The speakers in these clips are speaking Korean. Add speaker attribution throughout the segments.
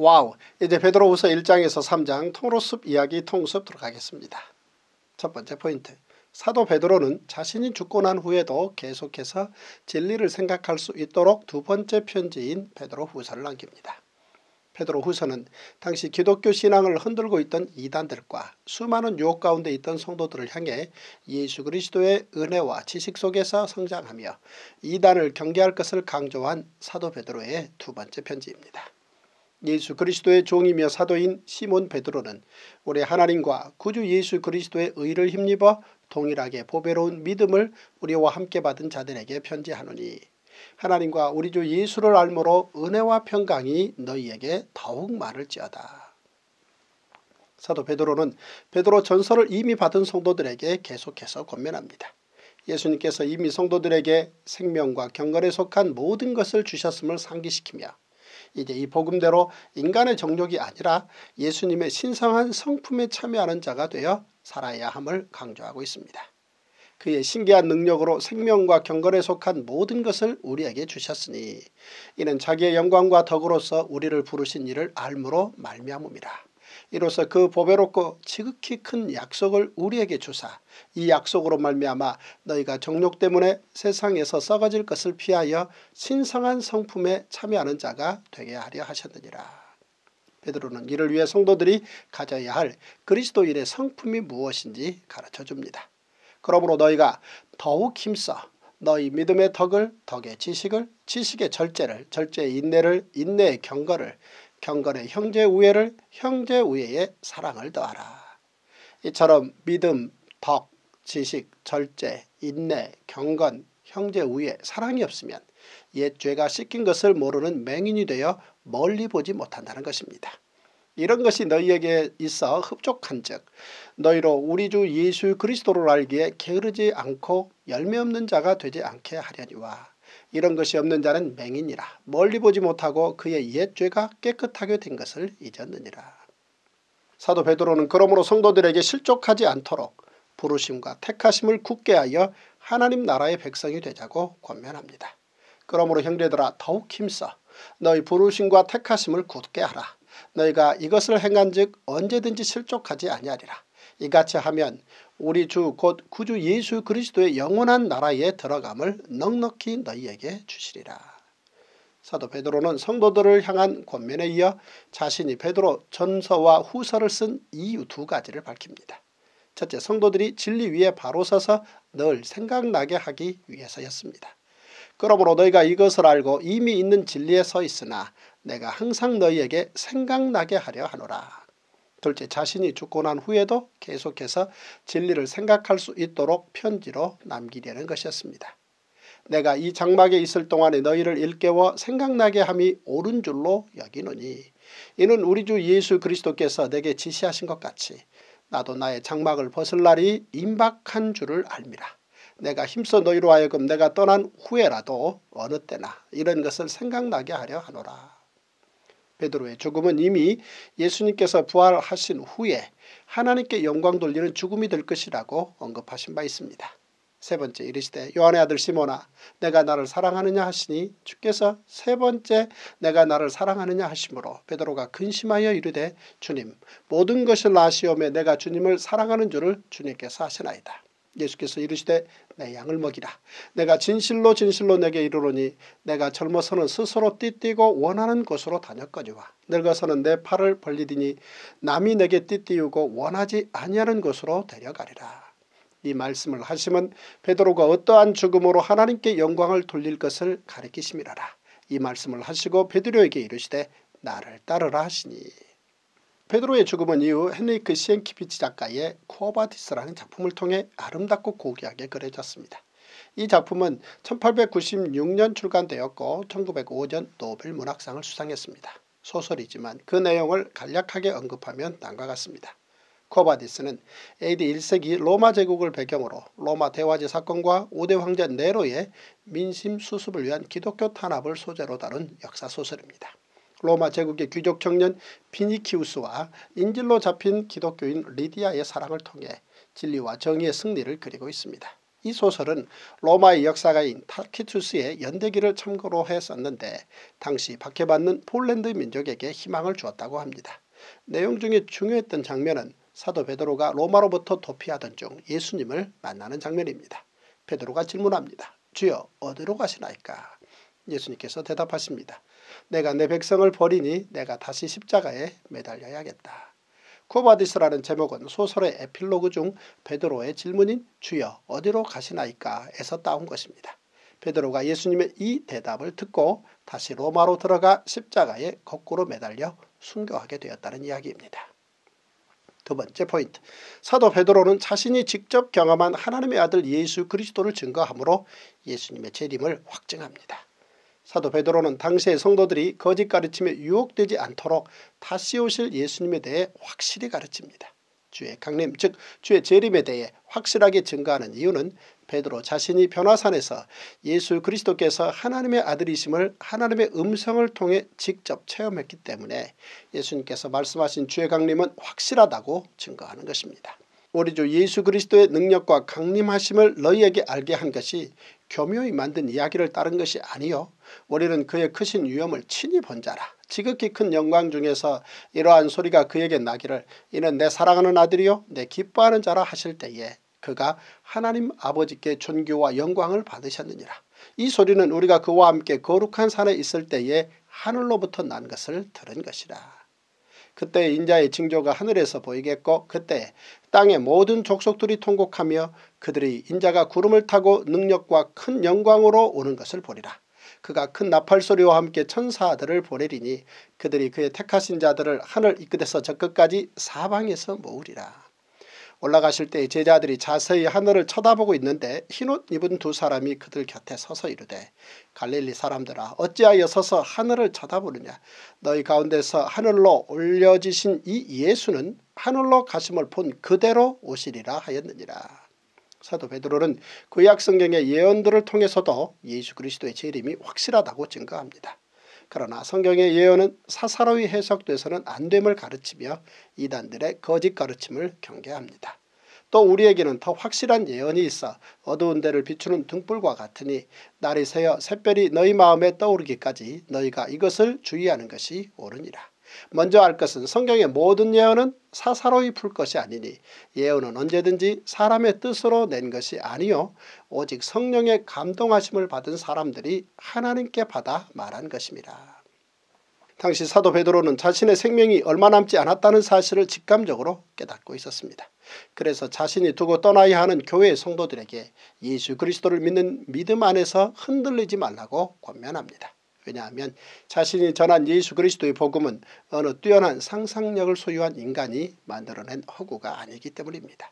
Speaker 1: 와우 이제 베드로후서 1장에서 3장 통으로 숲 이야기 통숲 들어가겠습니다. 첫 번째 포인트 사도 베드로는 자신이 죽고 난 후에도 계속해서 진리를 생각할 수 있도록 두 번째 편지인 베드로후서를 남깁니다. 베드로후서는 당시 기독교 신앙을 흔들고 있던 이단들과 수많은 유혹 가운데 있던 성도들을 향해 예수 그리스도의 은혜와 지식 속에서 성장하며 이단을 경계할 것을 강조한 사도 베드로의 두 번째 편지입니다. 예수 그리스도의 종이며 사도인 시몬 베드로는 우리 하나님과 구주 예수 그리스도의 의를 힘입어 동일하게 보배로운 믿음을 우리와 함께 받은 자들에게 편지하노니 하나님과 우리 주 예수를 알므로 은혜와 평강이 너희에게 더욱 많을지어다. 사도 베드로는 베드로 전설을 이미 받은 성도들에게 계속해서 권면합니다. 예수님께서 이미 성도들에게 생명과 경건에 속한 모든 것을 주셨음을 상기시키며 이제 이 복음대로 인간의 정욕이 아니라 예수님의 신성한 성품에 참여하는 자가 되어 살아야 함을 강조하고 있습니다. 그의 신기한 능력으로 생명과 경건에 속한 모든 것을 우리에게 주셨으니 이는 자기의 영광과 덕으로서 우리를 부르신 일을 알므로 말미암음이라. 이로써 그 보배롭고 지극히 큰 약속을 우리에게 주사 이 약속으로 말미암아 너희가 정욕 때문에 세상에서 썩어질 것을 피하여 신성한 성품에 참여하는 자가 되게 하려 하셨느니라. 베드로는 이를 위해 성도들이 가져야 할 그리스도인의 성품이 무엇인지 가르쳐줍니다. 그러므로 너희가 더욱 힘써 너희 믿음의 덕을 덕의 지식을 지식의 절제를 절제의 인내를 인내의 경거를 경건의 형제 우애를 형제 우애의 사랑을 더하라. 이처럼 믿음, 덕, 지식, 절제, 인내, 경건, 형제 우애, 사랑이 없으면 옛 죄가 씻긴 것을 모르는 맹인이 되어 멀리 보지 못한다는 것입니다. 이런 것이 너희에게 있어 흡족한 즉 너희로 우리 주 예수 그리스도를 알기에 게으르지 않고 열매 없는 자가 되지 않게 하려니와 이런 것이 없는 자는 맹인이라 멀리 보지 못하고 그의 옛 죄가 깨끗하게 된 것을 잊었느니라. 사도 베드로는 그러므로 성도들에게 실족하지 않도록 부르심과 택하심을 굳게 하여 하나님 나라의 백성이 되자고 권면합니다. 그러므로 형제들아 더욱 힘써 너희 부르심과 택하심을 굳게 하라. 너희가 이것을 행한 즉 언제든지 실족하지 아니하리라. 이같이 하면 우리 주 곧 구주 예수 그리스도의 영원한 나라에 들어감을 넉넉히 너희에게 주시리라. 사도 베드로는 성도들을 향한 권면에 이어 자신이 베드로 전서와 후서를 쓴 이유 두 가지를 밝힙니다. 첫째 성도들이 진리 위에 바로 서서 늘 생각나게 하기 위해서였습니다. 그러므로 너희가 이것을 알고 이미 있는 진리에 서 있으나 내가 항상 너희에게 생각나게 하려 하노라. 둘째 자신이 죽고 난 후에도 계속해서 진리를 생각할 수 있도록 편지로 남기려는 것이었습니다. 내가 이 장막에 있을 동안에 너희를 일깨워 생각나게 함이 옳은 줄로 여기노니 이는 우리 주 예수 그리스도께서 내게 지시하신 것 같이 나도 나의 장막을 벗을 날이 임박한 줄을 알미라. 내가 힘써 너희로 하여금 내가 떠난 후에라도 어느 때나 이런 것을 생각나게 하려 하노라. 베드로의 죽음은 이미 예수님께서 부활하신 후에 하나님께 영광 돌리는 죽음이 될 것이라고 언급하신 바 있습니다. 세 번째 이르시되 요한의 아들 시모나 내가 나를 사랑하느냐 하시니 주께서 세 번째 내가 나를 사랑하느냐 하심으로 베드로가 근심하여 이르되 주님 모든 것을 아시오매 내가 주님을 사랑하는 줄을 주님께서 하시나이다. 예수께서 이르시되 내 양을 먹이라. 내가 진실로 진실로 내게 이르노니 내가 젊어서는 스스로 띠띠고 원하는 곳으로 다녔거니와 늙어서는 내 팔을 벌리더니 남이 내게 띠띠우고 원하지 아니하는 곳으로 데려가리라. 이 말씀을 하시면 베드로가 어떠한 죽음으로 하나님께 영광을 돌릴 것을 가리키심이라라. 이 말씀을 하시고 베드로에게 이르시되 나를 따르라 하시니 베드로의 죽음은 이후 헨리크 시엔키에비치 작가의 쿠오바디스라는 작품을 통해 아름답고 고귀하게 그려졌습니다. 이 작품은 1896년 출간되었고 1905년 노벨 문학상을 수상했습니다. 소설이지만 그 내용을 간략하게 언급하면 다음과 같습니다. 쿠오바디스는 AD 1세기 로마 제국을 배경으로 로마 대화재 사건과 5대 황제 네로의 민심 수습을 위한 기독교 탄압을 소재로 다룬 역사소설입니다. 로마 제국의 귀족 청년 비니키우스와 인질로 잡힌 기독교인 리기아의 사랑을 통해 진리와 정의의 승리를 그리고 있습니다. 이 소설은 로마의 역사가인 타키투스의 연대기를 참고로 했었는데 당시 박해받는 폴란드 민족에게 희망을 주었다고 합니다. 내용 중에 중요했던 장면은 사도 베드로가 로마로부터 도피하던 중 예수님을 만나는 장면입니다. 베드로가 질문합니다. 주여 어디로 가시나이까? 예수님께서 대답하십니다. 내가 내 백성을 버리니 내가 다시 십자가에 매달려야겠다. 쿠바디스라는 제목은 소설의 에필로그 중 베드로의 질문인 주여 어디로 가시나이까 에서 따온 것입니다. 베드로가 예수님의 이 대답을 듣고 다시 로마로 들어가 십자가에 거꾸로 매달려 순교하게 되었다는 이야기입니다. 두 번째 포인트 사도 베드로는 자신이 직접 경험한 하나님의 아들 예수 그리스도를 증거하므로 예수님의 재림을 확증합니다. 사도 베드로는 당시의 성도들이 거짓 가르침에 유혹되지 않도록 다시 오실 예수님에 대해 확실히 가르칩니다. 주의 강림 즉 주의 재림에 대해 확실하게 증거하는 이유는 베드로 자신이 변화산에서 예수 그리스도께서 하나님의 아들이심을 하나님의 음성을 통해 직접 체험했기 때문에 예수님께서 말씀하신 주의 강림은 확실하다고 증거하는 것입니다. 우리 주 예수 그리스도의 능력과 강림하심을 너희에게 알게 한 것이 교묘히 만든 이야기를 따른 것이 아니요 우리는 그의 크신 위엄을 친히 본 자라 지극히 큰 영광 중에서 이러한 소리가 그에게 나기를 이는 내 사랑하는 아들이요 내 기뻐하는 자라 하실 때에 그가 하나님 아버지께 존귀와 영광을 받으셨느니라. 이 소리는 우리가 그와 함께 거룩한 산에 있을 때에 하늘로부터 난 것을 들은 것이라. 그때 인자의 징조가 하늘에서 보이겠고 그때 땅의 모든 족속들이 통곡하며 그들이 인자가 구름을 타고 능력과 큰 영광으로 오는 것을 보리라. 그가 큰 나팔소리와 함께 천사들을 보내리니 그들이 그의 택하신 자들을 하늘 이끝에서 저 끝까지 사방에서 모으리라. 올라가실 때 제자들이 자세히 하늘을 쳐다보고 있는데 흰옷 입은 두 사람이 그들 곁에 서서 이르되 갈릴리 사람들아 어찌하여 서서 하늘을 쳐다보느냐 너희 가운데서 하늘로 올려지신 이 예수는 하늘로 가심을 본 그대로 오시리라 하였느니라. 사도 베드로는 구약 성경의 예언들을 통해서도 예수 그리스도의 재림이 확실하다고 증거합니다. 그러나 성경의 예언은 사사로이 해석돼서는 안됨을 가르치며 이단들의 거짓 가르침을 경계합니다. 또 우리에게는 더 확실한 예언이 있어 어두운 데를 비추는 등불과 같으니 날이 새어 샛별이 너희 마음에 떠오르기까지 너희가 이것을 주의하는 것이 옳으니라. 먼저 알 것은 성경의 모든 예언은 사사로이 풀 것이 아니니 예언은 언제든지 사람의 뜻으로 낸 것이 아니요 오직 성령의 감동하심을 받은 사람들이 하나님께 받아 말한 것입니다. 당시 사도 베드로는 자신의 생명이 얼마 남지 않았다는 사실을 직감적으로 깨닫고 있었습니다. 그래서 자신이 두고 떠나야 하는 교회의 성도들에게 예수 그리스도를 믿는 믿음 안에서 흔들리지 말라고 권면합니다. 왜냐하면 자신이 전한 예수 그리스도의 복음은 어느 뛰어난 상상력을 소유한 인간이 만들어낸 허구가 아니기 때문입니다.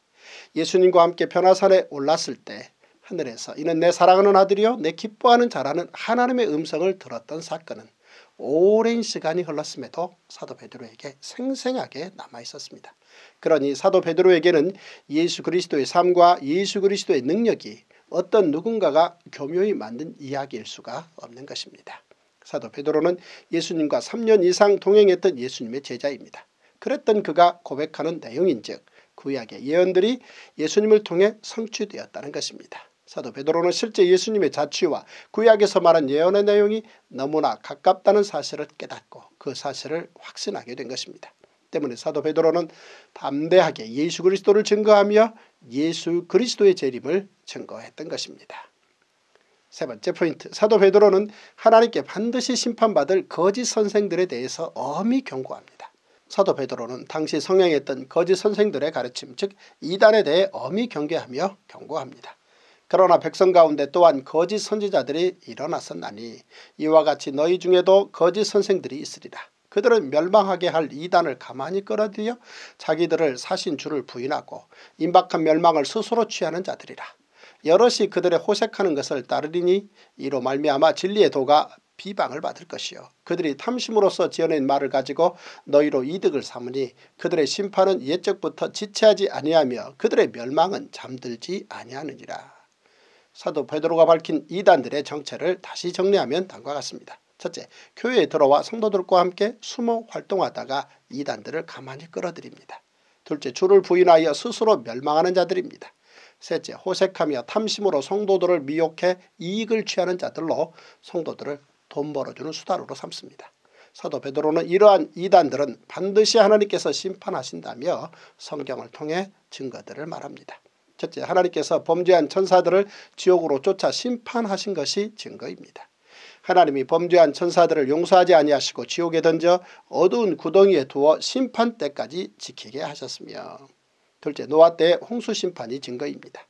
Speaker 1: 예수님과 함께 변화산에 올랐을 때 하늘에서 이는 내 사랑하는 아들이요 내 기뻐하는 자라는 하나님의 음성을 들었던 사건은 오랜 시간이 흘렀음에도 사도 베드로에게 생생하게 남아있었습니다. 그러니 사도 베드로에게는 예수 그리스도의 삶과 예수 그리스도의 능력이 어떤 누군가가 교묘히 만든 이야기일 수가 없는 것입니다. 사도 베드로는 예수님과 3년 이상 동행했던 예수님의 제자입니다. 그랬던 그가 고백하는 내용인즉 구약의 예언들이 예수님을 통해 성취되었다는 것입니다. 사도 베드로는 실제 예수님의 자취와 구약에서 말한 예언의 내용이 너무나 가깝다는 사실을 깨닫고 그 사실을 확신하게 된 것입니다. 때문에 사도 베드로는 담대하게 예수 그리스도를 증거하며 예수 그리스도의 재림을 증거했던 것입니다. 세 번째 포인트 사도 베드로는 하나님께 반드시 심판받을 거짓 선생들에 대해서 엄히 경고합니다. 사도 베드로는 당시 성행했던 거짓 선생들의 가르침 즉 이단에 대해 엄히 경계하며 경고합니다. 그러나 백성 가운데 또한 거짓 선지자들이 일어났었나니 이와 같이 너희 중에도 거짓 선생들이 있으리라. 그들은 멸망하게 할 이단을 가만히 끌어들여 자기들을 사신 주를 부인하고 임박한 멸망을 스스로 취하는 자들이라. 여럿이 그들의 호색하는 것을 따르리니 이로 말미암아 진리의 도가 비방을 받을 것이요 그들이 탐심으로써 지어낸 말을 가지고 너희로 이득을 삼으니 그들의 심판은 옛적부터 지체하지 아니하며 그들의 멸망은 잠들지 아니하느니라. 사도 베드로가 밝힌 이단들의 정체를 다시 정리하면 다음과 같습니다. 첫째, 교회에 들어와 성도들과 함께 숨어 활동하다가 이단들을 가만히 끌어들입니다. 둘째, 주를 부인하여 스스로 멸망하는 자들입니다. 셋째 호색하며 탐심으로 성도들을 미혹해 이익을 취하는 자들로 성도들을 돈 벌어주는 수단으로 삼습니다. 사도 베드로는 이러한 이단들은 반드시 하나님께서 심판하신다며 성경을 통해 증거들을 말합니다. 첫째 하나님께서 범죄한 천사들을 지옥으로 쫓아 심판하신 것이 증거입니다. 하나님이 범죄한 천사들을 용서하지 아니하시고 지옥에 던져 어두운 구덩이에 두어 심판 때까지 지키게 하셨으며 둘째 노아 때의 홍수 심판이 증거입니다.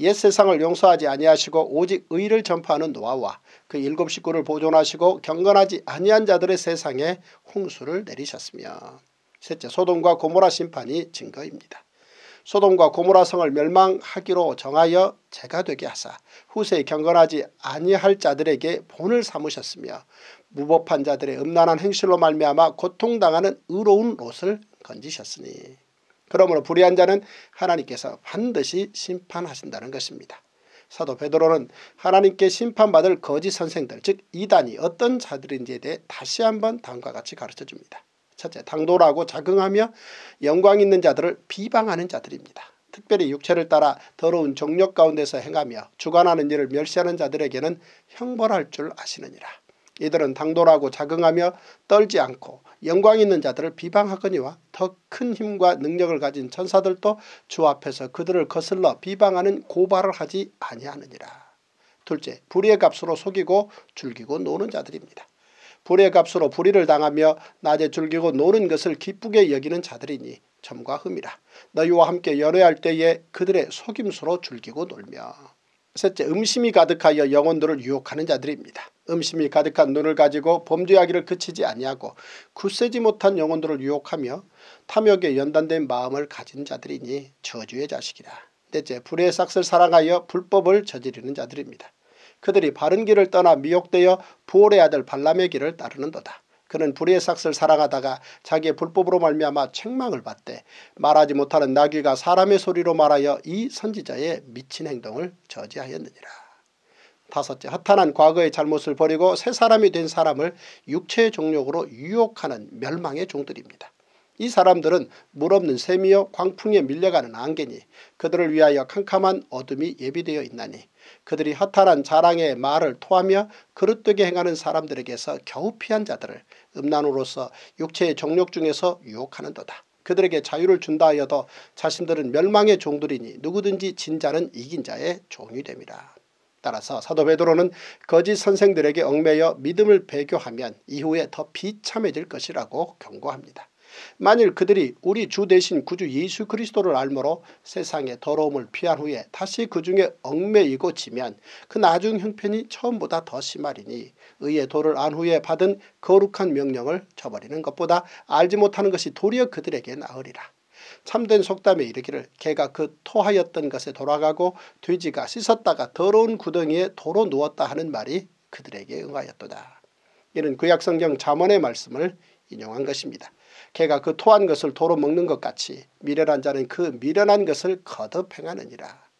Speaker 1: 옛 세상을 용서하지 아니하시고 오직 의를 전파하는 노아와 그 일곱 식구를 보존하시고 경건하지 아니한 자들의 세상에 홍수를 내리셨으며 셋째 소돔과 고모라 심판이 증거입니다. 소돔과 고모라 성을 멸망하기로 정하여 죄가 되게 하사 후세에 경건하지 아니할 자들에게 본을 삼으셨으며 무법한 자들의 음란한 행실로 말미암아 고통당하는 의로운 롯을 건지셨으니 그러므로 불의한 자는 하나님께서 반드시 심판하신다는 것입니다. 사도 베드로는 하나님께 심판받을 거짓 선생들 즉 이단이 어떤 자들인지에 대해 다시 한번 다음과 같이 가르쳐줍니다. 첫째 당돌하고 자긍하며 영광 있는 자들을 비방하는 자들입니다. 특별히 육체를 따라 더러운 정력 가운데서 행하며 주관하는 일을 멸시하는 자들에게는 형벌할 줄 아시느니라. 이들은 당돌하고 자긍하며 떨지 않고 영광 있는 자들을 비방하거니와 더 큰 힘과 능력을 가진 천사들도 주 앞에서 그들을 거슬러 비방하는 고발을 하지 아니하느니라. 둘째 불의의 값으로 속이고 즐기고 노는 자들입니다. 불의 값으로 불의를 당하며 낮에 즐기고 노는 것을 기쁘게 여기는 자들이니 점과 흠이라. 너희와 함께 연회할 때에 그들의 속임수로 즐기고 놀며. 셋째 음심이 가득하여 영혼들을 유혹하는 자들입니다. 음심이 가득한 눈을 가지고 범죄하기를 그치지 아니하고 굳세지 못한 영혼들을 유혹하며 탐욕에 연단된 마음을 가진 자들이니 저주의 자식이라. 넷째 불의 삭을 사랑하여 불법을 저지르는 자들입니다. 그들이 바른 길을 떠나 미혹되어 부올의 아들 발람의 길을 따르는도다. 그는 불의의 삭을 사랑하다가 자기의 불법으로 말미암아 책망을 받되 말하지 못하는 나귀가 사람의 소리로 말하여 이 선지자의 미친 행동을 저지하였느니라. 다섯째 허탄한 과거의 잘못을 버리고 새 사람이 된 사람을 육체의 종력으로 유혹하는 멸망의 종들입니다. 이 사람들은 물 없는 샘이여 광풍에 밀려가는 안개니 그들을 위하여 캄캄한 어둠이 예비되어 있나니 그들이 허탄한 자랑의 말을 토하며 그릇되게 행하는 사람들에게서 겨우 피한 자들을 음란으로서 육체의 정욕 중에서 유혹하는도다. 그들에게 자유를 준다 하여도 자신들은 멸망의 종들이니 누구든지 진자는 이긴 자의 종이 됨이라. 따라서 사도 베드로는 거짓 선생들에게 얽매여 믿음을 배교하면 이후에 더 비참해질 것이라고 경고합니다. 만일 그들이 우리 주 대신 구주 예수 그리스도를 알므로 세상의 더러움을 피한 후에 다시 그 중에 얽매이고 지면 그 나중 형편이 처음보다 더 심하리니 의의 도를 안 후에 받은 거룩한 명령을 저버리는 것보다 알지 못하는 것이 도리어 그들에게 나으리라. 참된 속담에 이르기를 개가 그 토하였던 것에 돌아가고 돼지가 씻었다가 더러운 구덩이에 도로 누웠다 하는 말이 그들에게 응하였도다. 이는 구약성경 잠언의 말씀을 인용한 것입니다. 개가 그 토한 것을 도로 먹는 것 같이 미련한 자는 그 미련한 것을 거듭 행하느니라.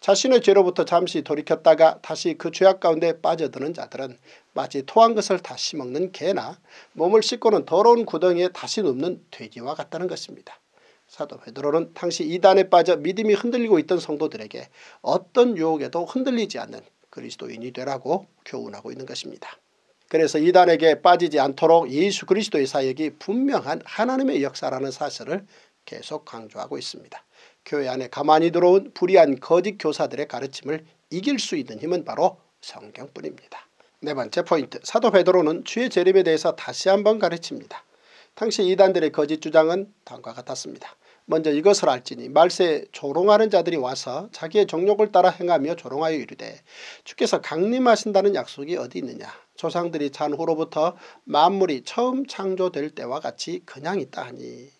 Speaker 1: 자신의 죄로부터 잠시 돌이켰다가 다시 그 죄악 가운데 빠져드는 자들은 마치 토한 것을 다시 먹는 개나 몸을 씻고는 더러운 구덩이에 다시 눕는 돼지와 같다는 것입니다. 사도 베드로는 당시 이단에 빠져 믿음이 흔들리고 있던 성도들에게 어떤 유혹에도 흔들리지 않는 그리스도인이 되라고 교훈하고 있는 것입니다. 그래서 이단에게 빠지지 않도록 예수 그리스도의 사역이 분명한 하나님의 역사라는 사실을 계속 강조하고 있습니다. 교회 안에 가만히 들어온 불의한 거짓 교사들의 가르침을 이길 수 있는 힘은 바로 성경뿐입니다. 네 번째 포인트 사도 베드로는 주의 재림에 대해서 다시 한번 가르칩니다. 당시 이단들의 거짓 주장은 다음과 같았습니다. 먼저 이것을 알지니 말세에 조롱하는 자들이 와서 자기의 정욕을 따라 행하며 조롱하여 이르되 주께서 강림하신다는 약속이 어디 있느냐 조상들이 잔 후로부터 만물이 처음 창조될 때와 같이 그냥 있다 하니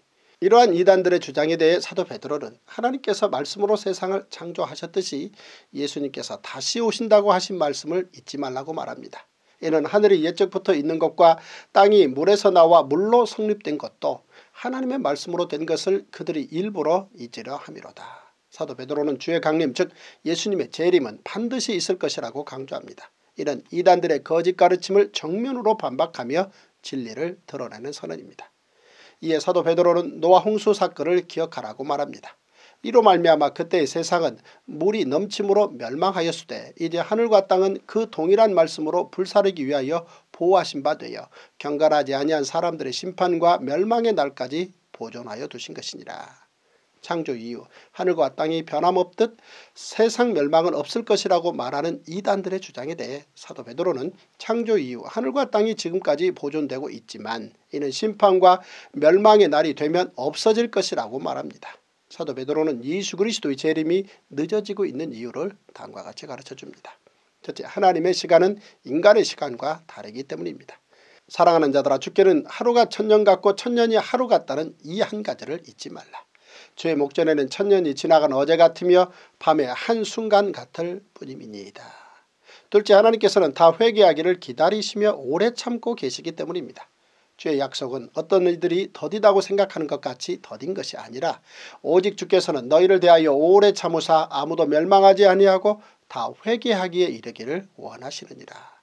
Speaker 1: 이러한 이단들의 주장에 대해 사도 베드로는 하나님께서 말씀으로 세상을 창조하셨듯이 예수님께서 다시 오신다고 하신 말씀을 잊지 말라고 말합니다. 이는 하늘이 옛적부터 있는 것과 땅이 물에서 나와 물로 성립된 것도 하나님의 말씀으로 된 것을 그들이 일부러 잊으려 함이로다. 사도 베드로는 주의 강림 즉 예수님의 재림은 반드시 있을 것이라고 강조합니다. 이런 이단들의 거짓 가르침을 정면으로 반박하며 진리를 드러내는 선언입니다. 이에 사도 베드로는 노아 홍수 사건을 기억하라고 말합니다. 이로 말미암아 그때의 세상은 물이 넘침으로 멸망하였으되 이제 하늘과 땅은 그 동일한 말씀으로 불사르기 위하여 보호하신 바 되어 경건하지 아니한 사람들의 심판과 멸망의 날까지 보존하여 두신 것이니라. 창조 이후 하늘과 땅이 변함없듯 세상 멸망은 없을 것이라고 말하는 이단들의 주장에 대해 사도 베드로는 창조 이후 하늘과 땅이 지금까지 보존되고 있지만 이는 심판과 멸망의 날이 되면 없어질 것이라고 말합니다. 사도 베드로는 예수 그리스도의 재림이 늦어지고 있는 이유를 다음과 같이 가르쳐줍니다. 첫째 하나님의 시간은 인간의 시간과 다르기 때문입니다. 사랑하는 자들아 주께는 하루가 천년 같고 천년이 하루 같다는 이 한 가지를 잊지 말라. 주의 목전에는 천년이 지나간 어제 같으며 밤의 한순간 같을 뿐임이니이다. 둘째 하나님께서는 다 회개하기를 기다리시며 오래 참고 계시기 때문입니다. 주의 약속은 어떤 이들이 더디다고 생각하는 것 같이 더딘 것이 아니라 오직 주께서는 너희를 대하여 오래 참으사 아무도 멸망하지 아니하고 다 회개하기에 이르기를 원하시느니라.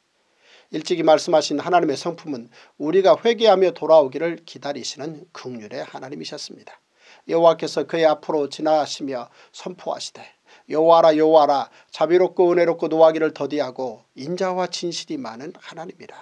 Speaker 1: 일찍이 말씀하신 하나님의 성품은 우리가 회개하며 돌아오기를 기다리시는 극률의 하나님이셨습니다. 여호와께서 그의 앞으로 지나시며 선포하시되 여호와라 여호와라 자비롭고 은혜롭고 노하기를 더디하고 인자와 진실이 많은 하나님이라.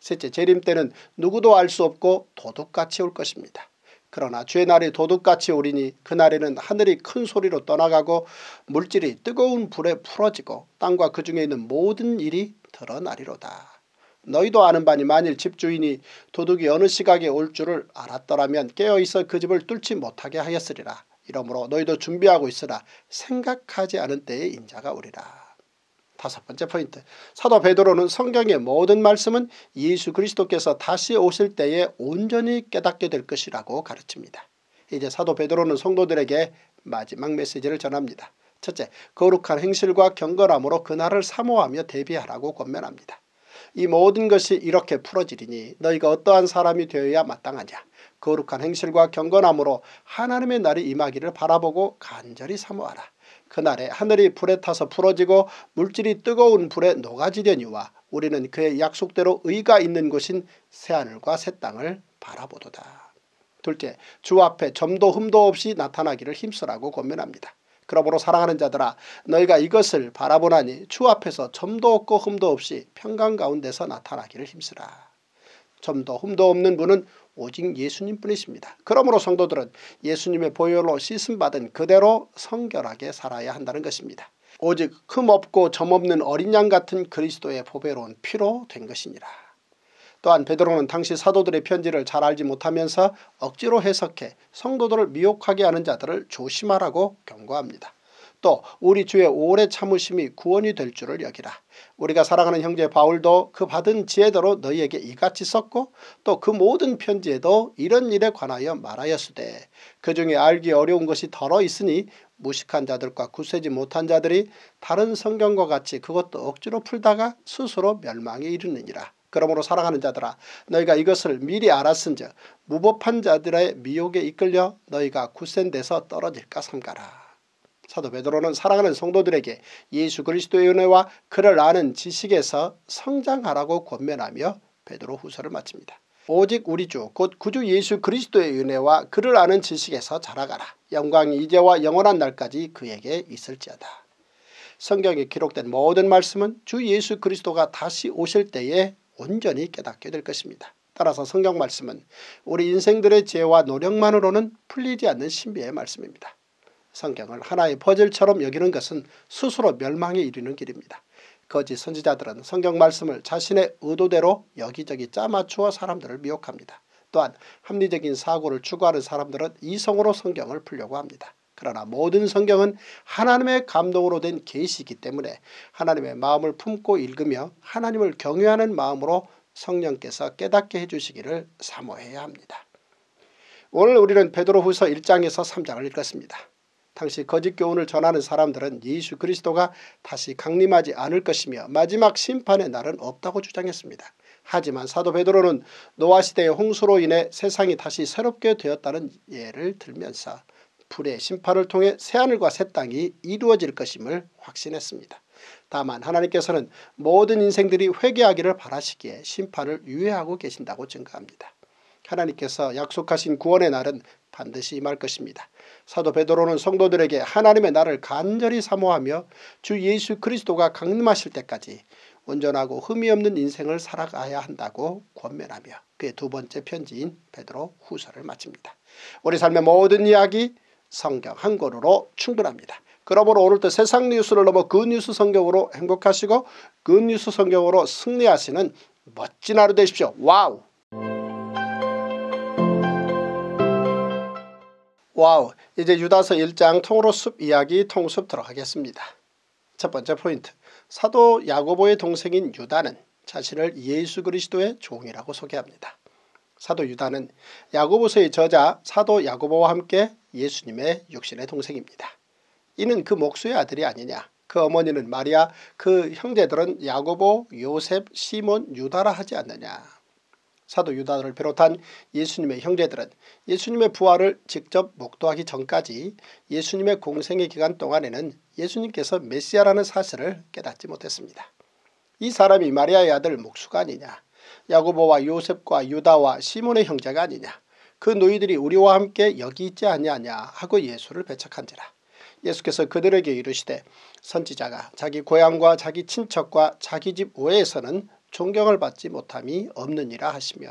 Speaker 1: 셋째 재림 때는 누구도 알 수 없고 도둑같이 올 것입니다. 그러나 주의 날이 도둑같이 오리니 그날에는 하늘이 큰 소리로 떠나가고 물질이 뜨거운 불에 풀어지고 땅과 그 중에 있는 모든 일이 드러나리로다. 너희도 아는 바니 만일 집주인이 도둑이 어느 시각에 올 줄을 알았더라면 깨어있어 그 집을 뚫지 못하게 하였으리라. 이러므로 너희도 준비하고 있으라 생각하지 않은 때에 인자가 오리라. 다섯 번째 포인트 사도 베드로는 성경의 모든 말씀은 예수 그리스도께서 다시 오실 때에 온전히 깨닫게 될 것이라고 가르칩니다. 이제 사도 베드로는 성도들에게 마지막 메시지를 전합니다. 첫째 거룩한 행실과 경건함으로 그날을 사모하며 대비하라고 권면합니다. 이 모든 것이 이렇게 풀어지리니 너희가 어떠한 사람이 되어야 마땅하냐. 거룩한 행실과 경건함으로 하나님의 날이 임하기를 바라보고 간절히 사모하라. 그날에 하늘이 불에 타서 풀어지고 물질이 뜨거운 불에 녹아지려니와 우리는 그의 약속대로 의가 있는 곳인 새하늘과 새 땅을 바라보도다. 둘째, 주 앞에 점도 흠도 없이 나타나기를 힘쓰라고 권면합니다. 그러므로 사랑하는 자들아 너희가 이것을 바라보나니 주 앞에서 점도 없고 흠도 없이 평강 가운데서 나타나기를 힘쓰라. 점도 흠도 없는 분은 오직 예수님뿐이십니다. 그러므로 성도들은 예수님의 보혈로 씻음받은 그대로 성결하게 살아야 한다는 것입니다. 오직 흠없고 점없는 어린 양 같은 그리스도의 보배로운 피로 된 것이니라. 또한 베드로는 당시 사도들의 편지를 잘 알지 못하면서 억지로 해석해 성도들을 미혹하게 하는 자들을 조심하라고 경고합니다. 또 우리 주의 오래 참으심이 구원이 될 줄을 여기라. 우리가 사랑하는 형제 바울도 그 받은 지혜대로 너희에게 이같이 썼고 또 그 모든 편지에도 이런 일에 관하여 말하였으되 그 중에 알기 어려운 것이 덜어 있으니 무식한 자들과 굳세지 못한 자들이 다른 성경과 같이 그것도 억지로 풀다가 스스로 멸망에 이르느니라. 그러므로 사랑하는 자들아 너희가 이것을 미리 알았은즉 무법한 자들의 미혹에 이끌려 너희가 굳센 데서 떨어질까 삼가라. 사도 베드로는 사랑하는 성도들에게 예수 그리스도의 은혜와 그를 아는 지식에서 성장하라고 권면하며 베드로 후서를 마칩니다. 오직 우리 주 곧 구주 예수 그리스도의 은혜와 그를 아는 지식에서 자라가라. 영광이 이제와 영원한 날까지 그에게 있을지어다. 성경에 기록된 모든 말씀은 주 예수 그리스도가 다시 오실 때에 온전히 깨닫게 될 것입니다. 따라서 성경 말씀은 우리 인생들의 죄와 노력만으로는 풀리지 않는 신비의 말씀입니다. 성경을 하나의 퍼즐처럼 여기는 것은 스스로 멸망에 이르는 길입니다. 거짓 선지자들은 성경 말씀을 자신의 의도대로 여기저기 짜맞추어 사람들을 미혹합니다. 또한 합리적인 사고를 추구하는 사람들은 이성으로 성경을 풀려고 합니다. 그러나 모든 성경은 하나님의 감동으로 된 계시이기 때문에 하나님의 마음을 품고 읽으며 하나님을 경외하는 마음으로 성령께서 깨닫게 해주시기를 사모해야 합니다. 오늘 우리는 베드로후서 1장에서 3장을 읽었습니다. 당시 거짓 교훈을 전하는 사람들은 예수 그리스도가 다시 강림하지 않을 것이며 마지막 심판의 날은 없다고 주장했습니다. 하지만 사도 베드로는 노아 시대의 홍수로 인해 세상이 다시 새롭게 되었다는 예를 들면서 불의 심판을 통해 새하늘과 새 땅이 이루어질 것임을 확신했습니다. 다만 하나님께서는 모든 인생들이 회개하기를 바라시기에 심판을 유예하고 계신다고 증거합니다. 하나님께서 약속하신 구원의 날은 반드시 임할 것입니다. 사도 베드로는 성도들에게 하나님의 나를 간절히 사모하며 주 예수 그리스도가 강림하실 때까지 온전하고 흠이 없는 인생을 살아가야 한다고 권면하며 그의 두 번째 편지인 베드로 후서를 마칩니다. 우리 삶의 모든 이야기 성경 한 권으로 충분합니다. 그러므로 오늘도 세상 뉴스를 넘어 그 뉴스 성경으로 행복하시고 그 뉴스 성경으로 승리하시는 멋진 하루 되십시오. Wow! Wow 이제 유다서 1장 통으로 숲 이야기 통숲 들어가겠습니다. 첫 번째 포인트 사도 야고보의 동생인 유다는 자신을 예수 그리스도의 종이라고 소개합니다. 사도 유다는 야고보서의 저자 사도 야고보와 함께 예수님의 육신의 동생입니다. 이는 그 목수의 아들이 아니냐 그 어머니는 마리아 그 형제들은 야고보 요셉 시몬 유다라 하지 않느냐 사도 유다를 비롯한 예수님의 형제들은 예수님의 부활을 직접 목도하기 전까지 예수님의 공생의 기간 동안에는 예수님께서 메시아라는 사실을 깨닫지 못했습니다. 이 사람이 마리아의 아들 목수가 아니냐 야고보와 요셉과 유다와 시몬의 형제가 아니냐 그 너희들이 우리와 함께 여기 있지 아니하냐 하고 예수를 배척한지라 예수께서 그들에게 이르시되 선지자가 자기 고향과 자기 친척과 자기 집 외에서는 존경을 받지 못함이 없느니라 하시며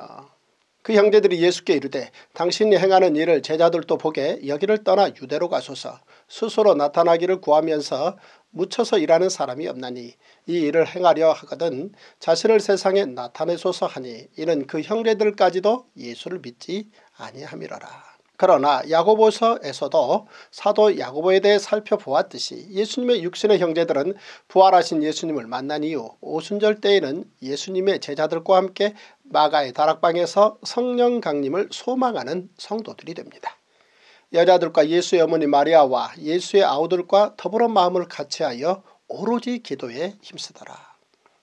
Speaker 1: 그 형제들이 예수께 이르되 당신이 행하는 일을 제자들도 보게 여기를 떠나 유대로 가소서 스스로 나타나기를 구하면서 묻혀서 일하는 사람이 없나니 이 일을 행하려 하거든 자신을 세상에 나타내소서 하니 이는 그 형제들까지도 예수를 믿지 아니함이라라. 그러나 야고보서에서도 사도 야고보에 대해 살펴보았듯이 예수님의 육신의 형제들은 부활하신 예수님을 만난 이후 오순절 때에는 예수님의 제자들과 함께 마가의 다락방에서 성령 강림을 소망하는 성도들이 됩니다. 여자들과 예수의 어머니 마리아와 예수의 아우들과 더불어 마음을 같이하여 오로지 기도에 힘쓰더라.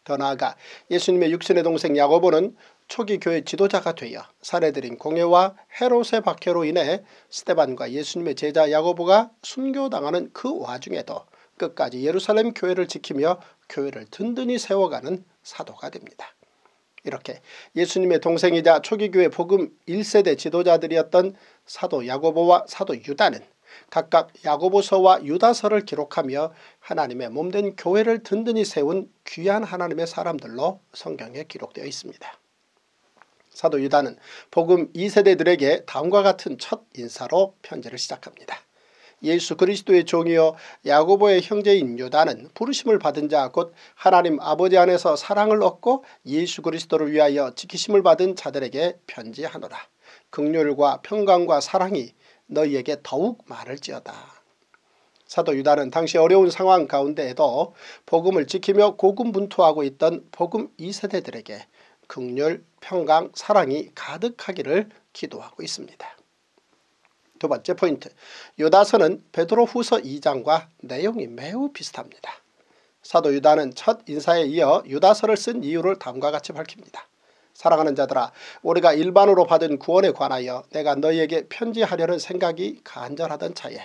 Speaker 1: 더 나아가 예수님의 육신의 동생 야고보는 초기 교회 지도자가 되어 사례들인 공예와 헤롯의 박해로 인해 스테반과 예수님의 제자 야고보가 순교당하는 그 와중에도 끝까지 예루살렘 교회를 지키며 교회를 든든히 세워가는 사도가 됩니다. 이렇게 예수님의 동생이자 초기교회 복음 1세대 지도자들이었던 사도 야고보와 사도 유다는 각각 야고보서와 유다서를 기록하며 하나님의 몸된 교회를 든든히 세운 귀한 하나님의 사람들로 성경에 기록되어 있습니다. 사도 유다는 복음 2세대들에게 다음과 같은 첫 인사로 편지를 시작합니다. 예수 그리스도의 종이여 야고보의 형제인 유다는 부르심을 받은 자 곧 하나님 아버지 안에서 사랑을 얻고 예수 그리스도를 위하여 지키심을 받은 자들에게 편지하노라. 극률과 평강과 사랑이 너희에게 더욱 많을지어다. 사도 유다는 당시 어려운 상황 가운데에도 복음을 지키며 고군분투하고 있던 복음 2세대들에게 극률, 평강, 사랑이 가득하기를 기도하고 있습니다. 두 번째 포인트 유다서는 베드로 후서 2장과 내용이 매우 비슷합니다. 사도 유다는 첫 인사에 이어 유다서를 쓴 이유를 다음과 같이 밝힙니다. 사랑하는 자들아 우리가 일반으로 받은 구원에 관하여 내가 너희에게 편지하려는 생각이 간절하던 차에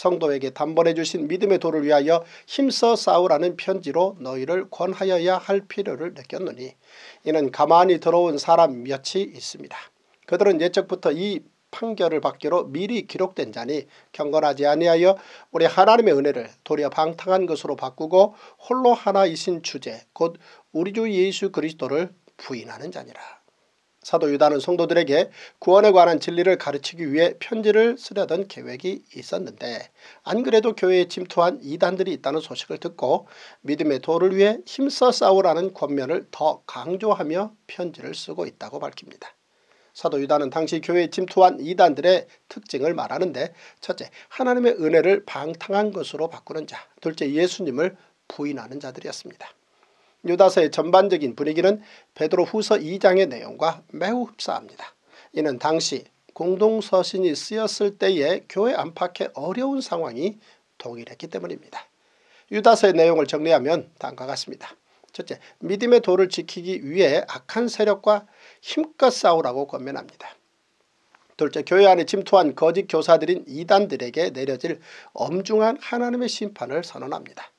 Speaker 1: 성도에게 단번에 주신 믿음의 도를 위하여 힘써 싸우라는 편지로 너희를 권하여야 할 필요를 느꼈노니 이는 가만히 들어온 사람 몇이 있습니다. 그들은 예적부터 이 판결을 받기로 미리 기록된 자니 경건하지 아니하여 우리 하나님의 은혜를 도리어 방탕한 것으로 바꾸고 홀로 하나이신 주제 곧 우리 주 예수 그리스도를 부인하는 자니라. 사도 유다는 성도들에게 구원에 관한 진리를 가르치기 위해 편지를 쓰려던 계획이 있었는데 안 그래도 교회에 침투한 이단들이 있다는 소식을 듣고 믿음의 도를 위해 힘써 싸우라는 권면을 더 강조하며 편지를 쓰고 있다고 밝힙니다. 사도 유다는 당시 교회에 침투한 이단들의 특징을 말하는데 첫째 하나님의 은혜를 방탕한 것으로 바꾸는 자 둘째 예수님을 부인하는 자들이었습니다. 유다서의 전반적인 분위기는 베드로 후서 2장의 내용과 매우 흡사합니다. 이는 당시 공동서신이 쓰였을 때의 교회 안팎의 어려운 상황이 동일했기 때문입니다. 유다서의 내용을 정리하면 다음과 같습니다. 첫째, 믿음의 도를 지키기 위해 악한 세력과 힘껏 싸우라고 권면합니다. 둘째, 교회 안에 침투한 거짓 교사들인 이단들에게 내려질 엄중한 하나님의 심판을 선언합니다.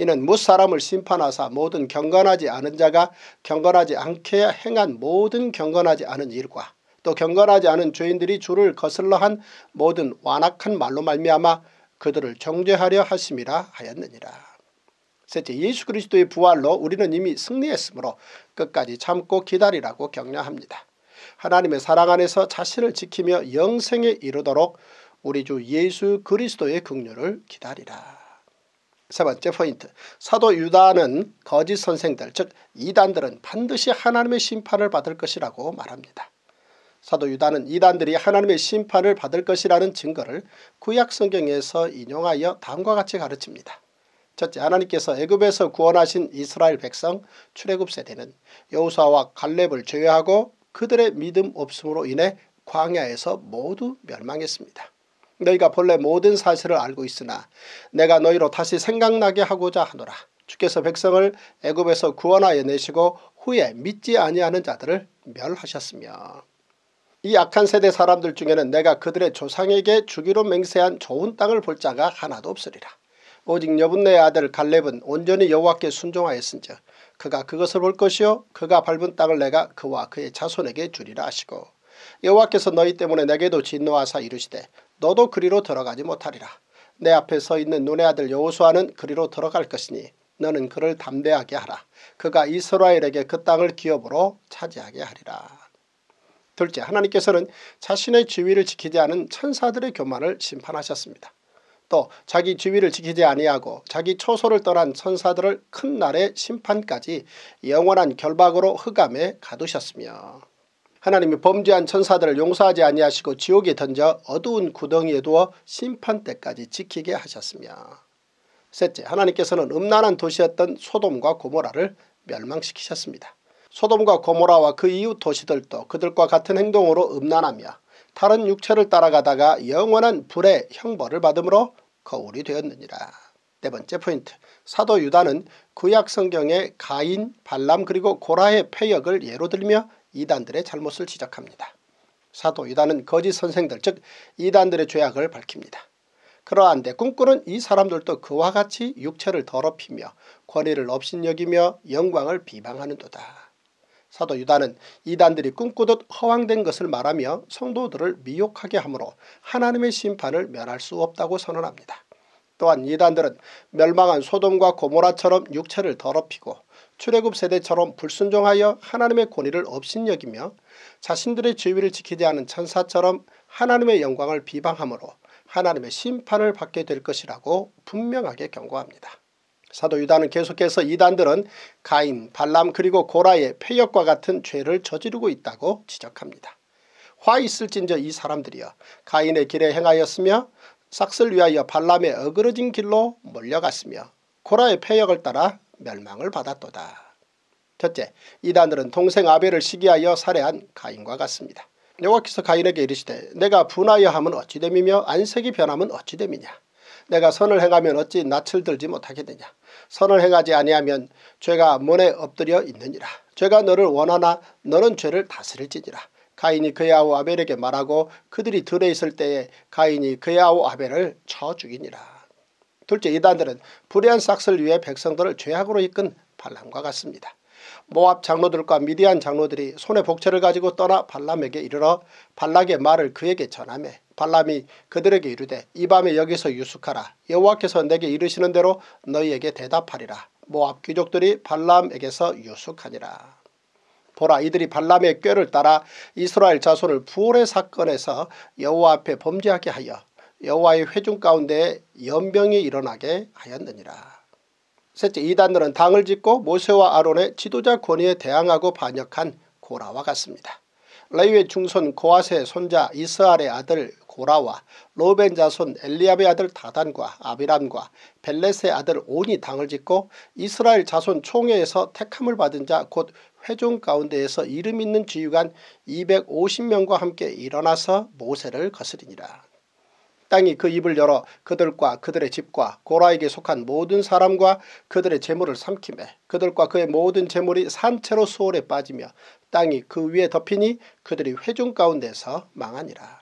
Speaker 1: 이는 무 사람을 심판하사 모든 경건하지 않은 자가 경건하지 않게 행한 모든 경건하지 않은 일과 또 경건하지 않은 죄인들이 주를 거슬러 한 모든 완악한 말로 말미암아 그들을 정죄하려 하심이라 하였느니라. 셋째 예수 그리스도의 부활로 우리는 이미 승리했으므로 끝까지 참고 기다리라고 격려합니다. 하나님의 사랑 안에서 자신을 지키며 영생에 이르도록 우리 주 예수 그리스도의 긍휼을 기다리라. 세 번째 포인트 사도 유다는 거짓 선생들 즉 이단들은 반드시 하나님의 심판을 받을 것이라고 말합니다. 사도 유다는 이단들이 하나님의 심판을 받을 것이라는 증거를 구약 성경에서 인용하여 다음과 같이 가르칩니다. 첫째 하나님께서 애굽에서 구원하신 이스라엘 백성 출애굽 세대는 여호수아와 갈렙을 제외하고 그들의 믿음 없음으로 인해 광야에서 모두 멸망했습니다. 너희가 본래 모든 사실을 알고 있으나 내가 너희로 다시 생각나게 하고자 하노라. 주께서 백성을 애굽에서 구원하여 내시고 후에 믿지 아니하는 자들을 멸하셨으며 이 악한 세대 사람들 중에는 내가 그들의 조상에게 주기로 맹세한 좋은 땅을 볼 자가 하나도 없으리라. 오직 여분네의 아들 갈렙은 온전히 여호와께 순종하였은즉 그가 그것을 볼 것이요 그가 밟은 땅을 내가 그와 그의 자손에게 주리라 하시고 여호와께서 너희 때문에 내게도 진노하사 이르시되 너도 그리로 들어가지 못하리라. 내 앞에 서 있는 눈의 아들 여호수아는 그리로 들어갈 것이니 너는 그를 담대하게 하라. 그가 이스라엘에게 그 땅을 기업으로 차지하게 하리라. 둘째 하나님께서는 자신의 지위를 지키지 않은 천사들의 교만을 심판하셨습니다. 또 자기 지위를 지키지 아니하고 자기 초소를 떠난 천사들을 큰 날의 심판까지 영원한 결박으로 흑암에 가두셨으며 하나님이 범죄한 천사들을 용서하지 아니하시고 지옥에 던져 어두운 구덩이에 두어 심판 때까지 지키게 하셨으며 셋째 하나님께서는 음란한 도시였던 소돔과 고모라를 멸망시키셨습니다. 소돔과 고모라와 그 이웃 도시들도 그들과 같은 행동으로 음란하며 다른 육체를 따라가다가 영원한 불의 형벌을 받음으로 거울이 되었느니라. 네 번째 포인트 사도 유다는 구약 성경의 가인, 발람 그리고 고라의 폐역을 예로 들며 이단들의 잘못을 지적합니다. 사도 이단은 거짓 선생들 즉 이단들의 죄악을 밝힙니다. 그러한데 꿈꾸는 이 사람들도 그와 같이 육체를 더럽히며 권위를 업신여기며 영광을 비방하는도다. 사도 유다는 이단들이 꿈꾸듯 허황된 것을 말하며 성도들을 미혹하게 하므로 하나님의 심판을 면할 수 없다고 선언합니다. 또한 이단들은 멸망한 소돔과 고모라처럼 육체를 더럽히고 출애굽 세대처럼 불순종하여 하나님의 권위를 업신여기며 자신들의 지위를 지키지 않은 천사처럼 하나님의 영광을 비방하므로 하나님의 심판을 받게 될 것이라고 분명하게 경고합니다. 사도 유다는 계속해서 이단들은 가인, 발람 그리고 고라의 폐역과 같은 죄를 저지르고 있다고 지적합니다. 화 있을진저 이 사람들이여 가인의 길에 행하였으며 삭슬 위하여 발람의 어그러진 길로 몰려갔으며 고라의 폐역을 따라 멸망을 받았도다. 첫째, 이단들은 동생 아벨을 시기하여 살해한 가인과 같습니다. 여호와께서 가인에게 이르시되 내가 분하여 하면 어찌됨이며 안색이 변하면 어찌됨이냐. 내가 선을 행하면 어찌 낯을 들지 못하게 되냐. 선을 행하지 아니하면 죄가 문에 엎드려 있느니라. 죄가 너를 원하나 너는 죄를 다스릴지니라. 가인이 그의 아우 아벨에게 말하고 그들이 들에 있을 때에 가인이 그의 아우 아벨을 쳐 죽이니라. 둘째 이단들은 불의한 싹을 위해 백성들을 죄악으로 이끈 발람과 같습니다. 모압 장로들과 미디안 장로들이 손에 복채를 가지고 떠나 발람에게 이르러 발락의 말을 그에게 전하매 발람이 그들에게 이르되 이 밤에 여기서 유숙하라 여호와께서 내게 이르시는 대로 너희에게 대답하리라 모압 귀족들이 발람에게서 유숙하니라. 보라 이들이 발람의 꾀를 따라 이스라엘 자손을 부활의 사건에서 여호와 앞에 범죄하게 하여 여호와의 회중 가운데 연병이 일어나게 하였느니라. 셋째 이단들은 당을 짓고 모세와 아론의 지도자 권위에 대항하고 반역한 고라와 같습니다. 레위의 중손 고아세 손자 이스알의 아들 고라와 로벤 자손 엘리압의 아들 다단과 아비람과 벨렛의 아들 온이 당을 짓고 이스라엘 자손 총회에서 택함을 받은 자 곧 회중 가운데에서 이름 있는 지휘관 250명과 함께 일어나서 모세를 거스리니라. 땅이 그 입을 열어 그들과 그들의 집과 고라에게 속한 모든 사람과 그들의 재물을 삼키매 그들과 그의 모든 재물이 산채로 수월에 빠지며 땅이 그 위에 덮이니 그들이 회중 가운데서 망하니라.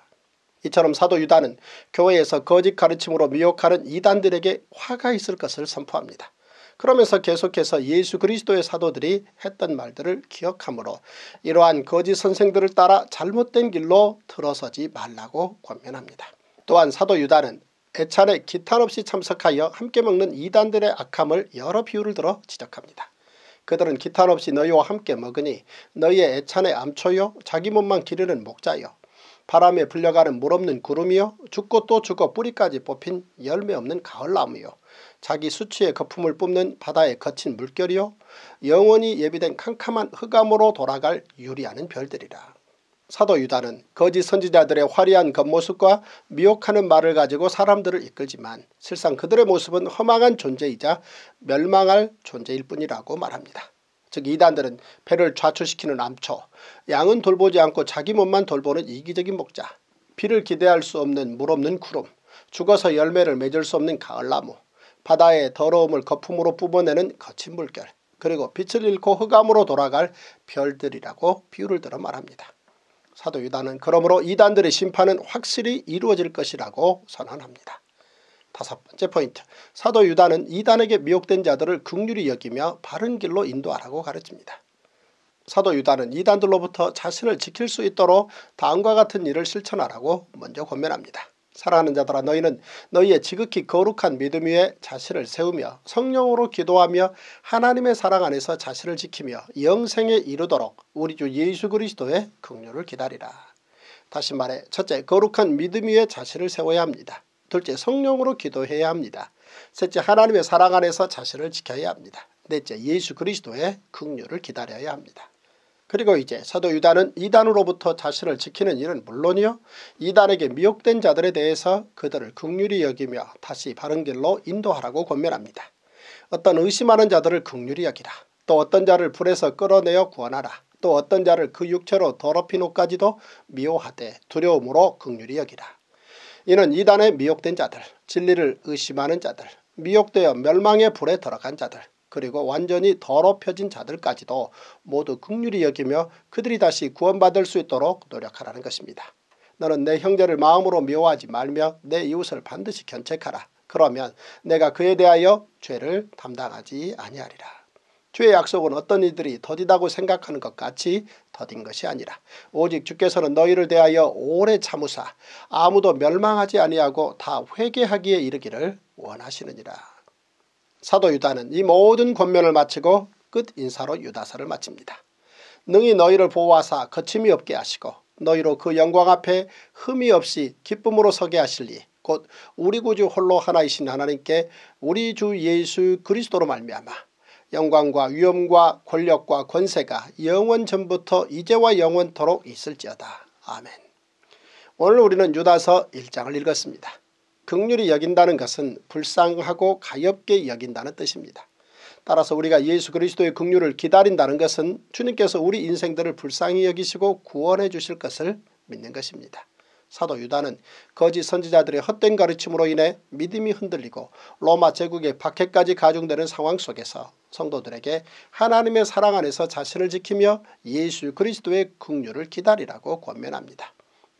Speaker 1: 이처럼 사도 유다는 교회에서 거짓 가르침으로 미혹하는 이단들에게 화가 있을 것을 선포합니다. 그러면서 계속해서 예수 그리스도의 사도들이 했던 말들을 기억하므로 이러한 거짓 선생들을 따라 잘못된 길로 들어서지 말라고 권면합니다. 또한 사도 유다는 애찬에 기탄 없이 참석하여 함께 먹는 이단들의 악함을 여러 비유를 들어 지적합니다. 그들은 기탄 없이 너희와 함께 먹으니 너희의 애찬의 암초요 자기 몸만 기르는 목자요 바람에 불려가는 물 없는 구름이요 죽고 또 죽어 뿌리까지 뽑힌 열매 없는 가을나무요 자기 수치의 거품을 뿜는 바다의 거친 물결이요 영원히 예비된 캄캄한 흑암으로 돌아갈 유리하는 별들이라. 사도 유다는 거짓 선지자들의 화려한 겉모습과 미혹하는 말을 가지고 사람들을 이끌지만 실상 그들의 모습은 허망한 존재이자 멸망할 존재일 뿐이라고 말합니다. 즉 이단들은 배를 좌초시키는 암초, 양은 돌보지 않고 자기 몸만 돌보는 이기적인 목자, 비를 기대할 수 없는 물 없는 구름, 죽어서 열매를 맺을 수 없는 가을나무, 바다의 더러움을 거품으로 뿜어내는 거친 물결, 그리고 빛을 잃고 흑암으로 돌아갈 별들이라고 비유를 들어 말합니다. 사도 유다는 그러므로 이단들의 심판은 확실히 이루어질 것이라고 선언합니다. 다섯 번째 포인트 사도 유다는 이단에게 미혹된 자들을 극률히 여기며 바른 길로 인도하라고 가르칩니다. 사도 유다는 이단들로부터 자신을 지킬 수 있도록 다음과 같은 일을 실천하라고 먼저 권면합니다. 사랑하는 자들아 너희는 너희의 지극히 거룩한 믿음 위에 자신을 세우며 성령으로 기도하며 하나님의 사랑 안에서 자신을 지키며 영생에 이르도록 우리 주 예수 그리스도의 긍휼을 기다리라. 다시 말해 첫째 거룩한 믿음 위에 자신을 세워야 합니다. 둘째 성령으로 기도해야 합니다. 셋째 하나님의 사랑 안에서 자신을 지켜야 합니다. 넷째 예수 그리스도의 긍휼을 기다려야 합니다. 그리고 이제 사도 유다는 이단으로부터 자신을 지키는 일은 물론이요 이단에게 미혹된 자들에 대해서 그들을 극률히 여기며 다시 바른 길로 인도하라고 권면합니다. 어떤 의심하는 자들을 극률히 여기라. 또 어떤 자를 불에서 끌어내어 구원하라. 또 어떤 자를 그 육체로 더럽히노까지도 미워하되 두려움으로 극률히 여기라. 이는 이단에 미혹된 자들, 진리를 의심하는 자들, 미혹되어 멸망의 불에 들어간 자들, 그리고 완전히 더럽혀진 자들까지도 모두 극률이 여기며 그들이 다시 구원받을 수 있도록 노력하라는 것입니다. 너는 내 형제를 마음으로 미워하지 말며 내 이웃을 반드시 견책하라. 그러면 내가 그에 대하여 죄를 담당하지 아니하리라. 주의 약속은 어떤 이들이 더디다고 생각하는 것 같이 더딘 것이 아니라 오직 주께서는 너희를 대하여 오래 참으사 아무도 멸망하지 아니하고 다 회개하기에 이르기를 원하시느니라. 사도 유다는 이 모든 권면을 마치고 끝 인사로 유다서를 마칩니다. 능히 너희를 보호하사 거침이 없게 하시고 너희로 그 영광 앞에 흠이 없이 기쁨으로 서게 하실리 곧 우리 구주 홀로 하나이신 하나님께 우리 주 예수 그리스도로 말미암아 영광과 위엄과 권력과 권세가 영원 전부터 이제와 영원토록 있을지어다. 아멘. 오늘 우리는 유다서 1장을 읽었습니다. 극률이 여긴다는 것은 불쌍하고 가엽게 여긴다는 뜻입니다. 따라서 우리가 예수 그리스도의 극률을 기다린다는 것은 주님께서 우리 인생들을 불쌍히 여기시고 구원해 주실 것을 믿는 것입니다. 사도 유다는 거짓 선지자들의 헛된 가르침으로 인해 믿음이 흔들리고 로마 제국의 박해까지 가중되는 상황 속에서 성도들에게 하나님의 사랑 안에서 자신을 지키며 예수 그리스도의 국류를 기다리라고 권면합니다.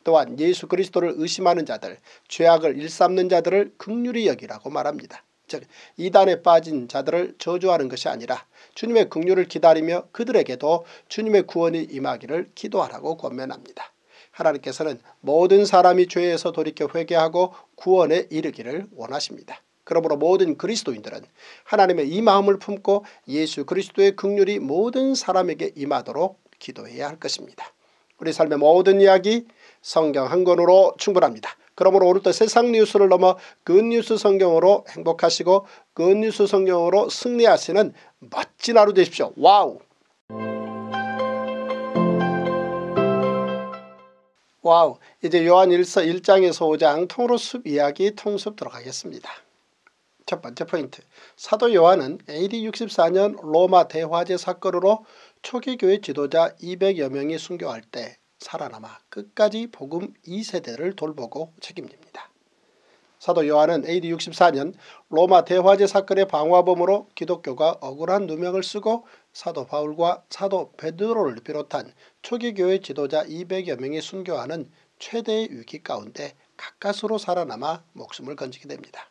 Speaker 1: 또한 예수 그리스도를 의심하는 자들, 죄악을 일삼는 자들을 극률히 여기라고 말합니다. 즉 이단에 빠진 자들을 저주하는 것이 아니라 주님의 극률을 기다리며 그들에게도 주님의 구원이 임하기를 기도하라고 권면합니다. 하나님께서는 모든 사람이 죄에서 돌이켜 회개하고 구원에 이르기를 원하십니다. 그러므로 모든 그리스도인들은 하나님의 이 마음을 품고 예수 그리스도의 긍휼이 모든 사람에게 임하도록 기도해야 할 것입니다. 우리 삶의 모든 이야기 성경 한 권으로 충분합니다. 그러므로 오늘도 세상 뉴스를 넘어 good news 성경으로 행복하시고 good news 성경으로 승리하시는 멋진 하루 되십시오. Wow! Wow 이제 요한 1서 1장에서 5장 통으로 숲 이야기 통숲 들어가겠습니다. 첫 번째 포인트 사도 요한은 AD 64년 로마 대화재 사건으로 초기 교회 지도자 200여 명이 순교할 때 살아남아 끝까지 복음 2세대를 돌보고 책임집니다. 사도 요한은 AD 64년 로마 대화재 사건의 방화범으로 기독교가 억울한 누명을 쓰고 사도 바울과 사도 베드로를 비롯한 초기 교회 지도자 200여 명이 순교하는 최대의 위기 가운데 가까스로 살아남아 목숨을 건지게 됩니다.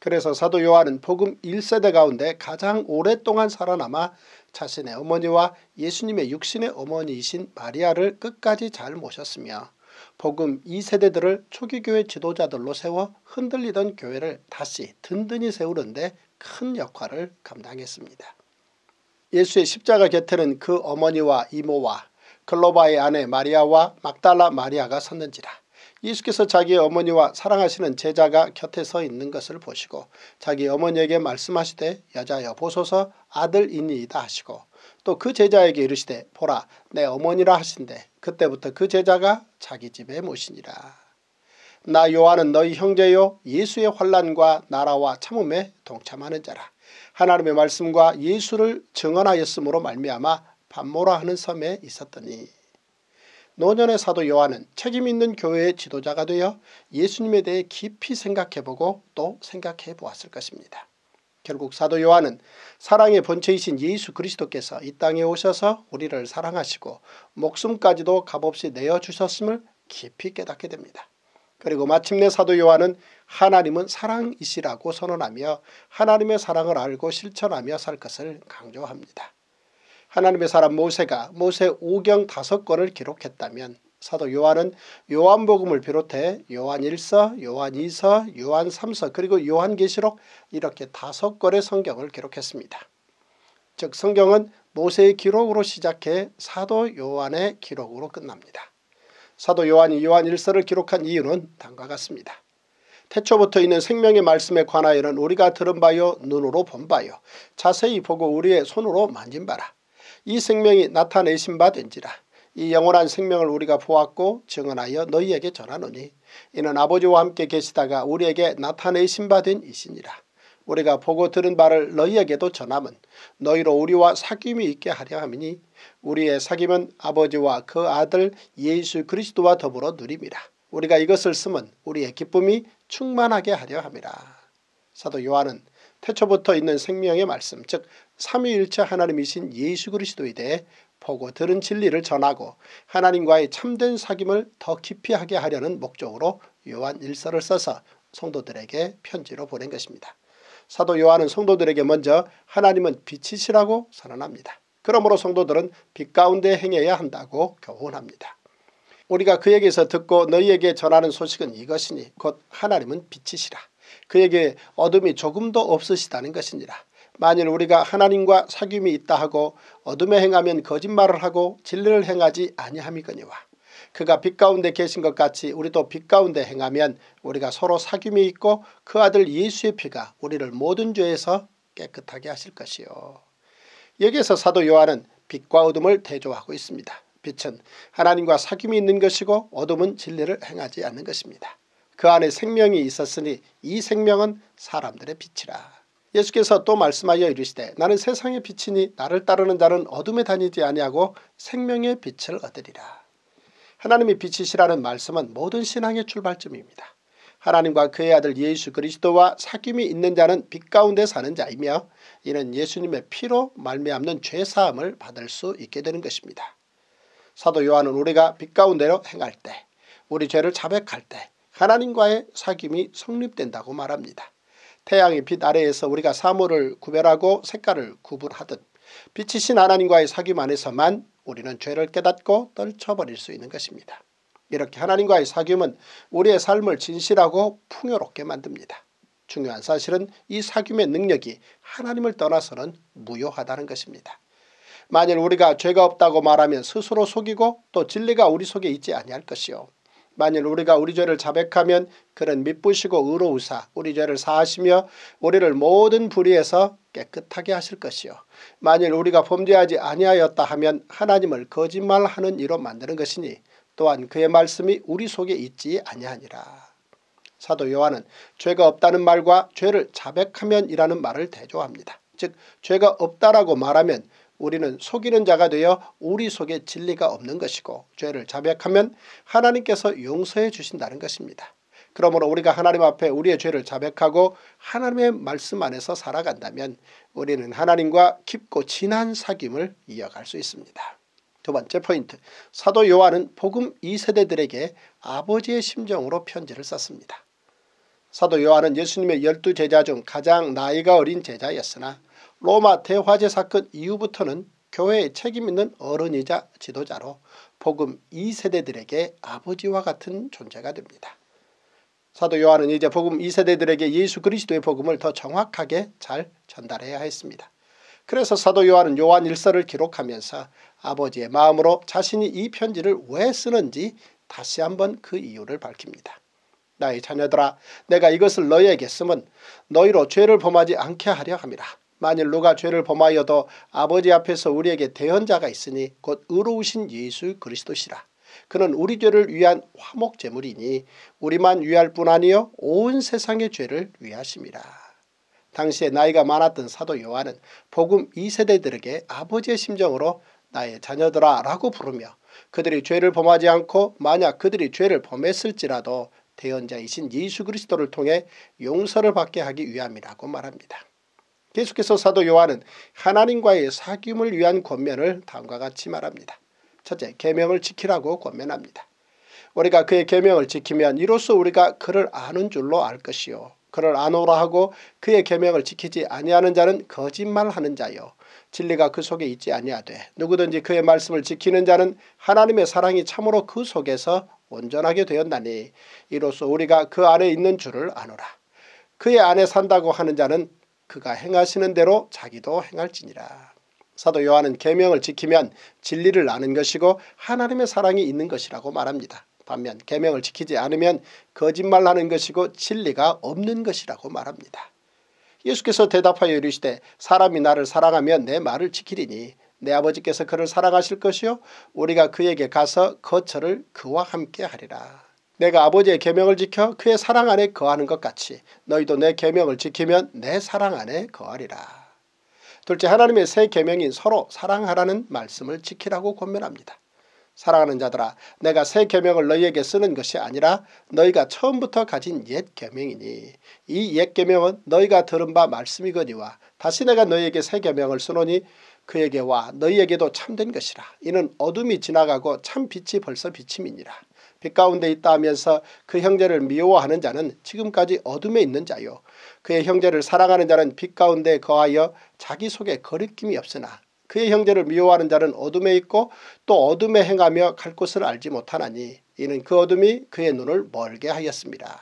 Speaker 1: 그래서 사도 요한은 복음 1세대 가운데 가장 오랫동안 살아남아 자신의 어머니와 예수님의 육신의 어머니이신 마리아를 끝까지 잘 모셨으며 복음 2세대들을 초기교회 지도자들로 세워 흔들리던 교회를 다시 든든히 세우는데 큰 역할을 감당했습니다. 예수의 십자가 곁에는 그 어머니와 이모와 글로바의 아내 마리아와 막달라 마리아가 섰는지라. 예수께서 자기 어머니와 사랑하시는 제자가 곁에 서 있는 것을 보시고 자기 어머니에게 말씀하시되 여자여 보소서 아들이니이다 하시고 또 그 제자에게 이르시되 보라 내 어머니라 하신대 그때부터 그 제자가 자기 집에 모시니라. 나 요한은 너희 형제요 예수의 환란과 나라와 참음에 동참하는 자라. 하나님의 말씀과 예수를 증언하였으므로 말미암아 반모라 하는 섬에 있었더니 노년의 사도 요한은 책임 있는 교회의 지도자가 되어 예수님에 대해 깊이 생각해보고 또 생각해 보았을 것입니다. 결국 사도 요한은 사랑의 본체이신 예수 그리스도께서 이 땅에 오셔서 우리를 사랑하시고 목숨까지도 값없이 내어주셨음을 깊이 깨닫게 됩니다. 그리고 마침내 사도 요한은 하나님은 사랑이시라고 선언하며 하나님의 사랑을 알고 실천하며 살 것을 강조합니다. 하나님의 사람 모세가 모세 5경 5권을 기록했다면 사도 요한은 요한복음을 비롯해 요한 1서, 요한 2서, 요한 3서 그리고 요한계시록 이렇게 다섯 권의 성경을 기록했습니다. 즉 성경은 모세의 기록으로 시작해 사도 요한의 기록으로 끝납니다. 사도 요한이 요한 1서를 기록한 이유는 다음과 같습니다. 태초부터 있는 생명의 말씀에 관하여는 우리가 들은 바요 눈으로 본 바요 자세히 보고 우리의 손으로 만진 바라. 이 생명이 나타내신 바 된지라. 이 영원한 생명을 우리가 보았고 증언하여 너희에게 전하노니 이는 아버지와 함께 계시다가 우리에게 나타내신 바 된 이시니라. 우리가 보고 들은 바를 너희에게도 전함은 너희로 우리와 사귐이 있게 하려 함이니 우리의 사귐은 아버지와 그 아들 예수 그리스도와 더불어 누림이라. 우리가 이것을 쓰면 우리의 기쁨이 충만하게 하려 함이라. 사도 요한은 태초부터 있는 생명의 말씀 즉 삼위일체 하나님이신 예수 그리스도에 대해 보고 들은 진리를 전하고 하나님과의 참된 사귐을 더 깊이 하게 하려는 목적으로 요한 1서를 써서 성도들에게 편지로 보낸 것입니다. 사도 요한은 성도들에게 먼저 하나님은 빛이시라고 선언합니다. 그러므로 성도들은 빛 가운데 행해야 한다고 교훈합니다. 우리가 그에게서 듣고 너희에게 전하는 소식은 이것이니 곧 하나님은 빛이시라. 그에게 어둠이 조금도 없으시다는 것이니라. 만일 우리가 하나님과 사귐이 있다 하고 어둠에 행하면 거짓말을 하고 진리를 행하지 아니함이거니와 그가 빛 가운데 계신 것 같이 우리도 빛 가운데 행하면 우리가 서로 사귐이 있고 그 아들 예수의 피가 우리를 모든 죄에서 깨끗하게 하실 것이요. 여기에서 사도 요한은 빛과 어둠을 대조하고 있습니다. 빛은 하나님과 사귐이 있는 것이고 어둠은 진리를 행하지 않는 것입니다. 그 안에 생명이 있었으니 이 생명은 사람들의 빛이라. 예수께서 또 말씀하여 이르시되 나는 세상의 빛이니 나를 따르는 자는 어둠에 다니지 아니하고 생명의 빛을 얻으리라. 하나님의 빛이시라는 말씀은 모든 신앙의 출발점입니다. 하나님과 그의 아들 예수 그리스도와 사귐이 있는 자는 빛 가운데 사는 자이며 이는 예수님의 피로 말미암는 죄사함을 받을 수 있게 되는 것입니다. 사도 요한은 우리가 빛 가운데로 행할 때 우리 죄를 자백할 때 하나님과의 사귐이 성립된다고 말합니다. 태양의 빛 아래에서 우리가 사물을 구별하고 색깔을 구분하듯 빛이신 하나님과의 사귐 안에서만 우리는 죄를 깨닫고 떨쳐버릴 수 있는 것입니다. 이렇게 하나님과의 사귐은 우리의 삶을 진실하고 풍요롭게 만듭니다. 중요한 사실은 이 사귐의 능력이 하나님을 떠나서는 무효하다는 것입니다. 만일 우리가 죄가 없다고 말하면 스스로 속이고 또 진리가 우리 속에 있지 아니할 것이요. 만일 우리가 우리 죄를 자백하면 그는 미쁘시고 의로우사 우리 죄를 사하시며 우리를 모든 불의에서 깨끗하게 하실 것이요. 만일 우리가 범죄하지 아니하였다 하면 하나님을 거짓말하는 이로 만드는 것이니 또한 그의 말씀이 우리 속에 있지 아니하니라. 사도 요한은 죄가 없다는 말과 죄를 자백하면이라는 말을 대조합니다. 즉 죄가 없다라고 말하면 우리는 속이는 자가 되어 우리 속에 진리가 없는 것이고 죄를 자백하면 하나님께서 용서해 주신다는 것입니다. 그러므로 우리가 하나님 앞에 우리의 죄를 자백하고 하나님의 말씀 안에서 살아간다면 우리는 하나님과 깊고 진한 사귐을 이어갈 수 있습니다. 두 번째 포인트 사도 요한은 복음 2세대들에게 아버지의 심정으로 편지를 썼습니다. 사도 요한은 예수님의 열두 제자 중 가장 나이가 어린 제자였으나 로마 대화제 사건 이후부터는 교회에 책임있는 어른이자 지도자로 복음 2세대들에게 아버지와 같은 존재가 됩니다. 사도 요한은 이제 복음 2세대들에게 예수 그리스도의 복음을 더 정확하게 잘 전달해야 했습니다. 그래서 사도 요한은 요한 일서를 기록하면서 아버지의 마음으로 자신이 이 편지를 왜 쓰는지 다시 한번 그 이유를 밝힙니다. 나의 자녀들아 내가 이것을 너희에게 쓰면 너희로 죄를 범하지 않게 하려 함이라. 만일 누가 죄를 범하여도 아버지 앞에서 우리에게 대언자가 있으니 곧 의로우신 예수 그리스도시라. 그는 우리 죄를 위한 화목제물이니 우리만 위할 뿐 아니요 온 세상의 죄를 위하심이라. 당시에 나이가 많았던 사도 요한은 복음 2세대들에게 아버지의 심정으로 나의 자녀들아 라고 부르며 그들이 죄를 범하지 않고 만약 그들이 죄를 범했을지라도 대언자이신 예수 그리스도를 통해 용서를 받게 하기 위함이라고 말합니다. 계속해서 사도 요한은 하나님과의 사귐을 위한 권면을 다음과 같이 말합니다. 첫째, 계명을 지키라고 권면합니다. 우리가 그의 계명을 지키면 이로써 우리가 그를 아는 줄로 알 것이요. 그를 아노라 하고 그의 계명을 지키지 아니하는 자는 거짓말하는 자요. 진리가 그 속에 있지 아니하되 누구든지 그의 말씀을 지키는 자는 하나님의 사랑이 참으로 그 속에서 온전하게 되었나니 이로써 우리가 그 안에 있는 줄을 아노라. 그의 안에 산다고 하는 자는 그가 행하시는 대로 자기도 행할지니라. 사도 요한은 계명을 지키면 진리를 아는 것이고 하나님의 사랑이 있는 것이라고 말합니다. 반면 계명을 지키지 않으면 거짓말하는 것이고 진리가 없는 것이라고 말합니다. 예수께서 대답하여 이르시되 사람이 나를 사랑하면 내 말을 지키리니 내 아버지께서 그를 사랑하실 것이요 우리가 그에게 가서 거처를 그와 함께 하리라. 내가 아버지의 계명을 지켜 그의 사랑 안에 거하는 것 같이 너희도 내 계명을 지키면 내 사랑 안에 거하리라. 둘째 하나님의 새 계명인 서로 사랑하라는 말씀을 지키라고 권면합니다. 사랑하는 자들아 내가 새 계명을 너희에게 쓰는 것이 아니라 너희가 처음부터 가진 옛 계명이니 이 옛 계명은 너희가 들은 바 말씀이거니와 다시 내가 너희에게 새 계명을 쓰노니 그에게 와 너희에게도 참된 것이라 이는 어둠이 지나가고 참 빛이 벌써 비침이니라 빛 가운데 있다 하면서 그 형제를 미워하는 자는 지금까지 어둠에 있는 자요 그의 형제를 사랑하는 자는 빛 가운데 거하여 자기 속에 거리낌이 없으나 그의 형제를 미워하는 자는 어둠에 있고 또 어둠에 행하며 갈 곳을 알지 못하나니 이는 그 어둠이 그의 눈을 멀게 하였습니다.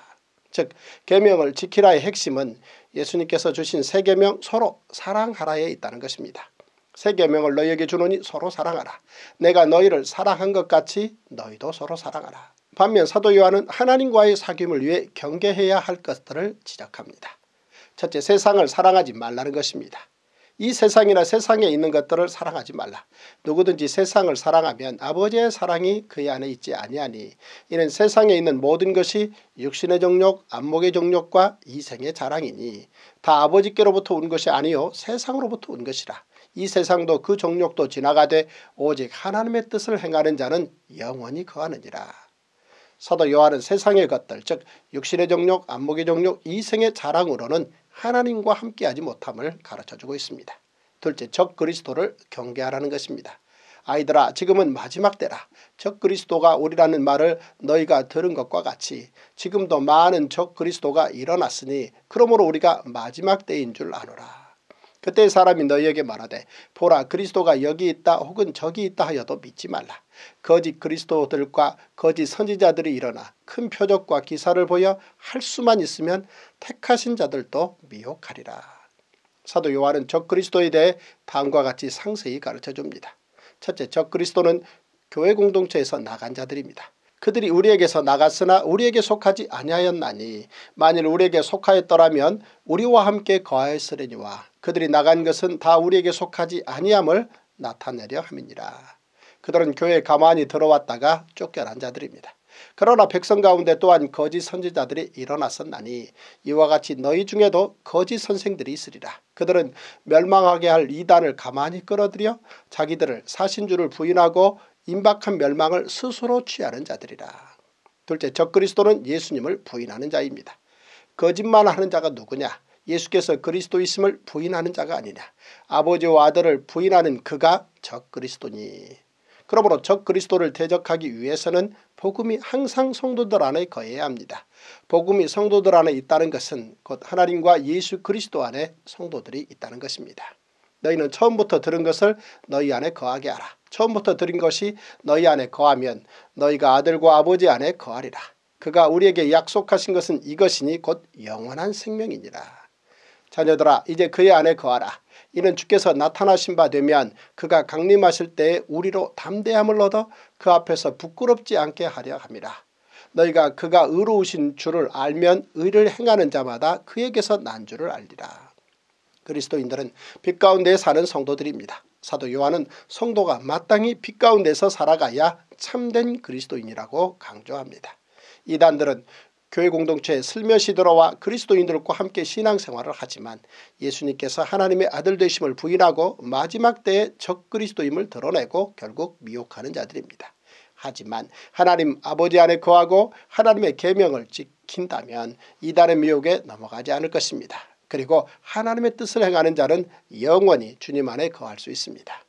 Speaker 1: 즉 계명을 지키라의 핵심은 예수님께서 주신 세 계명 서로 사랑하라에 있다는 것입니다. 새 계명을 너희에게 주노니 서로 사랑하라. 내가 너희를 사랑한 것 같이 너희도 서로 사랑하라. 반면 사도 요한은 하나님과의 사귐을 위해 경계해야 할 것들을 지적합니다. 첫째 세상을 사랑하지 말라는 것입니다. 이 세상이나 세상에 있는 것들을 사랑하지 말라. 누구든지 세상을 사랑하면 아버지의 사랑이 그의 안에 있지 아니하니 이는 세상에 있는 모든 것이 육신의 정욕, 안목의 정욕과 이생의 자랑이니 다 아버지께로부터 온 것이 아니요 세상으로부터 온 것이라. 이 세상도 그 정욕도 지나가되 오직 하나님의 뜻을 행하는 자는 영원히 거하느니라. 사도 요한은 세상의 것들 즉 육신의 정욕, 안목의 정욕, 이생의 자랑으로는 하나님과 함께하지 못함을 가르쳐주고 있습니다. 둘째 적 그리스도를 경계하라는 것입니다. 아이들아 지금은 마지막 때라 적 그리스도가 오리라는 말을 너희가 들은 것과 같이 지금도 많은 적 그리스도가 일어났으니 그러므로 우리가 마지막 때인 줄 아노라. 그때 사람이 너희에게 말하되 보라 그리스도가 여기 있다 혹은 저기 있다 하여도 믿지 말라. 거짓 그리스도들과 거짓 선지자들이 일어나 큰 표적과 기사를 보여 할 수만 있으면 택하신 자들도 미혹하리라. 사도 요한은 적 그리스도에 대해 다음과 같이 상세히 가르쳐줍니다. 첫째 적 그리스도는 교회 공동체에서 나간 자들입니다. 그들이 우리에게서 나갔으나 우리에게 속하지 아니하였나니 만일 우리에게 속하였더라면 우리와 함께 거하였으려니와 그들이 나간 것은 다 우리에게 속하지 아니함을 나타내려 함이니라. 그들은 교회에 가만히 들어왔다가 쫓겨난 자들입니다. 그러나 백성 가운데 또한 거짓 선지자들이 일어났었나니 이와 같이 너희 중에도 거짓 선생들이 있으리라. 그들은 멸망하게 할 이단을 가만히 끌어들여 자기들을 사신주를 부인하고 임박한 멸망을 스스로 취하는 자들이라. 둘째 적그리스도는 예수님을 부인하는 자입니다. 거짓말하는 자가 누구냐 예수께서 그리스도 있음을 부인하는 자가 아니냐 아버지와 아들을 부인하는 그가 적그리스도니 그러므로 적 그리스도를 대적하기 위해서는 복음이 항상 성도들 안에 거해야 합니다. 복음이 성도들 안에 있다는 것은 곧 하나님과 예수 그리스도 안에 성도들이 있다는 것입니다. 너희는 처음부터 들은 것을 너희 안에 거하게 하라. 처음부터 들은 것이 너희 안에 거하면 너희가 아들과 아버지 안에 거하리라. 그가 우리에게 약속하신 것은 이것이니 곧 영원한 생명이니라. 자녀들아 이제 그의 안에 거하라. 이는 주께서 나타나신 바 되면 그가 강림하실 때에 우리로 담대함을 얻어 그 앞에서 부끄럽지 않게 하려 함이라. 너희가 그가 의로우신 줄을 알면 의를 행하는 자마다 그에게서 난 줄을 알리라. 그리스도인들은 빛 가운데 사는 성도들입니다. 사도 요한은 성도가 마땅히 빛 가운데서 살아가야 참된 그리스도인이라고 강조합니다. 이단들은 교회 공동체에 슬며시 들어와 그리스도인들과 함께 신앙생활을 하지만 예수님께서 하나님의 아들 되심을 부인하고 마지막 때에 적그리스도임을 드러내고 결국 미혹하는 자들입니다. 하지만 하나님 아버지 안에 거하고 하나님의 계명을 지킨다면 이단의 미혹에 넘어가지 않을 것입니다. 그리고 하나님의 뜻을 행하는 자는 영원히 주님 안에 거할 수 있습니다.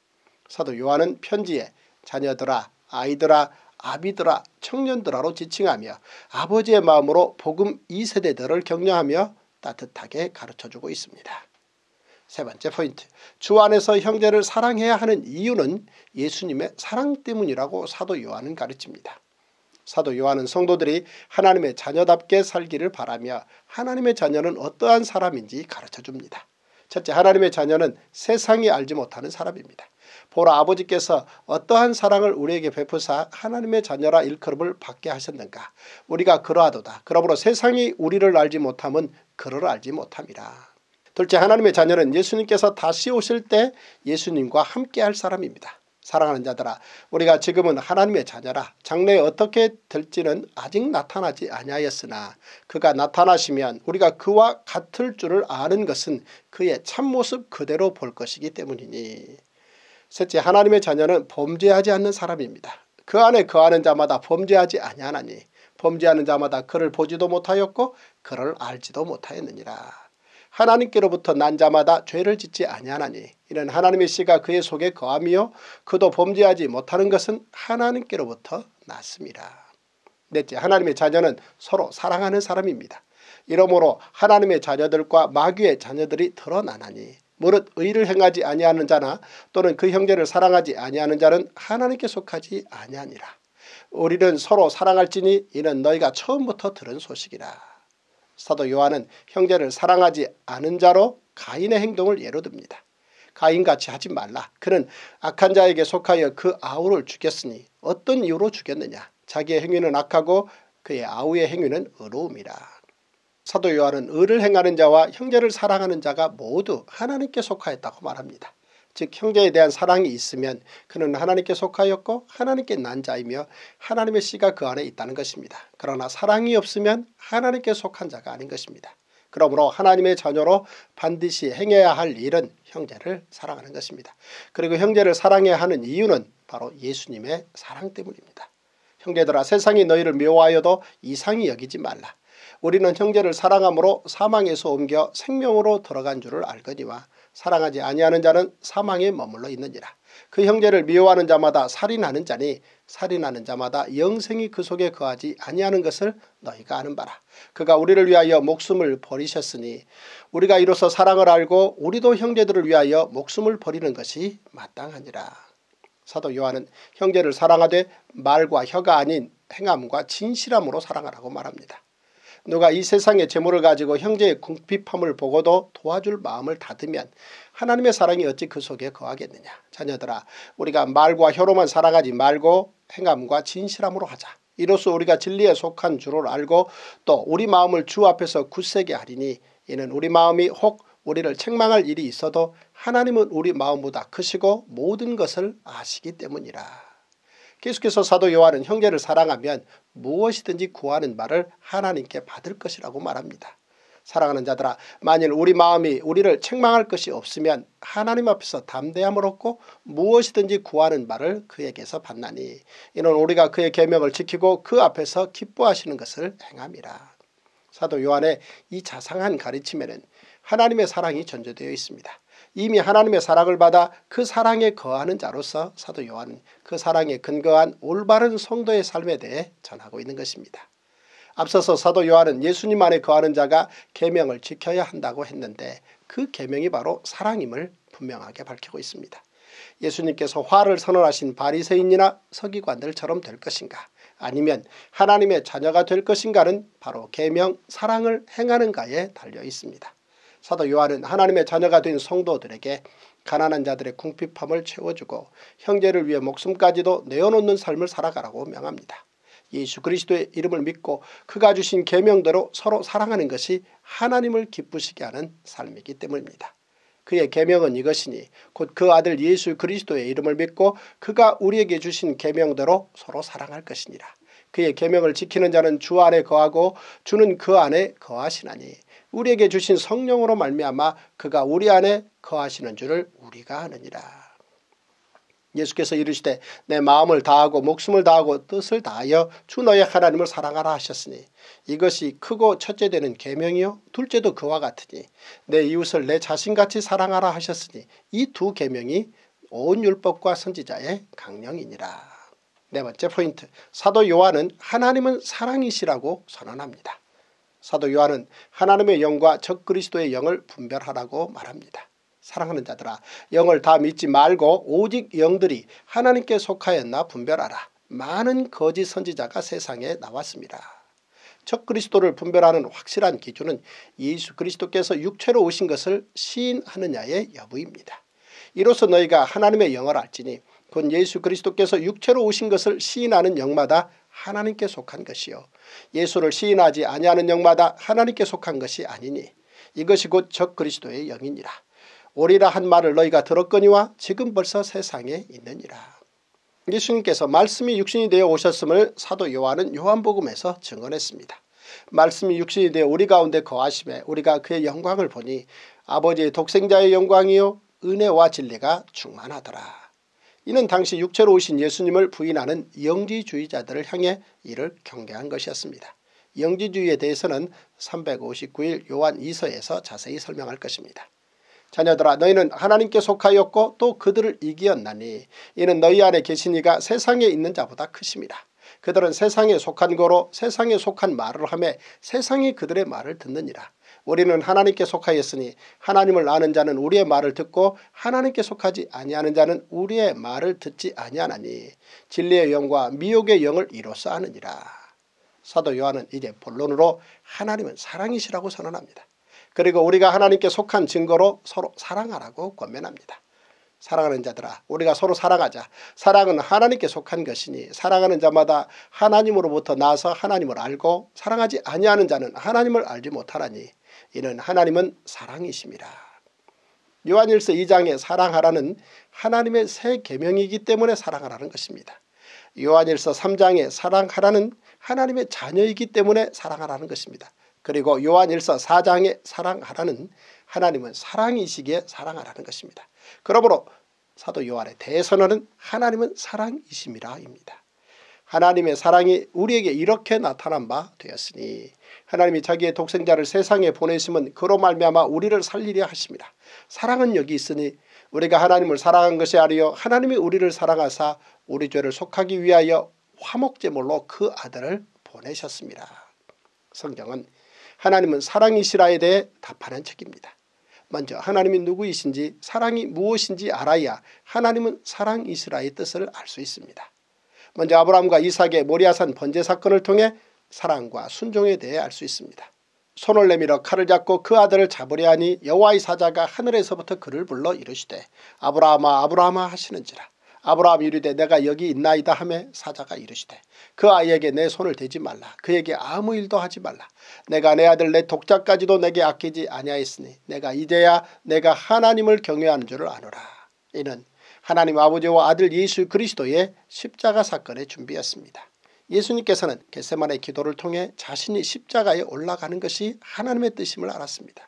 Speaker 1: 사도 요한은 편지에 자녀들아 아이들아 아비들아 청년들아로 지칭하며 아버지의 마음으로 복음 2세대들을 격려하며 따뜻하게 가르쳐주고 있습니다. 세 번째 포인트 주 안에서 형제를 사랑해야 하는 이유는 예수님의 사랑 때문이라고 사도 요한은 가르칩니다. 사도 요한은 성도들이 하나님의 자녀답게 살기를 바라며 하나님의 자녀는 어떠한 사람인지 가르쳐줍니다. 첫째 하나님의 자녀는 세상이 알지 못하는 사람입니다. 보라 아버지께서 어떠한 사랑을 우리에게 베푸사 하나님의 자녀라 일컬음을 받게 하셨는가. 우리가 그러하도다. 그러므로 세상이 우리를 알지 못함은 그를 알지 못함이라. 둘째 하나님의 자녀는 예수님께서 다시 오실 때 예수님과 함께 할 사람입니다. 사랑하는 자들아 우리가 지금은 하나님의 자녀라 장래에 어떻게 될지는 아직 나타나지 아니하였으나 그가 나타나시면 우리가 그와 같을 줄을 아는 것은 그의 참모습 그대로 볼 것이기 때문이니 셋째 하나님의 자녀는 범죄하지 않는 사람입니다. 그 안에 거하는 자마다 범죄하지 아니하나니 범죄하는 자마다 그를 보지도 못하였고 그를 알지도 못하였느니라. 하나님께로부터 난 자마다 죄를 짓지 아니하나니 이는 하나님의 씨가 그의 속에 거하며 그도 범죄하지 못하는 것은 하나님께로부터 났습니다. 넷째 하나님의 자녀는 서로 사랑하는 사람입니다. 이러므로 하나님의 자녀들과 마귀의 자녀들이 드러나나니 무릇 의를 행하지 아니하는 자나 또는 그 형제를 사랑하지 아니하는 자는 하나님께 속하지 아니하니라. 우리는 서로 사랑할지니 이는 너희가 처음부터 들은 소식이라. 사도 요한은 형제를 사랑하지 않은 자로 가인의 행동을 예로 듭니다. 가인같이 하지 말라. 그는 악한 자에게 속하여 그 아우를 죽였으니 어떤 이유로 죽였느냐. 자기의 행위는 악하고 그의 아우의 행위는 의로움이라. 사도 요한은 의를 행하는 자와 형제를 사랑하는 자가 모두 하나님께 속하였다고 말합니다. 즉 형제에 대한 사랑이 있으면 그는 하나님께 속하였고 하나님께 난 자이며 하나님의 씨가 그 안에 있다는 것입니다. 그러나 사랑이 없으면 하나님께 속한 자가 아닌 것입니다. 그러므로 하나님의 자녀로 반드시 행해야 할 일은 형제를 사랑하는 것입니다. 그리고 형제를 사랑해야 하는 이유는 바로 예수님의 사랑 때문입니다. 형제들아 세상이 너희를 미워하여도 이상히 여기지 말라. 우리는 형제를 사랑함으로 사망에서 옮겨 생명으로 들어간 줄을 알거니와 사랑하지 아니하는 자는 사망에 머물러 있느니라. 그 형제를 미워하는 자마다 살인하는 자니 살인하는 자마다 영생이 그 속에 거하지 아니하는 것을 너희가 아는 바라. 그가 우리를 위하여 목숨을 버리셨으니 우리가 이로써 사랑을 알고 우리도 형제들을 위하여 목숨을 버리는 것이 마땅하니라. 사도 요한은 형제를 사랑하되 말과 혀가 아닌 행함과 진실함으로 사랑하라고 말합니다. 누가 이 세상의 재물을 가지고 형제의 궁핍함을 보고도 도와줄 마음을 닫으면 하나님의 사랑이 어찌 그 속에 거하겠느냐. 자녀들아 우리가 말과 혀로만 살아가지 말고 행함과 진실함으로 하자. 이로써 우리가 진리에 속한 줄을 알고 또 우리 마음을 주 앞에서 굳세게 하리니 이는 우리 마음이 혹 우리를 책망할 일이 있어도 하나님은 우리 마음보다 크시고 모든 것을 아시기 때문이라. 계속해서 사도 요한은 형제를 사랑하면 무엇이든지 구하는 말을 하나님께 받을 것이라고 말합니다. 사랑하는 자들아 만일 우리 마음이 우리를 책망할 것이 없으면 하나님 앞에서 담대함을 얻고 무엇이든지 구하는 말을 그에게서 받나니 이는 우리가 그의 계명을 지키고 그 앞에서 기뻐하시는 것을 행함이라. 사도 요한의 이 자상한 가르침에는 하나님의 사랑이 전제되어 있습니다. 이미 하나님의 사랑을 받아 그 사랑에 거하는 자로서 사도 요한은 그 사랑에 근거한 올바른 성도의 삶에 대해 전하고 있는 것입니다. 앞서서 사도 요한은 예수님 안에 거하는 자가 계명을 지켜야 한다고 했는데 그 계명이 바로 사랑임을 분명하게 밝히고 있습니다. 예수님께서 화를 선언하신 바리새인이나 서기관들처럼 될 것인가 아니면 하나님의 자녀가 될 것인가는 바로 계명 사랑을 행하는가에 달려 있습니다. 사도 요한은 하나님의 자녀가 된 성도들에게 가난한 자들의 궁핍함을 채워주고 형제를 위해 목숨까지도 내어놓는 삶을 살아가라고 명합니다. 예수 그리스도의 이름을 믿고 그가 주신 계명대로 서로 사랑하는 것이 하나님을 기쁘시게 하는 삶이기 때문입니다. 그의 계명은 이것이니 곧 그 아들 예수 그리스도의 이름을 믿고 그가 우리에게 주신 계명대로 서로 사랑할 것이니라. 그의 계명을 지키는 자는 주 안에 거하고 주는 그 안에 거하시나니 우리에게 주신 성령으로 말미암아 그가 우리 안에 거하시는 줄을 우리가 아느니라. 예수께서 이르시되 내 마음을 다하고 목숨을 다하고 뜻을 다하여 주 너의 하나님을 사랑하라 하셨으니 이것이 크고 첫째 되는 계명이요 둘째도 그와 같으니 내 이웃을 내 자신같이 사랑하라 하셨으니 이 두 계명이 온 율법과 선지자의 강령이니라. 네 번째 포인트 사도 요한은 하나님은 사랑이시라고 선언합니다. 사도 요한은 하나님의 영과 적그리스도의 영을 분별하라고 말합니다. 사랑하는 자들아 영을 다 믿지 말고 오직 영들이 하나님께 속하였나 분별하라. 많은 거짓 선지자가 세상에 나왔습니다. 적 그리스도를 분별하는 확실한 기준은 예수 그리스도께서 육체로 오신 것을 시인하느냐의 여부입니다. 이로써 너희가 하나님의 영을 알지니 곧 예수 그리스도께서 육체로 오신 것을 시인하는 영마다 하나님께 속한 것이요 예수를 시인하지 아니하는 영마다 하나님께 속한 것이 아니니 이것이 곧 적 그리스도의 영이니라. 오리라 한 말을 너희가 들었거니와 지금 벌써 세상에 있느니라. 예수님께서 말씀이 육신이 되어 오셨음을 사도 요한은 요한복음에서 증언했습니다. 말씀이 육신이 되어 우리 가운데 거하심에 우리가 그의 영광을 보니 아버지의 독생자의 영광이요 은혜와 진리가 충만하더라. 이는 당시 육체로 오신 예수님을 부인하는 영지주의자들을 향해 이를 경계한 것이었습니다. 영지주의에 대해서는 359일 요한 2서에서 자세히 설명할 것입니다. 자녀들아 너희는 하나님께 속하였고 또 그들을 이기었나니 이는 너희 안에 계신 이가 세상에 있는 자보다 크심이라. 그들은 세상에 속한 거로 세상에 속한 말을 하며 세상이 그들의 말을 듣느니라. 우리는 하나님께 속하였으니 하나님을 아는 자는 우리의 말을 듣고 하나님께 속하지 아니하는 자는 우리의 말을 듣지 아니하나니 진리의 영과 미혹의 영을 이로써 아느니라. 사도 요한은 이제 본론으로 하나님은 사랑이시라고 선언합니다. 그리고 우리가 하나님께 속한 증거로 서로 사랑하라고 권면합니다. 사랑하는 자들아 우리가 서로 사랑하자. 사랑은 하나님께 속한 것이니 사랑하는 자마다 하나님으로부터 나서 하나님을 알고 사랑하지 아니하는 자는 하나님을 알지 못하나니 이는 하나님은 사랑이십니다. 요한일서 2장에 사랑하라는 하나님의 새 계명이기 때문에 사랑하라는 것입니다. 요한일서 3장에 사랑하라는 하나님의 자녀이기 때문에 사랑하라는 것입니다. 그리고 요한일서 4장에 사랑하라는 하나님은 사랑이시기에 사랑하라는 것입니다. 그러므로 사도 요한의 대선언은 하나님은 사랑이심이라입니다. 하나님의 사랑이 우리에게 이렇게 나타난 바 되었으니 하나님이 자기의 독생자를 세상에 보내심은 그로 말미암아 우리를 살리려 하십니다. 사랑은 여기 있으니 우리가 하나님을 사랑한 것이 아니요 하나님이 우리를 사랑하사 우리 죄를 속하기 위하여 화목제물로 그 아들을 보내셨습니다. 성경은 하나님은 사랑이시라에 대해 답하는 책입니다. 먼저 하나님이 누구이신지 사랑이 무엇인지 알아야 하나님은 사랑이시라의 뜻을 알 수 있습니다. 먼저 아브라함과 이삭의 모리아산 번제 사건을 통해 사랑과 순종에 대해 알 수 있습니다. 손을 내밀어 칼을 잡고 그 아들을 잡으려 하니 여호와의 사자가 하늘에서부터 그를 불러 이르시되 아브라함아 아브라함아 하시는지라. 아브라함이 이르되 내가 여기 있나이다 하매 사자가 이르시되 그 아이에게 내 손을 대지 말라. 그에게 아무 일도 하지 말라. 내가 내 아들 내 독자까지도 내게 아끼지 아니하였으니 내가 이제야 내가 하나님을 경외하는 줄을 아노라. 이는 하나님 아버지와 아들 예수 그리스도의 십자가 사건의 준비였습니다. 예수님께서는 겟세만의 기도를 통해 자신이 십자가에 올라가는 것이 하나님의 뜻임을 알았습니다.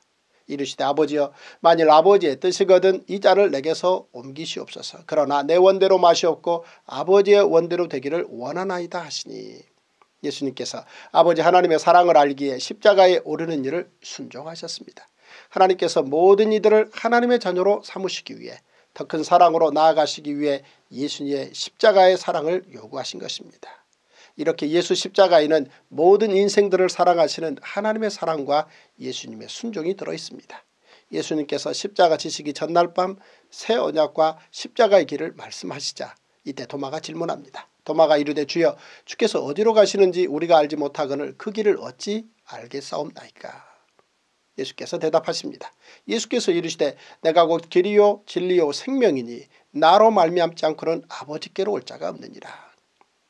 Speaker 1: 이르시되 아버지여 만일 아버지의 뜻이거든 이 자를 내게서 옮기시옵소서 그러나 내 원대로 마시옵고 아버지의 원대로 되기를 원하나이다 하시니 예수님께서 아버지 하나님의 사랑을 알기에 십자가에 오르는 일을 순종하셨습니다. 하나님께서 모든 이들을 하나님의 자녀로 삼으시기 위해 더 큰 사랑으로 나아가시기 위해 예수님의 십자가의 사랑을 요구하신 것입니다. 이렇게 예수 십자가에는 모든 인생들을 사랑하시는 하나님의 사랑과 예수님의 순종이 들어있습니다. 예수님께서 십자가 지시기 전날 밤 새 언약과 십자가의 길을 말씀하시자 이때 도마가 질문합니다. 도마가 이르되 주여 주께서 어디로 가시는지 우리가 알지 못하거늘 그 길을 어찌 알겠사옵나이까. 예수께서 대답하십니다. 예수께서 이르시되 내가 곧 길이요 진리요 생명이니 나로 말미암지 않고는 아버지께로 올 자가 없느니라.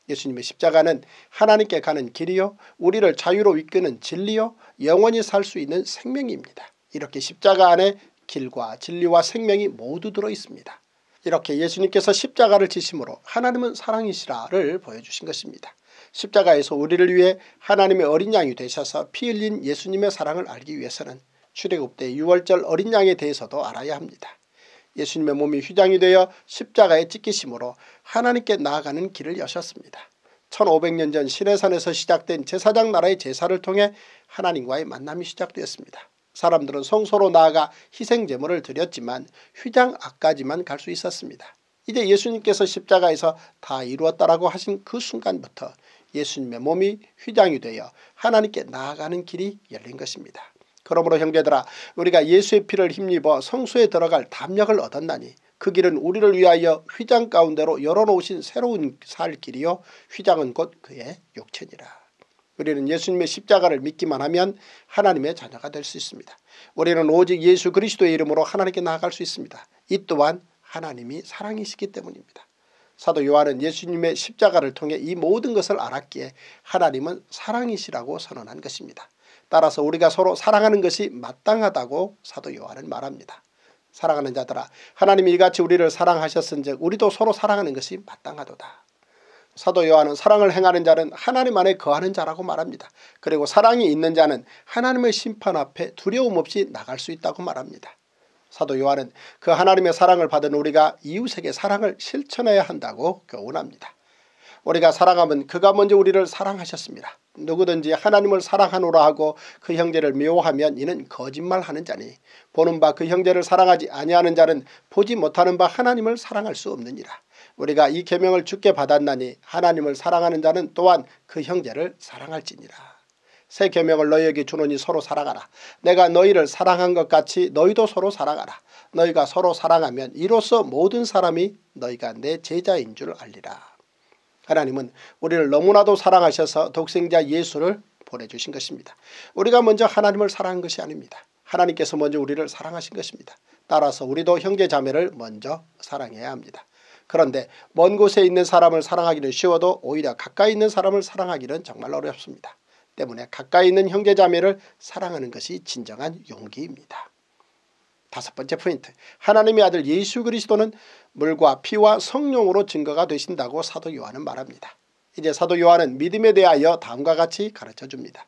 Speaker 1: 예수님의 십자가는 하나님께 가는 길이요 우리를 자유로 이끄는 진리요 영원히 살 수 있는 생명입니다. 이렇게 십자가 안에 길과 진리와 생명이 모두 들어있습니다. 이렇게 예수님께서 십자가를 지심으로 하나님은 사랑이시라를 보여주신 것입니다. 십자가에서 우리를 위해 하나님의 어린 양이 되셔서 피 흘린 예수님의 사랑을 알기 위해서는 출애굽 때 6월절 어린 양에 대해서도 알아야 합니다. 예수님의 몸이 휘장이 되어 십자가에 찢기심으로 하나님께 나아가는 길을 여셨습니다. 1500년 전 시내산에서 시작된 제사장 나라의 제사를 통해 하나님과의 만남이 시작되었습니다. 사람들은 성소로 나아가 희생제물을 드렸지만 휘장 앞까지만 갈 수 있었습니다. 이제 예수님께서 십자가에서 다 이루었다라고 하신 그 순간부터 예수님의 몸이 휘장이 되어 하나님께 나아가는 길이 열린 것입니다. 그러므로 형제들아 우리가 예수의 피를 힘입어 성소에 들어갈 담력을 얻었나니 그 길은 우리를 위하여 휘장 가운데로 열어놓으신 새로운 살 길이요 휘장은 곧 그의 육체니라. 우리는 예수님의 십자가를 믿기만 하면 하나님의 자녀가 될 수 있습니다. 우리는 오직 예수 그리스도의 이름으로 하나님께 나아갈 수 있습니다. 이 또한 하나님이 사랑이시기 때문입니다. 사도 요한은 예수님의 십자가를 통해 이 모든 것을 알았기에 하나님은 사랑이시라고 선언한 것입니다. 따라서 우리가 서로 사랑하는 것이 마땅하다고 사도 요한은 말합니다. 사랑하는 자들아 하나님이 이같이 우리를 사랑하셨은즉 우리도 서로 사랑하는 것이 마땅하도다. 사도 요한은 사랑을 행하는 자는 하나님 안에 거하는 자라고 말합니다. 그리고 사랑이 있는 자는 하나님의 심판 앞에 두려움 없이 나갈 수 있다고 말합니다. 사도 요한은 그 하나님의 사랑을 받은 우리가 이웃에게 사랑을 실천해야 한다고 교훈합니다. 우리가 사랑하면 그가 먼저 우리를 사랑하셨습니다. 누구든지 하나님을 사랑하노라 하고 그 형제를 미워하면 이는 거짓말하는 자니 보는 바 그 형제를 사랑하지 아니하는 자는 보지 못하는 바 하나님을 사랑할 수 없느니라. 우리가 이 계명을 주께 받았나니 하나님을 사랑하는 자는 또한 그 형제를 사랑할지니라. 새 계명을 너희에게 주노니 서로 사랑하라. 내가 너희를 사랑한 것 같이 너희도 서로 사랑하라. 너희가 서로 사랑하면 이로써 모든 사람이 너희가 내 제자인 줄 알리라. 하나님은 우리를 너무나도 사랑하셔서 독생자 예수를 보내주신 것입니다. 우리가 먼저 하나님을 사랑한 것이 아닙니다. 하나님께서 먼저 우리를 사랑하신 것입니다. 따라서 우리도 형제 자매를 먼저 사랑해야 합니다. 그런데 먼 곳에 있는 사람을 사랑하기는 쉬워도 오히려 가까이 있는 사람을 사랑하기는 정말 어렵습니다. 때문에 가까이 있는 형제자매를 사랑하는 것이 진정한 용기입니다. 다섯 번째 포인트 하나님의 아들 예수 그리스도는 물과 피와 성령으로 증거가 되신다고 사도 요한은 말합니다. 이제 사도 요한은 믿음에 대하여 다음과 같이 가르쳐줍니다.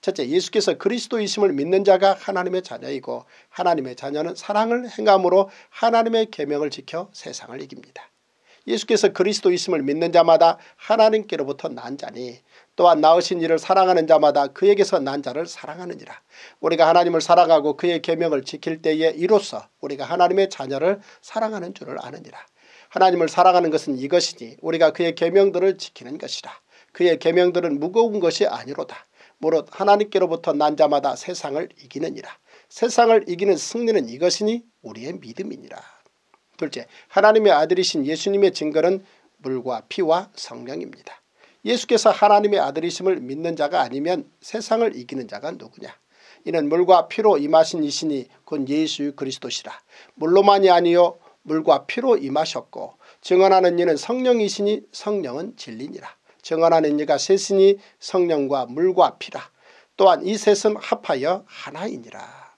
Speaker 1: 첫째 예수께서 그리스도이심을 믿는 자가 하나님의 자녀이고 하나님의 자녀는 사랑을 행함으로 하나님의 계명을 지켜 세상을 이깁니다. 예수께서 그리스도 있음을 믿는 자마다 하나님께로부터 난 자니 또한 나으신 이를 사랑하는 자마다 그에게서 난 자를 사랑하느니라. 우리가 하나님을 사랑하고 그의 계명을 지킬 때에 이로써 우리가 하나님의 자녀를 사랑하는 줄을 아느니라. 하나님을 사랑하는 것은 이것이니 우리가 그의 계명들을 지키는 것이라. 그의 계명들은 무거운 것이 아니로다. 무릇 하나님께로부터 난 자마다 세상을 이기느니라. 세상을 이기는 승리는 이것이니 우리의 믿음이니라. 둘째, 하나님의 아들이신 예수님의 증거는 물과 피와 성령입니다. 예수께서 하나님의 아들이심을 믿는 자가 아니면 세상을 이기는 자가 누구냐. 이는 물과 피로 임하신 이신이 곧 예수 그리스도시라. 물로만이 아니요 물과 피로 임하셨고 증언하는 이는 성령이시니 성령은 진리니라. 증언하는 이가 셋이니 성령과 물과 피라. 또한 이 셋은 합하여 하나이니라.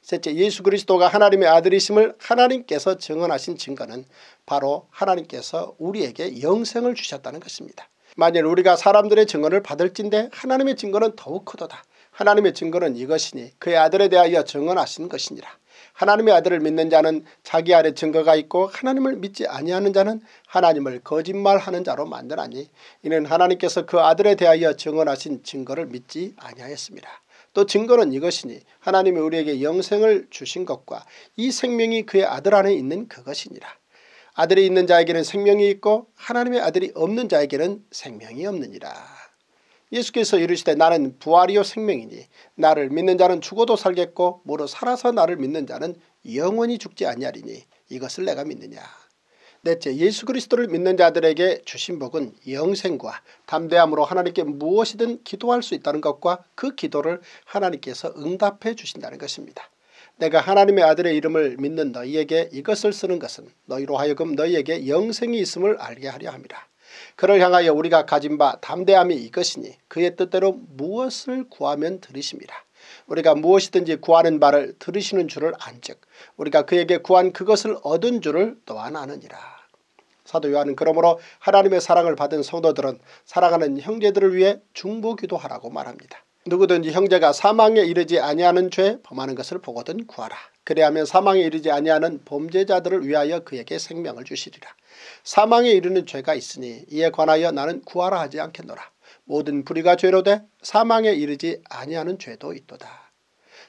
Speaker 1: 셋째 예수 그리스도가 하나님의 아들이심을 하나님께서 증언하신 증거는 바로 하나님께서 우리에게 영생을 주셨다는 것입니다. 만일 우리가 사람들의 증언을 받을진데 하나님의 증거는 더욱 크도다. 하나님의 증거는 이것이니 그의 아들에 대하여 증언하신 것이니라. 하나님의 아들을 믿는 자는 자기 안에 증거가 있고 하나님을 믿지 아니하는 자는 하나님을 거짓말하는 자로 만드나니 이는 하나님께서 그 아들에 대하여 증언하신 증거를 믿지 아니하였습니다. 또 증거는 이것이니 하나님이 우리에게 영생을 주신 것과 이 생명이 그의 아들 안에 있는 그것이니라. 아들이 있는 자에게는 생명이 있고 하나님의 아들이 없는 자에게는 생명이 없느니라. 예수께서 이르시되 나는 부활이요 생명이니 나를 믿는 자는 죽어도 살겠고 무릇 살아서 나를 믿는 자는 영원히 죽지 아니하리니 이것을 내가 믿느냐. 넷째 예수 그리스도를 믿는 자들에게 주신 복은 영생과 담대함으로 하나님께 무엇이든 기도할 수 있다는 것과 그 기도를 하나님께서 응답해 주신다는 것입니다. 내가 하나님의 아들의 이름을 믿는 너희에게 이것을 쓰는 것은 너희로 하여금 너희에게 영생이 있음을 알게 하려 함이라. 그를 향하여 우리가 가진 바 담대함이 이것이니 그의 뜻대로 무엇을 구하면 들으심이라. 우리가 무엇이든지 구하는 바를 들으시는 줄을 안즉 우리가 그에게 구한 그것을 얻은 줄을 또한 아느니라. 사도 요한은 그러므로 하나님의 사랑을 받은 성도들은 사랑하는 형제들을 위해 중보기도하라고 말합니다. 누구든지 형제가 사망에 이르지 아니하는 죄 범하는 것을 보거든 구하라. 그래야면 사망에 이르지 아니하는 범죄자들을 위하여 그에게 생명을 주시리라. 사망에 이르는 죄가 있으니 이에 관하여 나는 구하라 하지 않겠노라. 모든 불의가 죄로 돼 사망에 이르지 아니하는 죄도 있도다.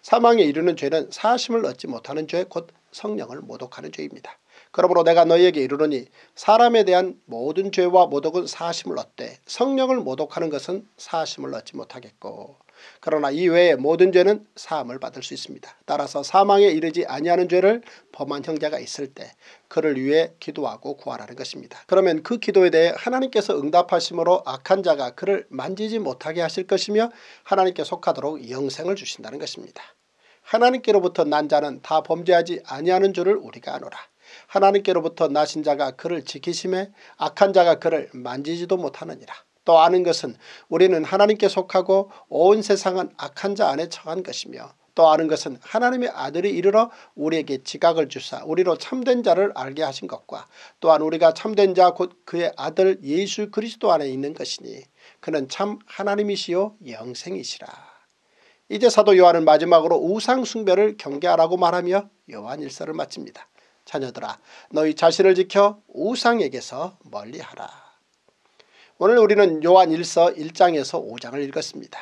Speaker 1: 사망에 이르는 죄는 사심을 얻지 못하는 죄 곧 성령을 모독하는 죄입니다. 그러므로 내가 너희에게 이르노니 사람에 대한 모든 죄와 모독은 사심을 얻되 성령을 모독하는 것은 사심을 얻지 못하겠고 그러나 이 외의 모든 죄는 사함을 받을 수 있습니다. 따라서 사망에 이르지 아니하는 죄를 범한 형제가 있을 때 그를 위해 기도하고 구하라는 것입니다. 그러면 그 기도에 대해 하나님께서 응답하심으로 악한 자가 그를 만지지 못하게 하실 것이며 하나님께 속하도록 영생을 주신다는 것입니다. 하나님께로부터 난 자는 다 범죄하지 아니하는 줄을 우리가 아노라. 하나님께로부터 나신 자가 그를 지키심에 악한 자가 그를 만지지도 못하느니라. 또 아는 것은 우리는 하나님께 속하고 온 세상은 악한 자 안에 처한 것이며 또 아는 것은 하나님의 아들이 이르러 우리에게 지각을 주사 우리로 참된 자를 알게 하신 것과 또한 우리가 참된 자 곧 그의 아들 예수 그리스도 안에 있는 것이니 그는 참 하나님이시요 영생이시라. 이제 사도 요한은 마지막으로 우상 숭배를 경계하라고 말하며 요한 일서를 마칩니다. 자녀들아 너희 자신을 지켜 우상에게서 멀리하라. 오늘 우리는 요한 1서 1장에서 5장을 읽었습니다.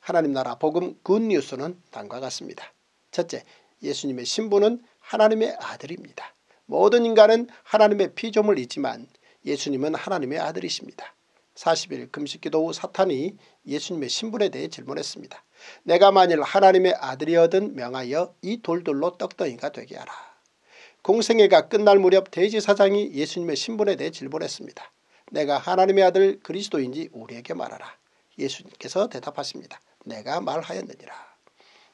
Speaker 1: 하나님 나라 복음 굿뉴스는 다음과 같습니다. 첫째, 예수님의 신부는 하나님의 아들입니다. 모든 인간은 하나님의 피조물이지만 예수님은 하나님의 아들이십니다. 40일 금식기도 후 사탄이 예수님의 신분에 대해 질문했습니다. 내가 만일 하나님의 아들이어든 명하여 이 돌들로 떡덩이가 되게 하라. 공생애가 끝날 무렵 대지사장이 예수님의 신분에 대해 질문했습니다. 내가 하나님의 아들 그리스도인지 우리에게 말하라. 예수님께서 대답하십니다. 내가 말하였느니라.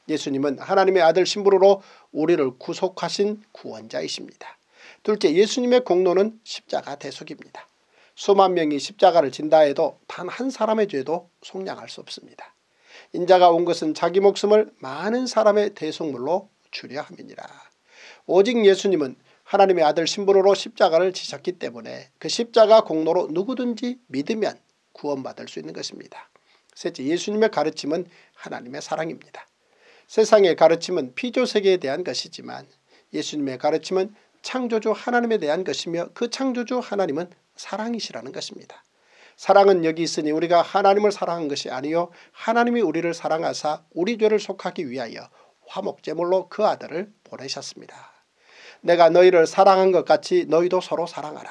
Speaker 1: 예수님은 하나님의 아들 신부로 우리를 구속하신 구원자이십니다. 둘째 예수님의 공로는 십자가 대속입니다. 수만 명이 십자가를 진다 해도 단 한 사람의 죄도 속량할 수 없습니다. 인자가 온 것은 자기 목숨을 많은 사람의 대속물로 주려 함이니라. 오직 예수님은 하나님의 아들 신부로 십자가를 지셨기 때문에 그 십자가 공로로 누구든지 믿으면 구원받을 수 있는 것입니다. 셋째 예수님의 가르침은 하나님의 사랑입니다. 세상의 가르침은 피조세계에 대한 것이지만 예수님의 가르침은 창조주 하나님에 대한 것이며 그 창조주 하나님은 사랑이시라는 것입니다. 사랑은 여기 있으니 우리가 하나님을 사랑한 것이 아니요 하나님이 우리를 사랑하사 우리 죄를 속하기 위하여 화목제물로 그 아들을 보내셨습니다. 내가 너희를 사랑한 것 같이 너희도 서로 사랑하라.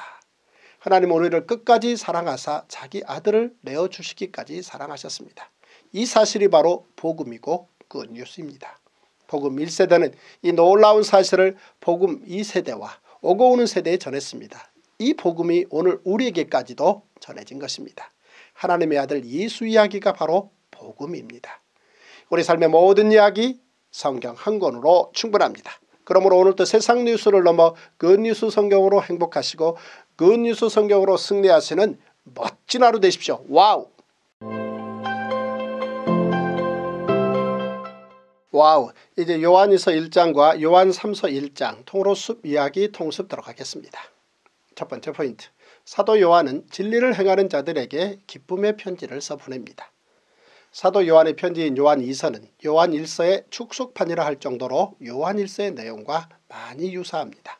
Speaker 1: 하나님 우리를 끝까지 사랑하사 자기 아들을 내어주시기까지 사랑하셨습니다. 이 사실이 바로 복음이고 그 뉴스입니다. 복음 1세대는 이 놀라운 사실을 복음 2세대와 오고 오는 세대에 전했습니다. 이 복음이 오늘 우리에게까지도 전해진 것입니다. 하나님의 아들 예수 이야기가 바로 복음입니다. 우리 삶의 모든 이야기 성경 한 권으로 충분합니다. 그러므로 오늘도 세상 뉴스를 넘어 good news 성경으로 행복하시고 good news 성경으로 승리하시는 멋진 하루 되십시오. Wow! Wow 이제 요한이서 1장과 요한 3서 1장 통으로 숲 이야기 통숲 들어가겠습니다. 첫 번째 포인트 사도 요한은 진리를 행하는 자들에게 기쁨의 편지를 써보냅니다. 사도 요한의 편지인 요한 2서는 요한 1서의 축속판이라 할 정도로 요한 1서의 내용과 많이 유사합니다.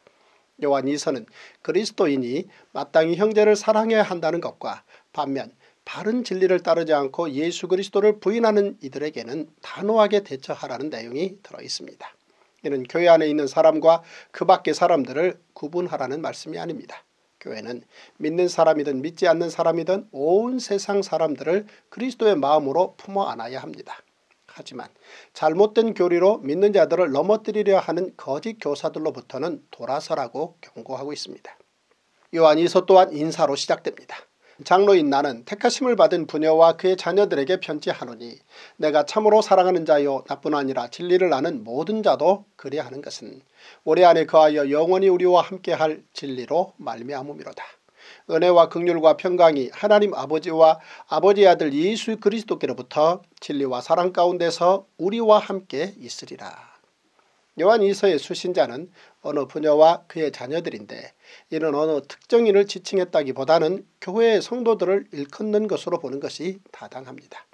Speaker 1: 요한 2서는 그리스도인이 마땅히 형제를 사랑해야 한다는 것과 반면 바른 진리를 따르지 않고 예수 그리스도를 부인하는 이들에게는 단호하게 대처하라는 내용이 들어있습니다. 이는 교회 안에 있는 사람과 그 밖의 사람들을 구분하라는 말씀이 아닙니다. 교회는 믿는 사람이든 믿지 않는 사람이든 온 세상 사람들을 그리스도의 마음으로 품어 안아야 합니다. 하지만 잘못된 교리로 믿는 자들을 넘어뜨리려 하는 거짓 교사들로부터는 돌아서라고 경고하고 있습니다. 요한 이서 또한 인사로 시작됩니다. 장로인 나는 택하심을 받은 부녀와 그의 자녀들에게 편지하노니 내가 참으로 사랑하는 자요 나뿐 아니라 진리를 아는 모든 자도 그래야 하는 것은 우리 안에 거하여 영원히 우리와 함께할 진리로 말미암음이로다. 은혜와 극률과 평강이 하나님 아버지와 아버지의 아들 예수 그리스도께로부터 진리와 사랑 가운데서 우리와 함께 있으리라. 요한 이서의 수신자는 어느 부녀와 그의 자녀들인데 이는 어느 특정인을 지칭했다기보다는 교회의 성도들을 일컫는 것으로 보는 것이 타당합니다.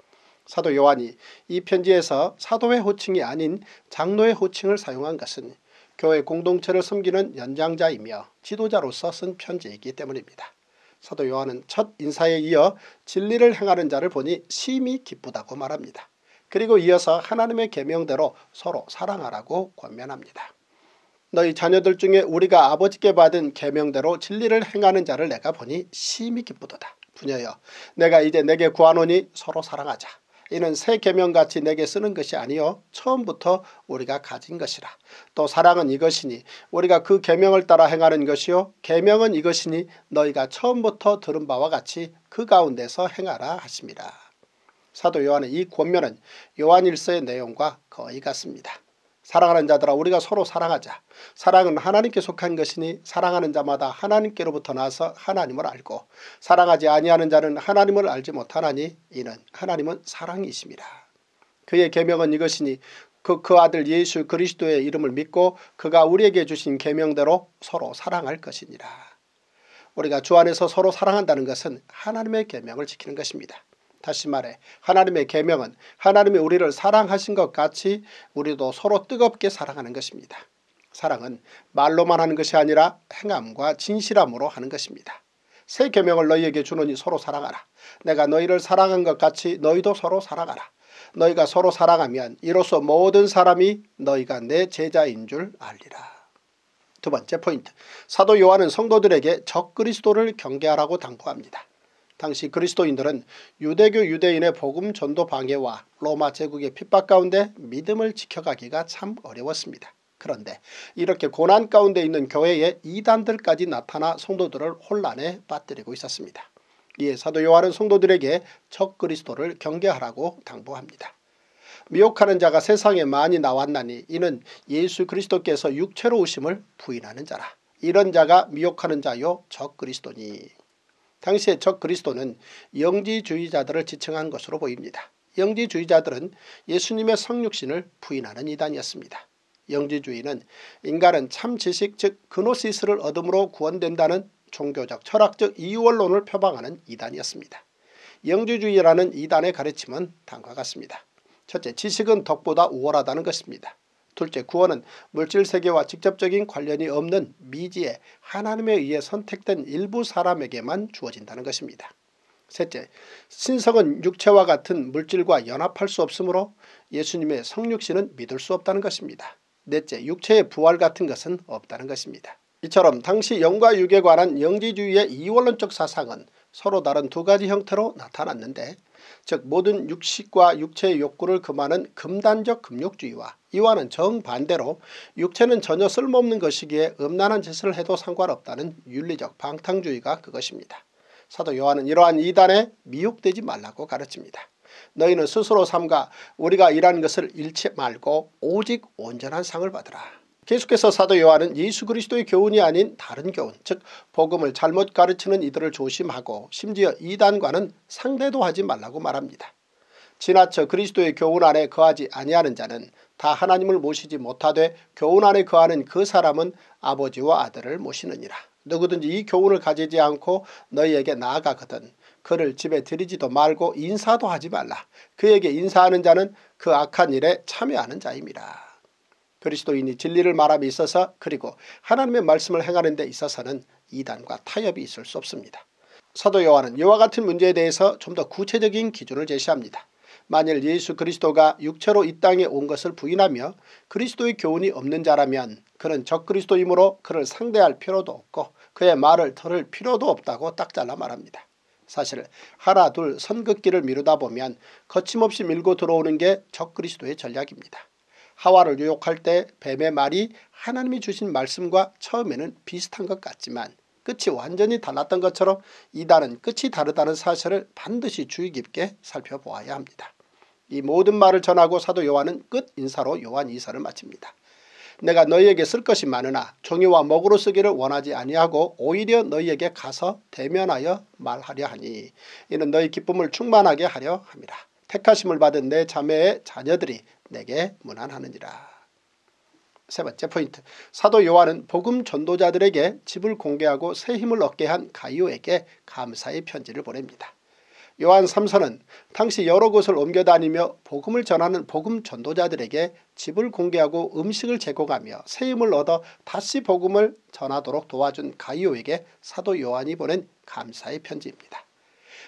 Speaker 1: 사도 요한이 이 편지에서 사도의 호칭이 아닌 장로의 호칭을 사용한 것은 교회 공동체를 섬기는 연장자이며 지도자로서 쓴 편지이기 때문입니다. 사도 요한은 첫 인사에 이어 진리를 행하는 자를 보니 심히 기쁘다고 말합니다. 그리고 이어서 하나님의 계명대로 서로 사랑하라고 권면합니다. 너희 자녀들 중에 우리가 아버지께 받은 계명대로 진리를 행하는 자를 내가 보니 심히 기쁘도다. 부녀여 내가 이제 내게 구하노니 서로 사랑하자. 이는 새 계명같이 내게 쓰는 것이 아니요 처음부터 우리가 가진 것이라. 또 사랑은 이것이니 우리가 그 계명을 따라 행하는 것이요 계명은 이것이니 너희가 처음부터 들은 바와 같이 그 가운데서 행하라 하십니다. 사도 요한의 이 권면은 요한일서의 내용과 거의 같습니다. 사랑하는 자들아 우리가 서로 사랑하자. 사랑은 하나님께 속한 것이니 사랑하는 자마다 하나님께로부터 나서 하나님을 알고 사랑하지 아니하는 자는 하나님을 알지 못하나니 이는 하나님은 사랑이십니다. 그의 계명은 이것이니 그, 그 아들 예수 그리스도의 이름을 믿고 그가 우리에게 주신 계명대로 서로 사랑할 것이니라. 우리가 주 안에서 서로 사랑한다는 것은 하나님의 계명을 지키는 것입니다. 다시 말해 하나님의 계명은 하나님이 우리를 사랑하신 것 같이 우리도 서로 뜨겁게 사랑하는 것입니다. 사랑은 말로만 하는 것이 아니라 행함과 진실함으로 하는 것입니다. 새 계명을 너희에게 주노니 서로 사랑하라. 내가 너희를 사랑한 것 같이 너희도 서로 사랑하라. 너희가 서로 사랑하면 이로써 모든 사람이 너희가 내 제자인 줄 알리라. 두 번째 포인트. 사도 요한은 성도들에게 적그리스도를 경계하라고 당부합니다. 당시 그리스도인들은 유대교 유대인의 복음 전도 방해와 로마 제국의 핍박 가운데 믿음을 지켜가기가 참 어려웠습니다. 그런데 이렇게 고난 가운데 있는 교회에 이단들까지 나타나 성도들을 혼란에 빠뜨리고 있었습니다. 이에 사도 요한은 성도들에게 적 그리스도를 경계하라고 당부합니다. 미혹하는 자가 세상에 많이 나왔나니 이는 예수 그리스도께서 육체로 오심을 부인하는 자라. 이런 자가 미혹하는 자요 적 그리스도니. 당시의 적 그리스도는 영지주의자들을 지칭한 것으로 보입니다. 영지주의자들은 예수님의 성육신을 부인하는 이단이었습니다. 영지주의는 인간은 참 지식 즉 그노시스를 얻음으로 구원된다는 종교적 철학적 이원론을 표방하는 이단이었습니다. 영지주의라는 이단의 가르침은 다음과 같습니다. 첫째 지식은 덕보다 우월하다는 것입니다. 둘째 구원은 물질세계와 직접적인 관련이 없는 미지의 하나님에 의해 선택된 일부 사람에게만 주어진다는 것입니다. 셋째, 신성은 육체와 같은 물질과 연합할 수 없으므로 예수님의 성육신은 믿을 수 없다는 것입니다. 넷째, 육체의 부활 같은 것은 없다는 것입니다. 이처럼 당시 영과 육에 관한 영지주의의 이원론적 사상은 서로 다른 두 가지 형태로 나타났는데 즉 모든 육식과 육체의 욕구를 금하는 금단적 금욕주의와 이와는 정반대로 육체는 전혀 쓸모없는 것이기에 음란한 짓을 해도 상관없다는 윤리적 방탕주의가 그것입니다. 사도 요한은 이러한 이단에 미혹되지 말라고 가르칩니다. 너희는 스스로 삼가 우리가 일하는 것을 잃지 말고 오직 온전한 상을 받으라. 계속해서 사도 요한은 예수 그리스도의 교훈이 아닌 다른 교훈 즉 복음을 잘못 가르치는 이들을 조심하고 심지어 이단과는 상대도 하지 말라고 말합니다. 지나쳐 그리스도의 교훈 안에 거하지 아니하는 자는 다 하나님을 모시지 못하되 교훈 안에 거하는 그 사람은 아버지와 아들을 모시느니라. 누구든지 이 교훈을 가지지 않고 너희에게 나아가거든 그를 집에 들이지도 말고 인사도 하지 말라. 그에게 인사하는 자는 그 악한 일에 참여하는 자임이라. 그리스도인이 진리를 말함에 있어서 그리고 하나님의 말씀을 행하는 데 있어서는 이단과 타협이 있을 수 없습니다. 사도 요한은 이와 같은 문제에 대해서 좀 더 구체적인 기준을 제시합니다. 만일 예수 그리스도가 육체로 이 땅에 온 것을 부인하며 그리스도의 교훈이 없는 자라면 그는 적그리스도이므로 그를 상대할 필요도 없고 그의 말을 들을 필요도 없다고 딱 잘라 말합니다. 사실 하나 둘 선긋기를 미루다 보면 거침없이 밀고 들어오는 게 적그리스도의 전략입니다. 하와를 유혹할 때 뱀의 말이 하나님이 주신 말씀과 처음에는 비슷한 것 같지만 끝이 완전히 달랐던 것처럼 이단은 끝이 다르다는 사실을 반드시 주의 깊게 살펴보아야 합니다. 이 모든 말을 전하고 사도 요한은 끝 인사로 요한 이사를 마칩니다. 내가 너희에게 쓸 것이 많으나 종이와 먹으로 쓰기를 원하지 아니하고 오히려 너희에게 가서 대면하여 말하려 하니 이는 너희 기쁨을 충만하게 하려 함이라. 택하심을 받은 내 자매의 자녀들이 내게 무난하느니라. 세 번째 포인트 사도 요한은 복음 전도자들에게 집을 공개하고 새 힘을 얻게 한 가이오에게 감사의 편지를 보냅니다. 요한 3서는 당시 여러 곳을 옮겨다니며 복음을 전하는 복음 전도자들에게 집을 공개하고 음식을 제공하며 새 힘을 얻어 다시 복음을 전하도록 도와준 가이오에게 사도 요한이 보낸 감사의 편지입니다.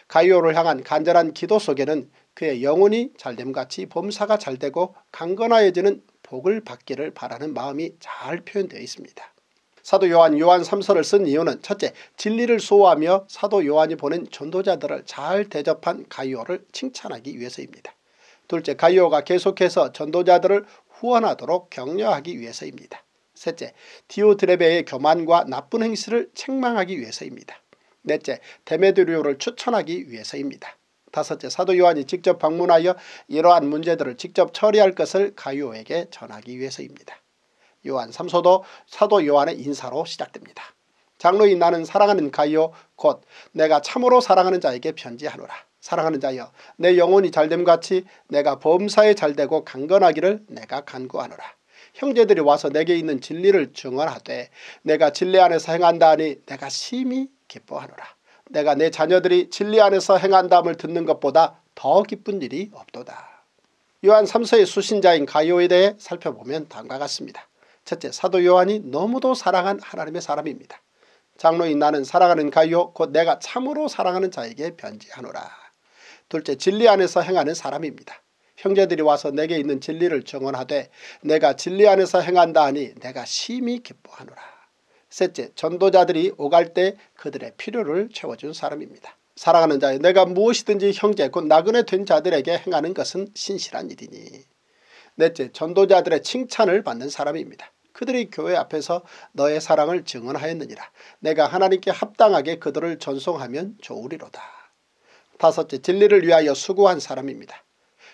Speaker 1: 가이오를 향한 간절한 기도 속에는 그의 영혼이 잘됨 같이 범사가 잘되고 강건하여지는 복을 받기를 바라는 마음이 잘 표현되어 있습니다. 사도 요한 요한 3서를 쓴 이유는 첫째 진리를 소화하며 사도 요한이 보낸 전도자들을 잘 대접한 가이오를 칭찬하기 위해서입니다. 둘째 가이오가 계속해서 전도자들을 후원하도록 격려하기 위해서입니다. 셋째 디오드레베의 교만과 나쁜 행실을 책망하기 위해서입니다. 넷째 데메드리오를 추천하기 위해서입니다. 다섯째 사도 요한이 직접 방문하여 이러한 문제들을 직접 처리할 것을 가이오에게 전하기 위해서입니다. 요한 3소도 사도 요한의 인사로 시작됩니다. 장로인 나는 사랑하는 가이오 곧 내가 참으로 사랑하는 자에게 편지하노라. 사랑하는 자여 내 영혼이 잘됨같이 내가 범사에 잘되고 강건하기를 내가 간구하노라. 형제들이 와서 내게 있는 진리를 증언하되 내가 진리 안에서 행한다 하니 내가 심히 기뻐하노라. 내가 내 자녀들이 진리 안에서 행한다함을 듣는 것보다 더 기쁜 일이 없도다. 요한 3서의 수신자인 가이오에 대해 살펴보면 다음과 같습니다. 첫째 사도 요한이 너무도 사랑한 하나님의 사람입니다. 장로인 나는 사랑하는 가이오 곧 내가 참으로 사랑하는 자에게 변지하노라. 둘째 진리 안에서 행하는 사람입니다. 형제들이 와서 내게 있는 진리를 정언하되 내가 진리 안에서 행한다 하니 내가 심히 기뻐하노라. 셋째 전도자들이 오갈 때 그들의 필요를 채워준 사람입니다. 사랑하는 자여 내가 무엇이든지 형제 곧 나그네 된 자들에게 행하는 것은 신실한 일이니. 넷째 전도자들의 칭찬을 받는 사람입니다. 그들이 교회 앞에서 너의 사랑을 증언하였느니라. 내가 하나님께 합당하게 그들을 전송하면 좋으리로다. 다섯째 진리를 위하여 수고한 사람입니다.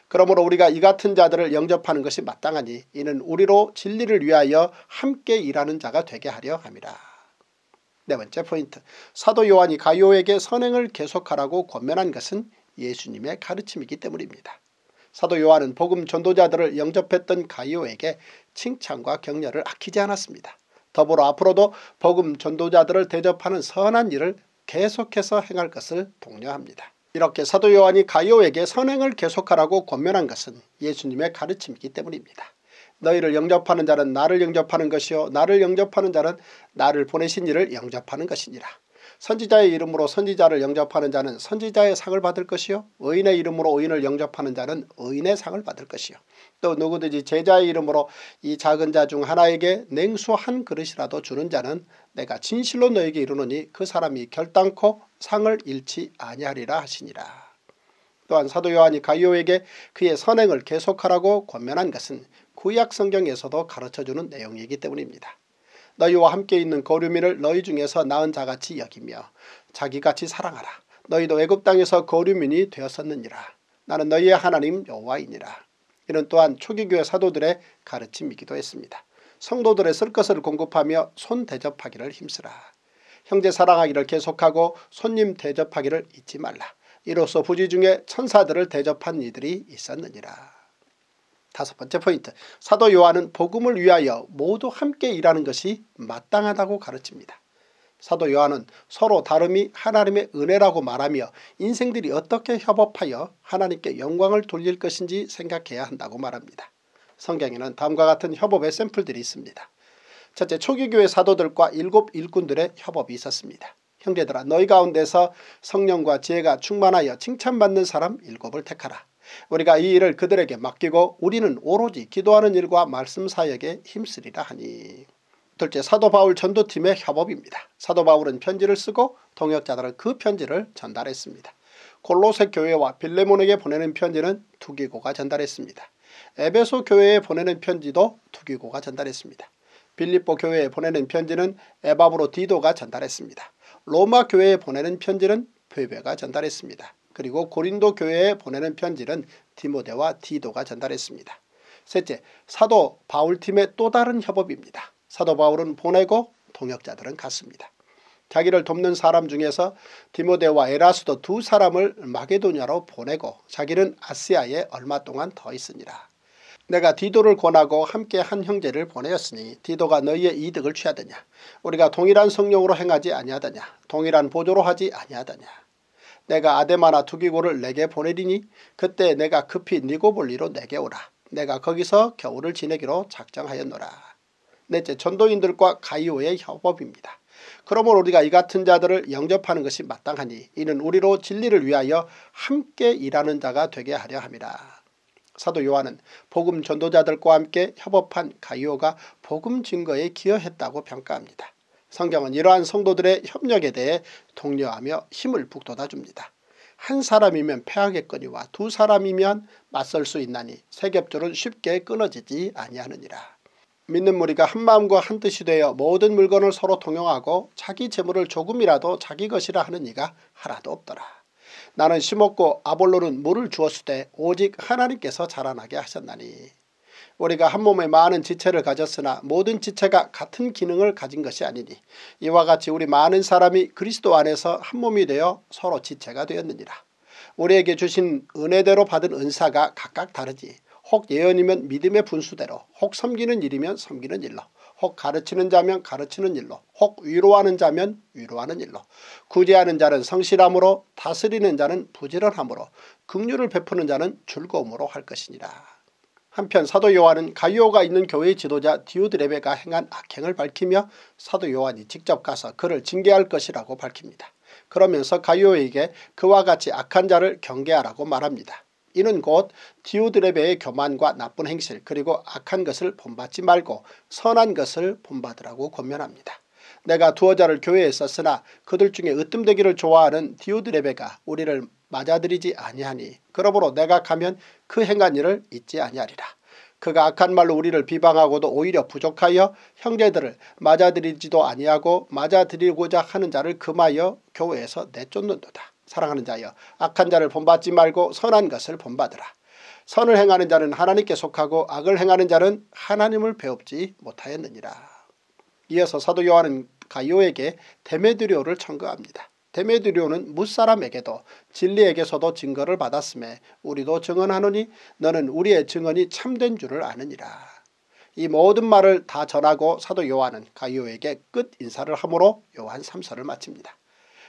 Speaker 1: 그러므로 우리가 이 같은 자들을 영접하는 것이 마땅하니 이는 우리로 진리를 위하여 함께 일하는 자가 되게 하려 함이라. 네 번째 포인트 사도 요한이 가요에게 선행을 계속하라고 권면한 것은 예수님의 가르침이기 때문입니다. 사도 요한은 복음 전도자들을 영접했던 가이오에게 칭찬과 격려를 아끼지 않았습니다. 더불어 앞으로도 복음 전도자들을 대접하는 선한 일을 계속해서 행할 것을 독려합니다. 이렇게 사도 요한이 가이오에게 선행을 계속하라고 권면한 것은 예수님의 가르침이기 때문입니다. 너희를 영접하는 자는 나를 영접하는 것이요 나를 영접하는 자는 나를 보내신 이를 영접하는 것이니라. 선지자의 이름으로 선지자를 영접하는 자는 선지자의 상을 받을 것이요 의인의 이름으로 의인을 영접하는 자는 의인의 상을 받을 것이요 또 누구든지 제자의 이름으로 이 작은 자 중 하나에게 냉수 한 그릇이라도 주는 자는 내가 진실로 너에게 이르노니 그 사람이 결단코 상을 잃지 아니하리라 하시니라. 또한 사도 요한이 가이오에게 그의 선행을 계속하라고 권면한 것은 구약 성경에서도 가르쳐주는 내용이기 때문입니다. 너희와 함께 있는 거류민을 너희 중에서 나은 자같이 여기며 자기같이 사랑하라. 너희도 애굽 땅에서 거류민이 되었었느니라. 나는 너희의 하나님 여호와이니라. 이는 또한 초기교회 사도들의 가르침이기도 했습니다. 성도들의 쓸 것을 공급하며 손 대접하기를 힘쓰라. 형제 사랑하기를 계속하고 손님 대접하기를 잊지 말라. 이로써 부지 중에 천사들을 대접한 이들이 있었느니라. 다섯 번째 포인트 사도 요한은 복음을 위하여 모두 함께 일하는 것이 마땅하다고 가르칩니다. 사도 요한은 서로 다름이 하나님의 은혜라고 말하며 인생들이 어떻게 협업하여 하나님께 영광을 돌릴 것인지 생각해야 한다고 말합니다. 성경에는 다음과 같은 협업의 샘플들이 있습니다. 첫째 초기교회 사도들과 일곱 일꾼들의 협업이 있었습니다. 형제들아 너희 가운데서 성령과 지혜가 충만하여 칭찬받는 사람 일곱을 택하라. 우리가 이 일을 그들에게 맡기고 우리는 오로지 기도하는 일과 말씀 사역에 힘쓰리라 하니. 둘째 사도 바울 전도팀의 협업입니다. 사도 바울은 편지를 쓰고 동역자들은 그 편지를 전달했습니다. 골로새 교회와 빌레몬에게 보내는 편지는 투기고가 전달했습니다. 에베소 교회에 보내는 편지도 투기고가 전달했습니다. 빌립보 교회에 보내는 편지는 에바브로 디도가 전달했습니다. 로마 교회에 보내는 편지는 베베가 전달했습니다. 그리고 고린도 교회에 보내는 편지는 디모데와 디도가 전달했습니다. 셋째, 사도 바울팀의 또 다른 협업입니다. 사도 바울은 보내고 동역자들은 갔습니다. 자기를 돕는 사람 중에서 디모데와 에라스도 두 사람을 마게도냐로 보내고 자기는 아시아에 얼마 동안 더 있으니라. 내가 디도를 권하고 함께 한 형제를 보내었으니 디도가 너희의 이득을 취하더냐? 우리가 동일한 성령으로 행하지 아니하더냐? 동일한 보조로 하지 아니하더냐? 내가 아데마나 두기고를 내게 보내리니 그때 내가 급히 니고볼리로 내게 오라. 내가 거기서 겨울을 지내기로 작정하였노라. 넷째 전도인들과 가이오의 협업입니다. 그러므로 우리가 이 같은 자들을 영접하는 것이 마땅하니 이는 우리로 진리를 위하여 함께 일하는 자가 되게 하려 함이라. 사도 요한은 복음 전도자들과 함께 협업한 가이오가 복음 증거에 기여했다고 평가합니다. 성경은 이러한 성도들의 협력에 대해 독려하며 힘을 북돋아줍니다. 한 사람이면 패하겠거니와 두 사람이면 맞설 수 있나니 세 겹줄은 쉽게 끊어지지 아니하느니라. 믿는 무리가 한마음과 한뜻이 되어 모든 물건을 서로 통용하고 자기 재물을 조금이라도 자기 것이라 하는 이가 하나도 없더라. 나는 심었고 아볼로는 물을 주었을 때 오직 하나님께서 자라나게 하셨나니. 우리가 한 몸에 많은 지체를 가졌으나 모든 지체가 같은 기능을 가진 것이 아니니 이와 같이 우리 많은 사람이 그리스도 안에서 한 몸이 되어 서로 지체가 되었느니라. 우리에게 주신 은혜대로 받은 은사가 각각 다르지. 혹 예언이면 믿음의 분수대로 혹 섬기는 일이면 섬기는 일로 혹 가르치는 자면 가르치는 일로 혹 위로하는 자면 위로하는 일로 구제하는 자는 성실함으로 다스리는 자는 부지런함으로 긍휼을 베푸는 자는 즐거움으로 할 것이니라. 한편 사도 요한은 가이오가 있는 교회의 지도자 디오드레베가 행한 악행을 밝히며 사도 요한이 직접 가서 그를 징계할 것이라고 밝힙니다. 그러면서 가이오에게 그와 같이 악한 자를 경계하라고 말합니다. 이는 곧 디오드레베의 교만과 나쁜 행실 그리고 악한 것을 본받지 말고 선한 것을 본받으라고 권면합니다. 내가 두어 자를 교회에 썼으나 그들 중에 으뜸되기를 좋아하는 디오드레베가 우리를 맞아들이지 아니하니 그러므로 내가 가면 그 행한 일을 잊지 아니하리라. 그가 악한 말로 우리를 비방하고도 오히려 부족하여 형제들을 맞아들이지도 아니하고 맞아들이고자 하는 자를 금하여 교회에서 내쫓는도다. 사랑하는 자여 악한 자를 본받지 말고 선한 것을 본받으라. 선을 행하는 자는 하나님께 속하고 악을 행하는 자는 하나님을 배웁지 못하였느니라. 이어서 사도 요한은 가이오에게 데메드리오를 청구합니다. 데메드리오는 무사람에게도 진리에게서도 증거를 받았음에 우리도 증언하노니 너는 우리의 증언이 참된 줄을 아느니라. 이 모든 말을 다 전하고 사도 요한은 가이오에게 끝 인사를 하므로 요한 3서를 마칩니다.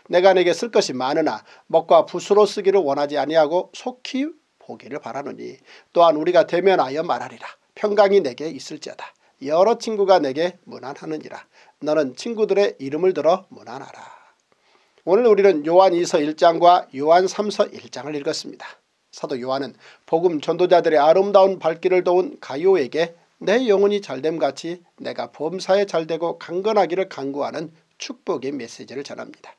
Speaker 1: 내가 내게 쓸 것이 많으나 먹과 붓으로 쓰기를 원하지 아니하고 속히 보기를 바라노니 또한 우리가 대면하여 말하리라. 평강이 내게 있을지어다. 여러 친구가 내게 문안하느니라. 너는 친구들의 이름을 들어 문안하라. 오늘 우리는 요한 2서 1장과 요한 3서 1장을 읽었습니다. 사도 요한은 복음 전도자들의 아름다운 발길을 도운 가요에게 내 영혼이 잘됨같이 내가 범사에 잘되고 강건하기를 간구하는 축복의 메시지를 전합니다.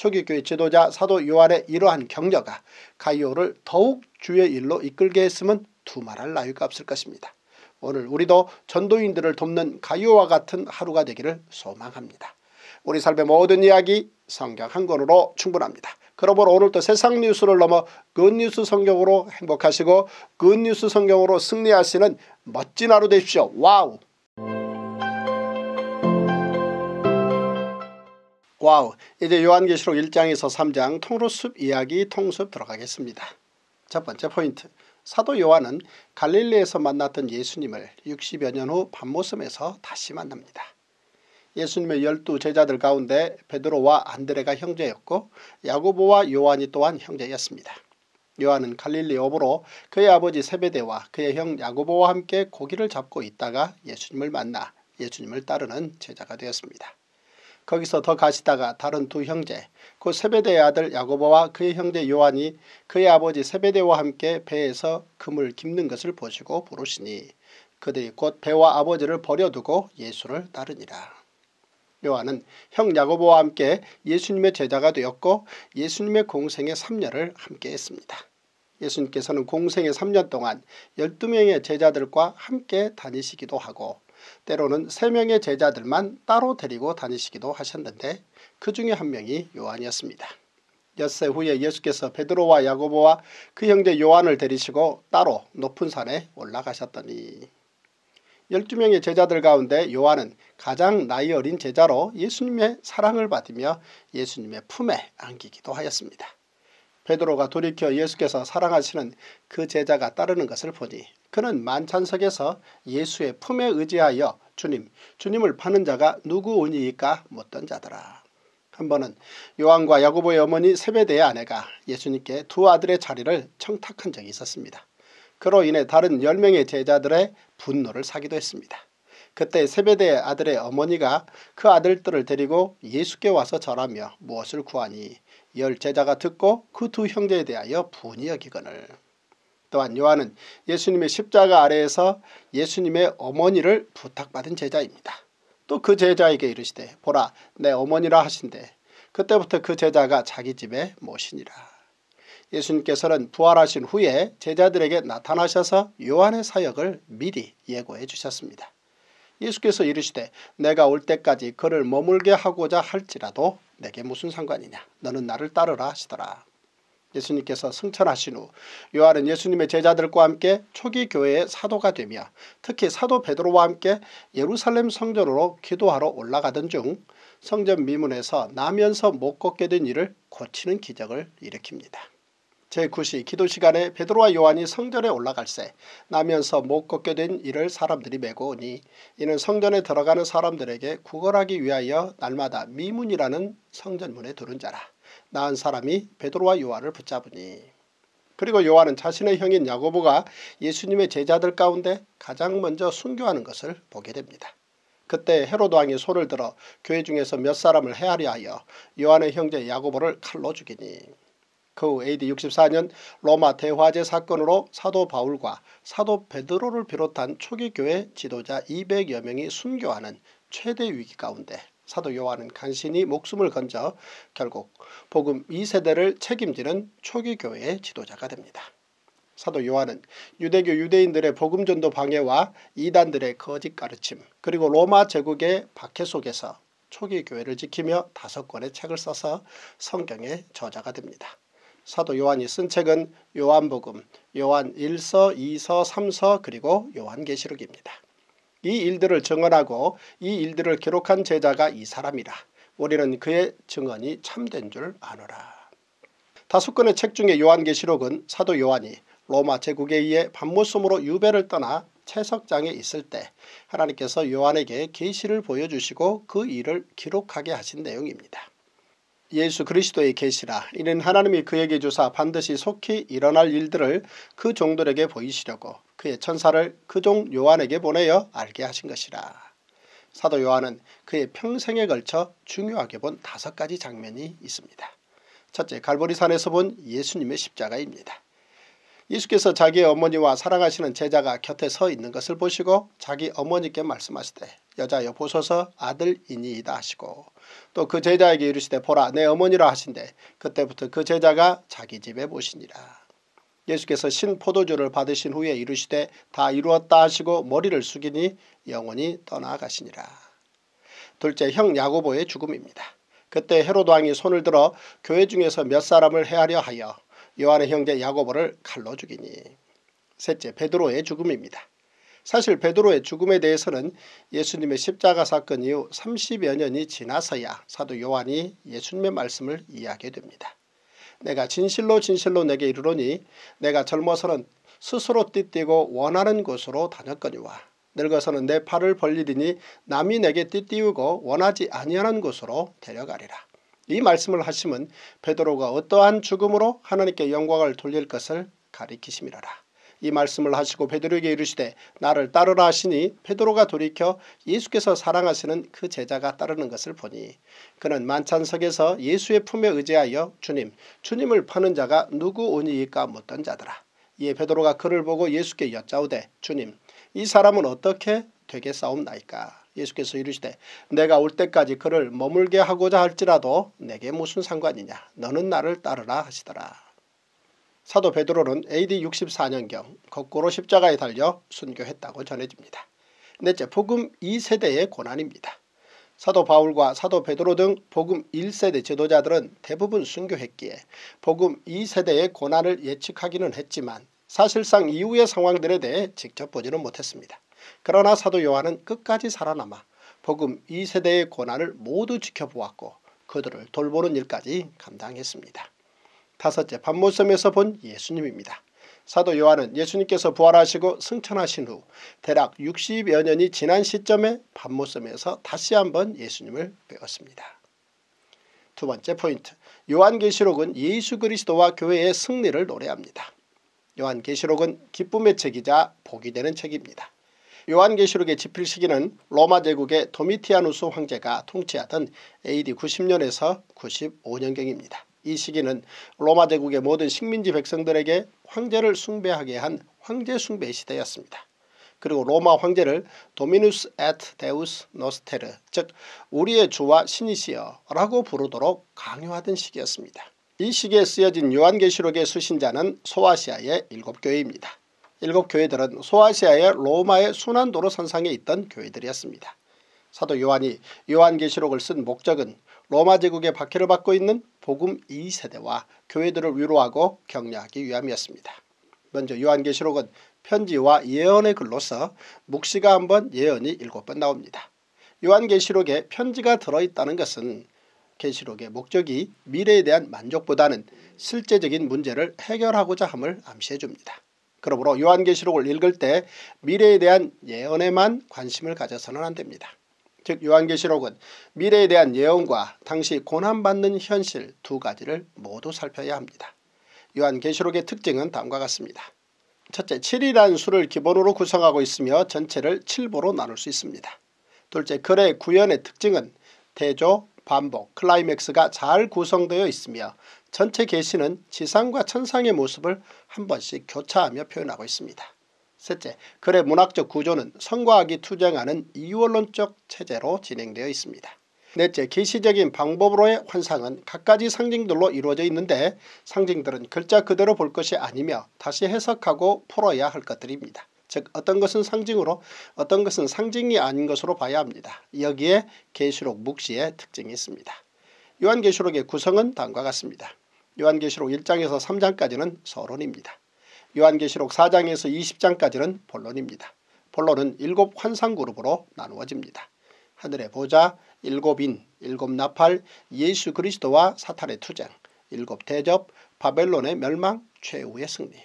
Speaker 1: 초기교회 지도자 사도 요한의 이러한 격려가 가이오를 더욱 주의 일로 이끌게 했음은 두말할 나위가 없을 것입니다. 오늘 우리도 전도인들을 돕는 가이오와 같은 하루가 되기를 소망합니다. 우리 삶의 모든 이야기 성경 한 권으로 충분합니다. 그러므로 오늘도 세상 뉴스를 넘어 good news 성경으로 행복하시고 good news 성경으로 승리하시는 멋진 하루 되십시오. Wow! Wow 이제 요한계시록 1장에서 3장 통으로 숲 이야기 통숲 들어가겠습니다. 첫 번째 포인트 사도 요한은 갈릴리에서 만났던 예수님을 60여 년 후 밧모섬에서 다시 만납니다. 예수님의 열두 제자들 가운데 베드로와 안드레가 형제였고 야고보와 요한이 또한 형제였습니다. 요한은 갈릴리 어부로 그의 아버지 세베대와 그의 형 야고보와 함께 고기를 잡고 있다가 예수님을 만나 예수님을 따르는 제자가 되었습니다. 거기서 더 가시다가 다른 두 형제 곧 세베대의 아들 야고보와 그의 형제 요한이 그의 아버지 세베대와 함께 배에서 금을 깁는 것을 보시고 부르시니 그들이 곧 배와 아버지를 버려두고 예수를 따르니라. 요한은 형 야고보와 함께 예수님의 제자가 되었고 예수님의 공생의 3년을 함께 했습니다. 예수님께서는 공생의 3년 동안 12명의 제자들과 함께 다니시기도 하고 때로는 3명의 제자들만 따로 데리고 다니시기도 하셨는데 그 중에 한 명이 요한이었습니다. 엿새 후에 예수께서 베드로와 야고보와 그 형제 요한을 데리시고 따로 높은 산에 올라가셨더니 12명의 제자들 가운데 요한은 가장 나이 어린 제자로 예수님의 사랑을 받으며 예수님의 품에 안기기도 하였습니다. 베드로가 돌이켜 예수께서 사랑하시는 그 제자가 따르는 것을 보니 그는 만찬석에서 예수의 품에 의지하여 주님, 주님을 파는 자가 누구오니이까 묻던 자더라. 한 번은 요한과 야고보의 어머니 세베대의 아내가 예수님께 두 아들의 자리를 청탁한 적이 있었습니다. 그로 인해 다른 10명의 제자들의 분노를 사기도 했습니다. 그때 세베대의 아들의 어머니가 그 아들들을 데리고 예수께 와서 절하며 무엇을 구하니 열 제자가 듣고 그 두 형제에 대하여 분이 여기거늘 또한 요한은 예수님의 십자가 아래에서 예수님의 어머니를 부탁받은 제자입니다. 또 그 제자에게 이르시되 보라 내 어머니라 하신대 그때부터 그 제자가 자기 집에 모시니라. 예수님께서는 부활하신 후에 제자들에게 나타나셔서 요한의 사역을 미리 예고해 주셨습니다. 예수께서 이르시되 내가 올 때까지 그를 머물게 하고자 할지라도 내게 무슨 상관이냐 너는 나를 따르라 하시더라. 예수님께서 승천하신 후 요한은 예수님의 제자들과 함께 초기 교회의 사도가 되며 특히 사도 베드로와 함께 예루살렘 성전으로 기도하러 올라가던 중 성전 미문에서 나면서 못 걷게 된 일을 고치는 기적을 일으킵니다. 제9시 기도 시간에 베드로와 요한이 성전에 올라갈새 나면서 못 걷게 된 이를 사람들이 메고 오니 이는 성전에 들어가는 사람들에게 구걸하기 위하여 날마다 미문이라는 성전문에 두른 자라. 나은 사람이 베드로와 요한을 붙잡으니 그리고 요한은 자신의 형인 야고보가 예수님의 제자들 가운데 가장 먼저 순교하는 것을 보게 됩니다. 그때 헤로드 왕이 손을 들어 교회 중에서 몇 사람을 헤아려 하여 요한의 형제 야고보를 칼로 죽이니 그 AD 64년 로마 대화제 사건으로 사도 바울과 사도 베드로를 비롯한 초기 교회 지도자 200여 명이 순교하는 최대 위기 가운데 사도 요한은 간신히 목숨을 건져 결국 복음 2세대를 책임지는 초기 교회의 지도자가 됩니다. 사도 요한은 유대교 유대인들의 복음전도 방해와 이단들의 거짓 가르침 그리고 로마 제국의 박해 속에서 초기 교회를 지키며 다섯 권의 책을 써서 성경의 저자가 됩니다. 사도 요한이 쓴 책은 요한복음, 요한 1서, 2서, 3서 그리고 요한계시록입니다. 이 일들을 증언하고 이 일들을 기록한 제자가 이 사람이라 우리는 그의 증언이 참된 줄 아노라. 다섯 권의 책 중에 요한계시록은 사도 요한이 로마 제국에 의해 반모섬으로 유배를 떠나 채석장에 있을 때 하나님께서 요한에게 계시를 보여주시고 그 일을 기록하게 하신 내용입니다. 예수 그리스도의 계시라 이는 하나님이 그에게 주사 반드시 속히 일어날 일들을 그 종들에게 보이시려고 그의 천사를 그 종 요한에게 보내어 알게 하신 것이라. 사도 요한은 그의 평생에 걸쳐 중요하게 본 다섯 가지 장면이 있습니다. 첫째 갈보리산에서 본 예수님의 십자가입니다. 예수께서 자기의 어머니와 사랑하시는 제자가 곁에 서 있는 것을 보시고 자기 어머니께 말씀하시되 여자여 보소서 아들이니이다 하시고 또 그 제자에게 이르시되 보라 내 어머니라 하신대 그때부터 그 제자가 자기 집에 모시니라. 예수께서 신 포도주를 받으신 후에 이르시되 다 이루었다 하시고 머리를 숙이니 영원히 떠나가시니라. 둘째 형 야고보의 죽음입니다. 그때 헤로드 왕이 손을 들어 교회 중에서 몇 사람을 헤아려 하여 요한의 형제 야고보를 칼로 죽이니 셋째 베드로의 죽음입니다. 사실 베드로의 죽음에 대해서는 예수님의 십자가 사건 이후 30여 년이 지나서야 사도 요한이 예수님의 말씀을 이해하게 됩니다. 내가 진실로 진실로 내게 이르노니 내가 젊어서는 스스로 띠뛰고 원하는 곳으로 다녔거니와 늙어서는 내 팔을 벌리리니 남이 내게 띠띠우고 원하지 아니하는 곳으로 데려가리라. 이 말씀을 하심은 베드로가 어떠한 죽음으로 하나님께 영광을 돌릴 것을 가리키심이라라. 이 말씀을 하시고 베드로에게 이르시되 나를 따르라 하시니 베드로가 돌이켜 예수께서 사랑하시는 그 제자가 따르는 것을 보니 그는 만찬석에서 예수의 품에 의지하여 주님 주님을 파는 자가 누구 오니이까 묻던 자더라. 이에 베드로가 그를 보고 예수께 여짜오되 주님 이 사람은 어떻게 되겠사옵나이까 예수께서 이르시되 내가 올 때까지 그를 머물게 하고자 할지라도 내게 무슨 상관이냐 너는 나를 따르라 하시더라. 사도 베드로는 AD 64년경 거꾸로 십자가에 달려 순교했다고 전해집니다. 넷째 복음 2세대의 고난입니다. 사도 바울과 사도 베드로 등 복음 1세대 지도자들은 대부분 순교했기에 복음 2세대의 고난을 예측하기는 했지만 사실상 이후의 상황들에 대해 직접 보지는 못했습니다. 그러나 사도 요한은 끝까지 살아남아 복음 2세대의 고난을 모두 지켜보았고 그들을 돌보는 일까지 감당했습니다. 다섯째 반모섬에서 본 예수님입니다. 사도 요한은 예수님께서 부활하시고 승천하신 후 대략 60여 년이 지난 시점에 반모섬에서 다시 한번 예수님을 배웠습니다. 두 번째 포인트 요한계시록은 예수 그리스도와 교회의 승리를 노래합니다. 요한계시록은 기쁨의 책이자 복이 되는 책입니다. 요한계시록의 집필 시기는 로마 제국의 도미티아누스 황제가 통치하던 AD 90년에서 95년경입니다. 이 시기는 로마 제국의 모든 식민지 백성들에게 황제를 숭배하게 한 황제 숭배 시대였습니다. 그리고 로마 황제를 Dominus et Deus noster 즉 우리의 주와 신이시여 라고 부르도록 강요하던 시기였습니다. 이 시기에 쓰여진 요한계시록의 수신자는 소아시아의 일곱 교회입니다. 일곱 교회들은 소아시아의 로마의 순환도로 선상에 있던 교회들이었습니다. 사도 요한이 요한계시록을 쓴 목적은 로마 제국의 박해를 받고 있는 복음 2세대와 교회들을 위로하고 격려하기 위함이었습니다. 먼저 요한계시록은 편지와 예언의 글로서 묵시가 한번 예언이 일곱 번 나옵니다. 요한계시록에 편지가 들어있다는 것은 계시록의 목적이 미래에 대한 만족보다는 실제적인 문제를 해결하고자 함을 암시해 줍니다. 그러므로 요한계시록을 읽을 때 미래에 대한 예언에만 관심을 가져서는 안됩니다. 즉 요한계시록은 미래에 대한 예언과 당시 고난받는 현실 두 가지를 모두 살펴야 합니다. 요한계시록의 특징은 다음과 같습니다. 첫째 7이라는 수를 기본으로 구성하고 있으며 전체를 7보로 나눌 수 있습니다. 둘째 글의 구현의 특징은 대조, 반복, 클라이맥스가 잘 구성되어 있으며 전체 계시는 지상과 천상의 모습을 한 번씩 교차하며 표현하고 있습니다. 셋째, 글의 문학적 구조는 성과학이 투쟁하는 이원론적 체제로 진행되어 있습니다. 넷째, 계시적인 방법으로의 환상은 갖가지 상징들로 이루어져 있는데 상징들은 글자 그대로 볼 것이 아니며 다시 해석하고 풀어야 할 것들입니다. 즉 어떤 것은 상징으로 어떤 것은 상징이 아닌 것으로 봐야 합니다. 여기에 계시록 묵시의 특징이 있습니다. 요한계시록의 구성은 다음과 같습니다. 요한계시록 1장에서 3장까지는 서론입니다. 요한계시록 4장에서 20장까지는 본론입니다. 본론은 일곱 환상 그룹으로 나누어집니다. 하늘의 보좌, 일곱 인, 일곱 나팔, 예수 그리스도와 사탄의 투쟁, 일곱 대접, 바벨론의 멸망, 최후의 승리.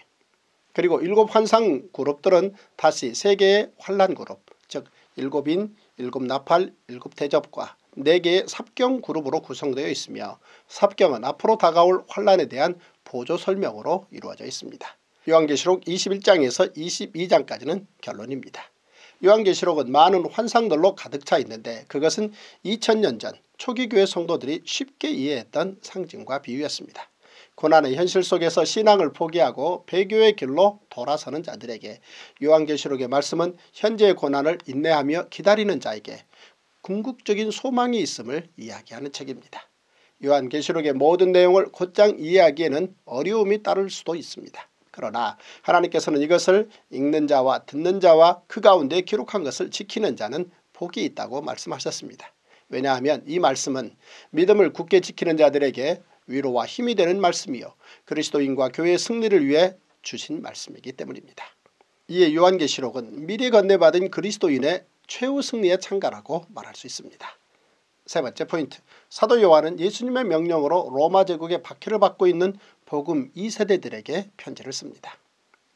Speaker 1: 그리고 일곱 환상 그룹들은 다시 세 개의 환란 그룹, 즉 일곱 인, 일곱 나팔, 일곱 대접과 4개의 삽경 그룹으로 구성되어 있으며 삽경은 앞으로 다가올 환란에 대한 보조 설명으로 이루어져 있습니다. 요한계시록 21장에서 22장까지는 결론입니다. 요한계시록은 많은 환상들로 가득 차 있는데 그것은 2000년 전 초기 교회 성도들이 쉽게 이해했던 상징과 비유였습니다. 고난의 현실 속에서 신앙을 포기하고 배교의 길로 돌아서는 자들에게 요한계시록의 말씀은 현재의 고난을 인내하며 기다리는 자에게 궁극적인 소망이 있음을 이야기하는 책입니다. 요한계시록의 모든 내용을 곧장 이해하기에는 어려움이 따를 수도 있습니다. 그러나 하나님께서는 이것을 읽는 자와 듣는 자와 그 가운데 기록한 것을 지키는 자는 복이 있다고 말씀하셨습니다. 왜냐하면 이 말씀은 믿음을 굳게 지키는 자들에게 위로와 힘이 되는 말씀이요 그리스도인과 교회의 승리를 위해 주신 말씀이기 때문입니다. 이에 요한계시록은 미리 건네받은 그리스도인의 최후 승리에 참가라고 말할 수 있습니다. 세 번째 포인트 사도 요한은 예수님의 명령으로 로마 제국의 박해를 받고 있는 복음 2세대들에게 편지를 씁니다.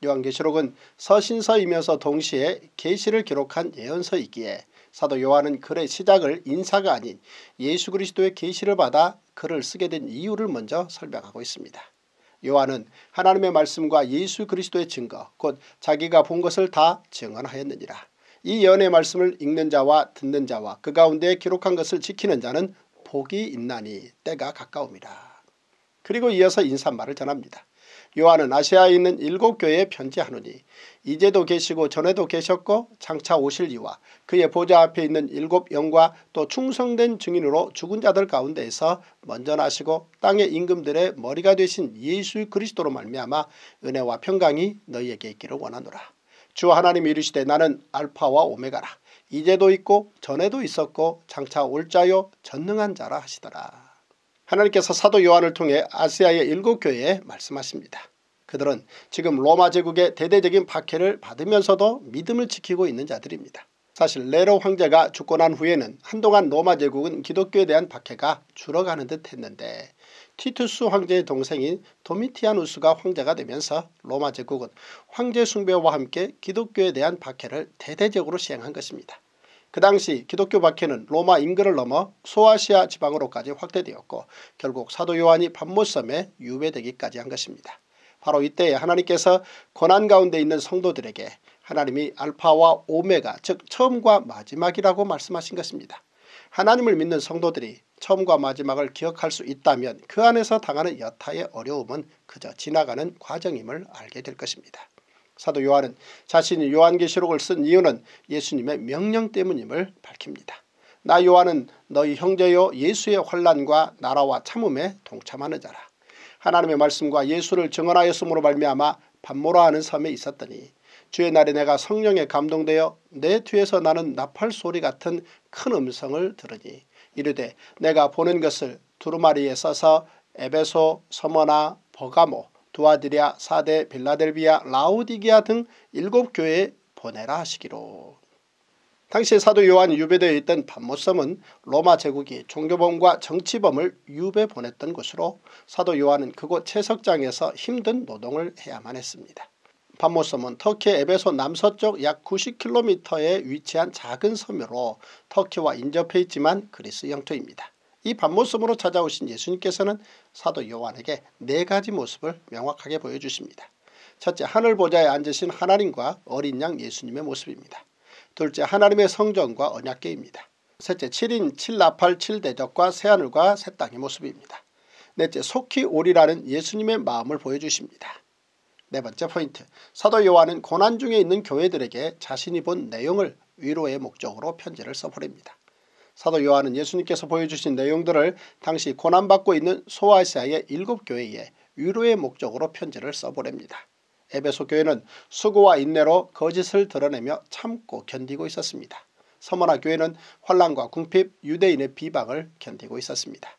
Speaker 1: 요한계시록은 서신서이면서 동시에 계시를 기록한 예언서이기에 사도 요한은 글의 시작을 인사가 아닌 예수 그리스도의 계시를 받아 글을 쓰게 된 이유를 먼저 설명하고 있습니다. 요한은 하나님의 말씀과 예수 그리스도의 증거 곧 자기가 본 것을 다 증언하였느니라. 이 예언의 말씀을 읽는 자와 듣는 자와 그 가운데 기록한 것을 지키는 자는 복이 있나니 때가 가까움이라. 그리고 이어서 인사말을 전합니다. 요한은 아시아에 있는 일곱 교회에 편지하노니 이제도 계시고 전에도 계셨고 장차 오실 이와 그의 보좌 앞에 있는 일곱 영과 또 충성된 증인으로 죽은 자들 가운데에서 먼저 나시고 땅의 임금들의 머리가 되신 예수 그리스도로 말미암아 은혜와 평강이 너희에게 있기를 원하노라. 주 하나님이 이르시되 나는 알파와 오메가라. 이제도 있고 전에도 있었고 장차 올 자요 전능한 자라 하시더라. 하나님께서 사도 요한을 통해 아시아의 일곱 교회에 말씀하십니다. 그들은 지금 로마 제국의 대대적인 박해를 받으면서도 믿음을 지키고 있는 자들입니다. 사실 네로 황제가 죽고 난 후에는 한동안 로마 제국은 기독교에 대한 박해가 줄어가는 듯 했는데 티투스 황제의 동생인 도미티아누스가 황제가 되면서 로마 제국은 황제 숭배와 함께 기독교에 대한 박해를 대대적으로 시행한 것입니다. 그 당시 기독교 박해는 로마 인근을 넘어 소아시아 지방으로까지 확대되었고 결국 사도 요한이 밤모섬에 유배되기까지 한 것입니다. 바로 이때에 하나님께서 고난 가운데 있는 성도들에게 하나님이 알파와 오메가 즉 처음과 마지막이라고 말씀하신 것입니다. 하나님을 믿는 성도들이 처음과 마지막을 기억할 수 있다면 그 안에서 당하는 여타의 어려움은 그저 지나가는 과정임을 알게 될 것입니다. 사도 요한은 자신이 요한계시록을 쓴 이유는 예수님의 명령 때문임을 밝힙니다. 나 요한은 너희 형제요 예수의 환란과 나라와 참음에 동참하는 자라. 하나님의 말씀과 예수를 증언하였으므로 말미암아 반모라 하는 섬에 있었더니 주의 날에 내가 성령에 감동되어 내 뒤에서 나는 나팔 소리 같은 큰 음성을 들으니 이르되 내가 보는 것을 두루마리에 써서 에베소, 서머나, 버가모, 두아드리아, 사대, 빌라델비아, 라우디기아 등 일곱 교회에 보내라 하시기로. 당시 사도 요한이 유배되어 있던 반모섬은 로마 제국이 종교범과 정치범을 유배 보냈던 곳으로 사도 요한은 그곳 채석장에서 힘든 노동을 해야만 했습니다. 반모섬은 터키 에베소 남서쪽 약 90km에 위치한 작은 섬으로 터키와 인접해 있지만 그리스 영토입니다. 이 밤모습으로 찾아오신 예수님께서는 사도 요한에게 네 가지 모습을 명확하게 보여주십니다. 첫째 하늘 보좌에 앉으신 하나님과 어린 양 예수님의 모습입니다. 둘째 하나님의 성전과 언약계입니다. 셋째 7인 7나팔 7대적과 새하늘과 새 땅의 모습입니다. 넷째 속히 오리라는 예수님의 마음을 보여주십니다. 네 번째 포인트 사도 요한은 고난 중에 있는 교회들에게 자신이 본 내용을 위로의 목적으로 편지를 써버립니다. 사도 요한은 예수님께서 보여주신 내용들을 당시 고난받고 있는 소아시아의 일곱 교회에 위로의 목적으로 편지를 써보냅니다. 에베소 교회는 수고와 인내로 거짓을 드러내며 참고 견디고 있었습니다. 서머나 교회는 환란과 궁핍, 유대인의 비방을 견디고 있었습니다.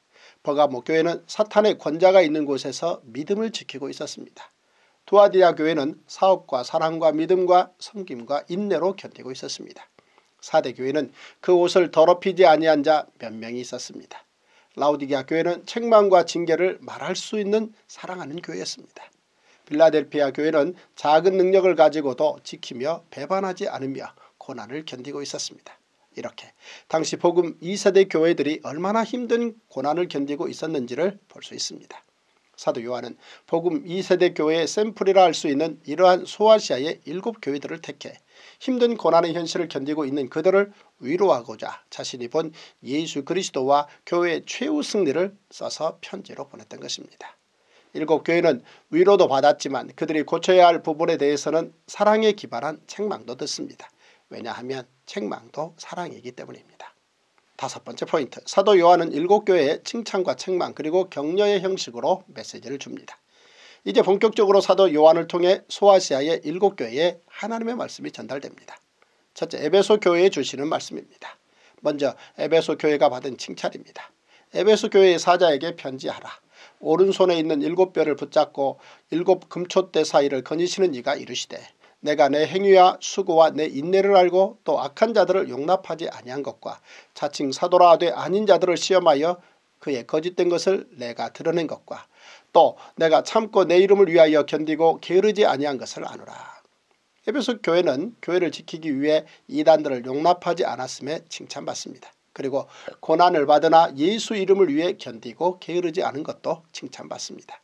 Speaker 1: 버가모 교회는 사탄의 권자가 있는 곳에서 믿음을 지키고 있었습니다. 두아디아 교회는 사업과 사랑과 믿음과 섬김과 인내로 견디고 있었습니다. 사대 교회는 그 옷을 더럽히지 아니한 자 몇 명이 있었습니다. 라우디게아 교회는 책망과 징계를 말할 수 있는 사랑하는 교회였습니다. 빌라델피아 교회는 작은 능력을 가지고도 지키며 배반하지 않으며 고난을 견디고 있었습니다. 이렇게 당시 복음 2세대 교회들이 얼마나 힘든 고난을 견디고 있었는지를 볼 수 있습니다. 사도 요한은 복음 2세대 교회의 샘플이라 할 수 있는 이러한 소아시아의 일곱 교회들을 택해 힘든 고난의 현실을 견디고 있는 그들을 위로하고자 자신이 본 예수 그리스도와 교회의 최후 승리를 써서 편지로 보냈던 것입니다. 일곱 교회는 위로도 받았지만 그들이 고쳐야 할 부분에 대해서는 사랑에 기반한 책망도 듣습니다. 왜냐하면 책망도 사랑이기 때문입니다. 다섯 번째 포인트 사도 요한은 일곱 교회에 칭찬과 책망 그리고 격려의 형식으로 메시지를 줍니다. 이제 본격적으로 사도 요한을 통해 소아시아의 일곱 교회에 하나님의 말씀이 전달됩니다. 첫째 에베소 교회에 주시는 말씀입니다. 먼저 에베소 교회가 받은 칭찬입니다. 에베소 교회의 사자에게 편지하라. 오른손에 있는 일곱 뼈를 붙잡고 일곱 금초대 사이를 거니시는 이가 이르시되 내가 내 행위와 수고와 내 인내를 알고 또 악한 자들을 용납하지 아니한 것과 자칭 사도라 하되 아닌 자들을 시험하여 그의 거짓된 것을 내가 드러낸 것과 또 내가 참고 내 이름을 위하여 견디고 게으르지 아니한 것을 아노라. 에베소 교회는 교회를 지키기 위해 이단들을 용납하지 않았음에 칭찬받습니다. 그리고 고난을 받으나 예수 이름을 위해 견디고 게으르지 않은 것도 칭찬받습니다.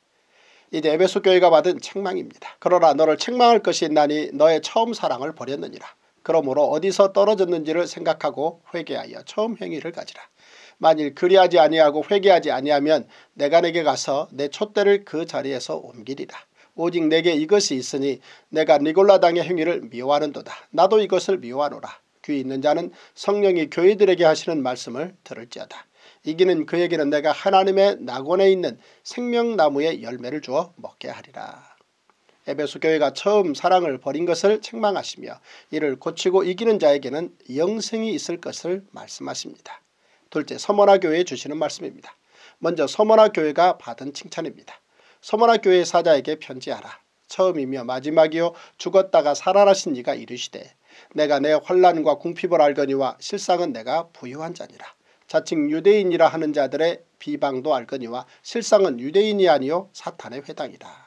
Speaker 1: 이제 에베소 교회가 받은 책망입니다. 그러나 너를 책망할 것이 있나니 너의 처음 사랑을 버렸느니라. 그러므로 어디서 떨어졌는지를 생각하고 회개하여 처음 행위를 가지라. 만일 그리하지 아니하고 회개하지 아니하면 내가 내게 가서 내 촛대를 그 자리에서 옮기리라. 오직 내게 이것이 있으니 내가 니골라당의 행위를 미워하는도다. 나도 이것을 미워하노라. 귀 있는 자는 성령이 교회들에게 하시는 말씀을 들을지어다. 이기는 그에게는 내가 하나님의 낙원에 있는 생명나무의 열매를 주어 먹게 하리라. 에베소 교회가 처음 사랑을 버린 것을 책망하시며 이를 고치고 이기는 자에게는 영생이 있을 것을 말씀하십니다. 둘째 서머나 교회에 주시는 말씀입니다. 먼저 서머나 교회가 받은 칭찬입니다. 서머나 교회 사자에게 편지하라. 처음이며 마지막이요 죽었다가 살아나신 이가 이르시되 내가 내 환란과 궁핍을 알거니와 실상은 내가 부유한 자니라. 자칭 유대인이라 하는 자들의 비방도 알거니와 실상은 유대인이 아니요 사탄의 회당이라.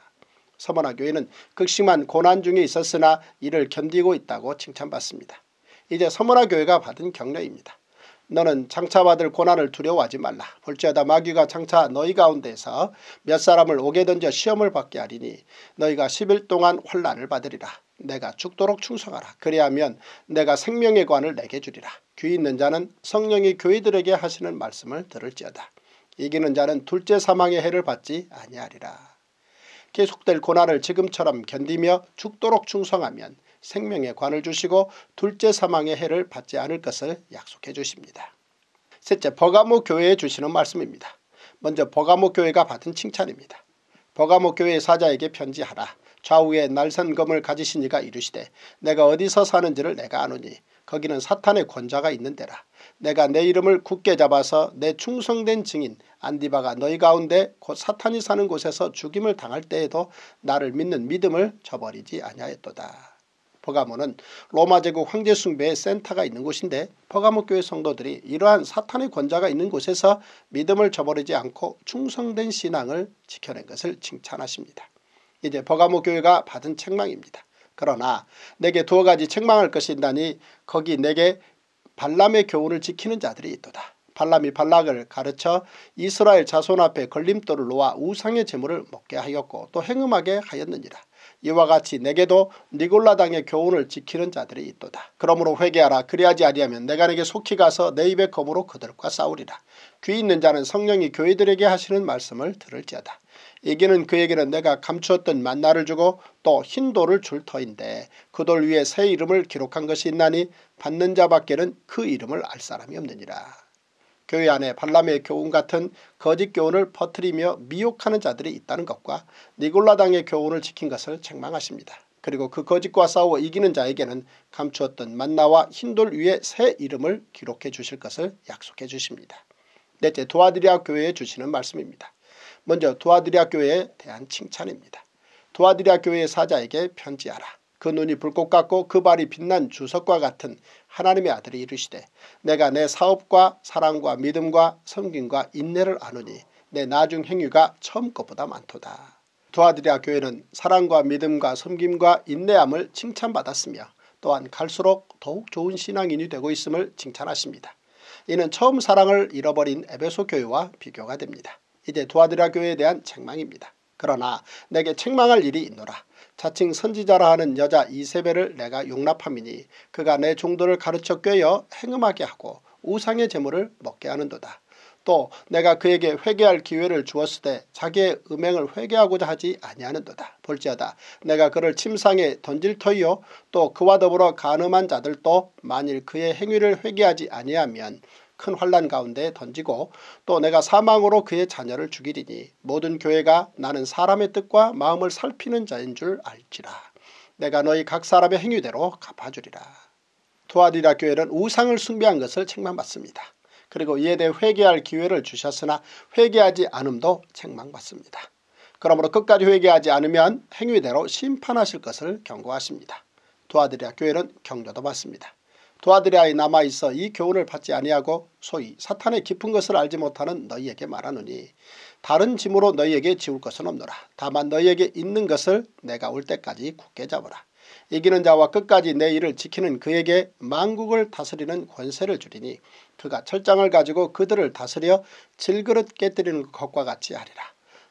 Speaker 1: 서머나 교회는 극심한 고난 중에 있었으나 이를 견디고 있다고 칭찬받습니다. 이제 서머나 교회가 받은 격려입니다. 너는 장차 받을 고난을 두려워하지 말라. 볼지어다 마귀가 장차 너희 가운데서 몇 사람을 오게 던져 시험을 받게 하리니 너희가 10일 동안 환란을 받으리라. 내가 죽도록 충성하라. 그리하면 내가 생명의 관을 내게 주리라. 귀 있는 자는 성령이 교회들에게 하시는 말씀을 들을지어다. 이기는 자는 둘째 사망의 해를 받지 아니하리라. 계속될 고난을 지금처럼 견디며 죽도록 충성하면 생명의 관을 주시고 둘째 사망의 해를 받지 않을 것을 약속해 주십니다. 셋째 버가모 교회에 주시는 말씀입니다. 먼저 버가모 교회가 받은 칭찬입니다. 버가모 교회 사자에게 편지하라. 좌우에 날선검을 가지신 이가 이르시되 내가 어디서 사는지를 내가 아노니 거기는 사탄의 권자가 있는 데라. 내가 내 이름을 굳게 잡아서 내 충성된 증인 안디바가 너희 가운데 곧 사탄이 사는 곳에서 죽임을 당할 때에도 나를 믿는 믿음을 저버리지 아니하였도다. 버가모는 로마 제국 황제 숭배의 센터가 있는 곳인데 버가모 교회 성도들이 이러한 사탄의 권자가 있는 곳에서 믿음을 저버리지 않고 충성된 신앙을 지켜낸 것을 칭찬하십니다. 이제 버가모 교회가 받은 책망입니다. 그러나 내게 두어 가지 책망할 것이 있다니 거기 내게 발람의 교훈을 지키는 자들이 있도다. 발람이 발락을 가르쳐 이스라엘 자손 앞에 걸림돌을 놓아 우상의 제물을 먹게 하였고 또 행음하게 하였느니라. 이와 같이 내게도 니골라당의 교훈을 지키는 자들이 있도다. 그러므로 회개하라. 그리하지 아니하면 내가 내게 속히 가서 내 입의 검으로 그들과 싸우리라. 귀 있는 자는 성령이 교회들에게 하시는 말씀을 들을지어다. 이기는 그에게는 내가 감추었던 만나를 주고 또 흰 돌을 줄 터인데 그 돌 위에 새 이름을 기록한 것이 있나니 받는 자밖에는 그 이름을 알 사람이 없느니라. 교회 안에 발람의 교훈 같은 거짓 교훈을 퍼뜨리며 미혹하는 자들이 있다는 것과 니골라당의 교훈을 지킨 것을 책망하십니다. 그리고 그 거짓과 싸워 이기는 자에게는 감추었던 만나와 흰돌 위에 새 이름을 기록해 주실 것을 약속해 주십니다. 넷째 도아드리아 교회에 주시는 말씀입니다. 먼저 도아드리아 교회에 대한 칭찬입니다. 도아드리아 교회의 사자에게 편지하라. 그 눈이 불꽃 같고 그 발이 빛난 주석과 같은 하나님의 아들이 이르시되 내가 내 사업과 사랑과 믿음과 섬김과 인내를 아노니 내 나중 행위가 처음 것보다 많도다. 도아드리아 교회는 사랑과 믿음과 섬김과 인내함을 칭찬받았으며 또한 갈수록 더욱 좋은 신앙인이 되고 있음을 칭찬하십니다. 이는 처음 사랑을 잃어버린 에베소 교회와 비교가 됩니다. 이제 도아드리아 교회에 대한 책망입니다. 그러나 내게 책망할 일이 있노라. 자칭 선지자라 하는 여자 이세벨을 내가 용납함이니 그가 내 종들을 가르쳐 꿰어 행음하게 하고 우상의 재물을 먹게 하는도다. 또 내가 그에게 회개할 기회를 주었을 때 자기의 음행을 회개하고자 하지 아니하는도다. 볼지어다 내가 그를 침상에 던질 터이요 또 그와 더불어 가늠한 자들도 만일 그의 행위를 회개하지 아니하면 큰 환란 가운데 던지고 또 내가 사망으로 그의 자녀를 죽이리니 모든 교회가 나는 사람의 뜻과 마음을 살피는 자인 줄 알지라. 내가 너희 각 사람의 행위대로 갚아주리라. 도아디라 교회는 우상을 숭배한 것을 책망받습니다. 그리고 이에 대해 회개할 기회를 주셨으나 회개하지 않음도 책망받습니다. 그러므로 끝까지 회개하지 않으면 행위대로 심판하실 것을 경고하십니다. 도아드리아 교회는 경고도 받습니다. 도아드리아에 남아 있어 이 교훈을 받지 아니하고 소위 사탄의 깊은 것을 알지 못하는 너희에게 말하노니 다른 짐으로 너희에게 지울 것은 없노라. 다만 너희에게 있는 것을 내가 올 때까지 굳게 잡으라. 이기는 자와 끝까지 내 일을 지키는 그에게 만국을 다스리는 권세를 주리니 그가 철장을 가지고 그들을 다스려 질그릇 깨뜨리는 것과 같이 하리라.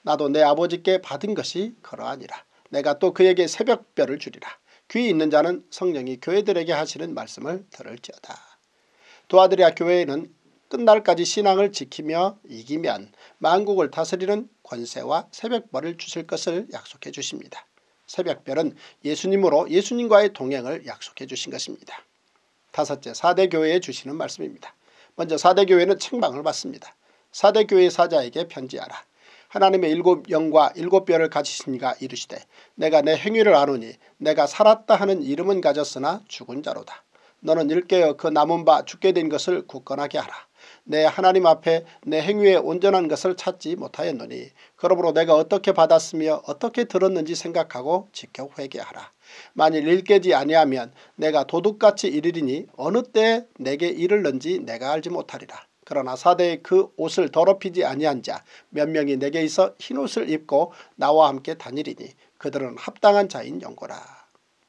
Speaker 1: 나도 내 아버지께 받은 것이 그러하니라. 내가 또 그에게 새벽별을 주리라. 귀 있는 자는 성령이 교회들에게 하시는 말씀을 들을지어다. 도아드리아 교회에는 끝날까지 신앙을 지키며 이기면 만국을 다스리는 권세와 새벽별을 주실 것을 약속해 주십니다. 새벽별은 예수님으로 예수님과의 동행을 약속해 주신 것입니다. 다섯째 사대교회에 주시는 말씀입니다. 먼저 사대교회는 책망을 받습니다. 사대교회 사자에게 편지하라. 하나님의 일곱 영과 일곱 별을 가지시니가 이르시되 내가 내 행위를 아노니 내가 살았다 하는 이름은 가졌으나 죽은 자로다. 너는 일깨어 그 남은 바 죽게 된 것을 굳건하게 하라. 내 하나님 앞에 내 행위에 온전한 것을 찾지 못하였노니 그러므로 내가 어떻게 받았으며 어떻게 들었는지 생각하고 지켜 회개하라. 만일 일깨지 아니하면 내가 도둑같이 이르리니 어느 때 내게 이르는지 내가 알지 못하리라. 그러나 사대의 그 옷을 더럽히지 아니한 자 몇 명이 내게 있어 흰옷을 입고 나와 함께 다니리니 그들은 합당한 자인 영고라.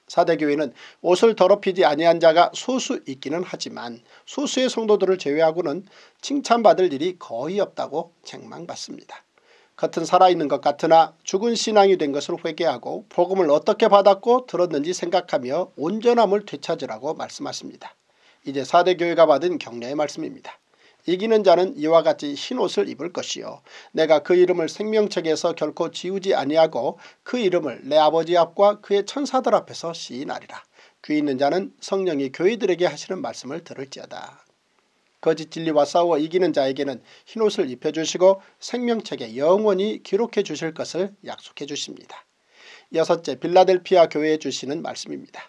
Speaker 1: 사대교회는 옷을 더럽히지 아니한 자가 소수 있기는 하지만 소수의 성도들을 제외하고는 칭찬받을 일이 거의 없다고 책망받습니다. 겉은 살아있는 것 같으나 죽은 신앙이 된 것을 회개하고 복음을 어떻게 받았고 들었는지 생각하며 온전함을 되찾으라고 말씀하십니다. 이제 사대교회가 받은 격려의 말씀입니다. 이기는 자는 이와 같이 흰옷을 입을 것이요 내가 그 이름을 생명책에서 결코 지우지 아니하고 그 이름을 내 아버지 앞과 그의 천사들 앞에서 시인하리라. 귀 있는 자는 성령이 교회들에게 하시는 말씀을 들을지어다. 거짓 진리와 싸워 이기는 자에게는 흰옷을 입혀주시고 생명책에 영원히 기록해 주실 것을 약속해 주십니다. 여섯째 빌라델피아 교회에 주시는 말씀입니다.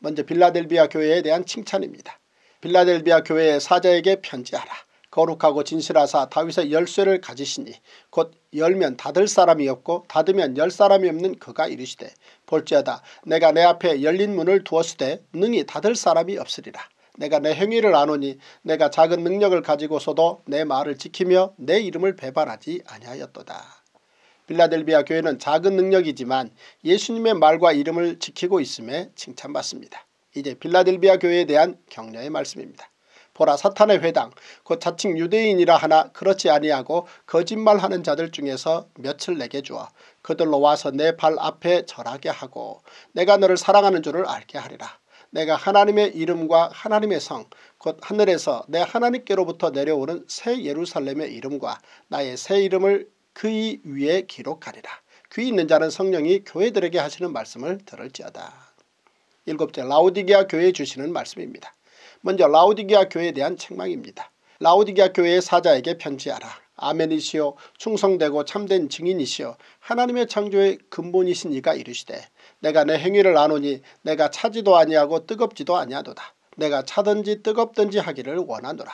Speaker 1: 먼저 빌라델비아 교회에 대한 칭찬입니다. 빌라델비아 교회의 사자에게 편지하라. 거룩하고 진실하사 다윗의 열쇠를 가지시니 곧 열면 닫을 사람이 없고 닫으면 열 사람이 없는 그가 이르시되 볼지어다 내가 내 앞에 열린 문을 두었으되 능히 닫을 사람이 없으리라. 내가 내 행위를 아노니 내가 작은 능력을 가지고서도 내 말을 지키며 내 이름을 배반하지 아니하였도다. 빌라델비아 교회는 작은 능력이지만 예수님의 말과 이름을 지키고 있음에 칭찬받습니다. 이제 빌라델비아 교회에 대한 격려의 말씀입니다. 보라 사탄의 회당 곧 자칭 유대인이라 하나 그렇지 아니하고 거짓말하는 자들 중에서 몇을 내게 주어 그들로 와서 내 발 앞에 절하게 하고 내가 너를 사랑하는 줄을 알게 하리라. 내가 하나님의 이름과 하나님의 성 곧 하늘에서 내 하나님께로부터 내려오는 새 예루살렘의 이름과 나의 새 이름을 그의 위에 기록하리라. 귀 있는 자는 성령이 교회들에게 하시는 말씀을 들을지어다. 일곱째 라우디게아 교회에 주시는 말씀입니다. 먼저 라우디게아 교회에 대한 책망입니다. 라우디게아 교회의 사자에게 편지하라. 아멘이시오 충성되고 참된 증인이시오 하나님의 창조의 근본이신 이가 이르시되 내가 내 행위를 아노니 내가 차지도 아니하고 뜨겁지도 아니하도다. 내가 차든지 뜨겁든지 하기를 원하노라.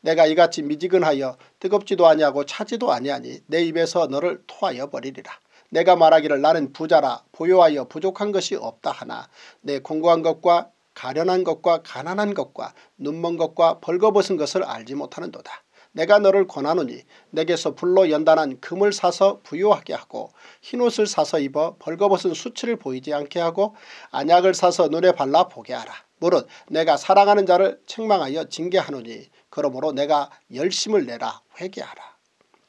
Speaker 1: 내가 이같이 미지근하여 뜨겁지도 아니하고 차지도 아니하니 내 입에서 너를 토하여 버리리라. 내가 말하기를 나는 부자라 보유하여 부족한 것이 없다 하나 내 공고한 것과 가련한 것과 가난한 것과 눈먼 것과 벌거벗은 것을 알지 못하는도다. 내가 너를 권하노니 내게서 불로 연단한 금을 사서 부유하게 하고 흰옷을 사서 입어 벌거벗은 수치를 보이지 않게 하고 안약을 사서 눈에 발라 보게 하라. 무릇 내가 사랑하는 자를 책망하여 징계하노니 그러므로 내가 열심을 내라 회개하라.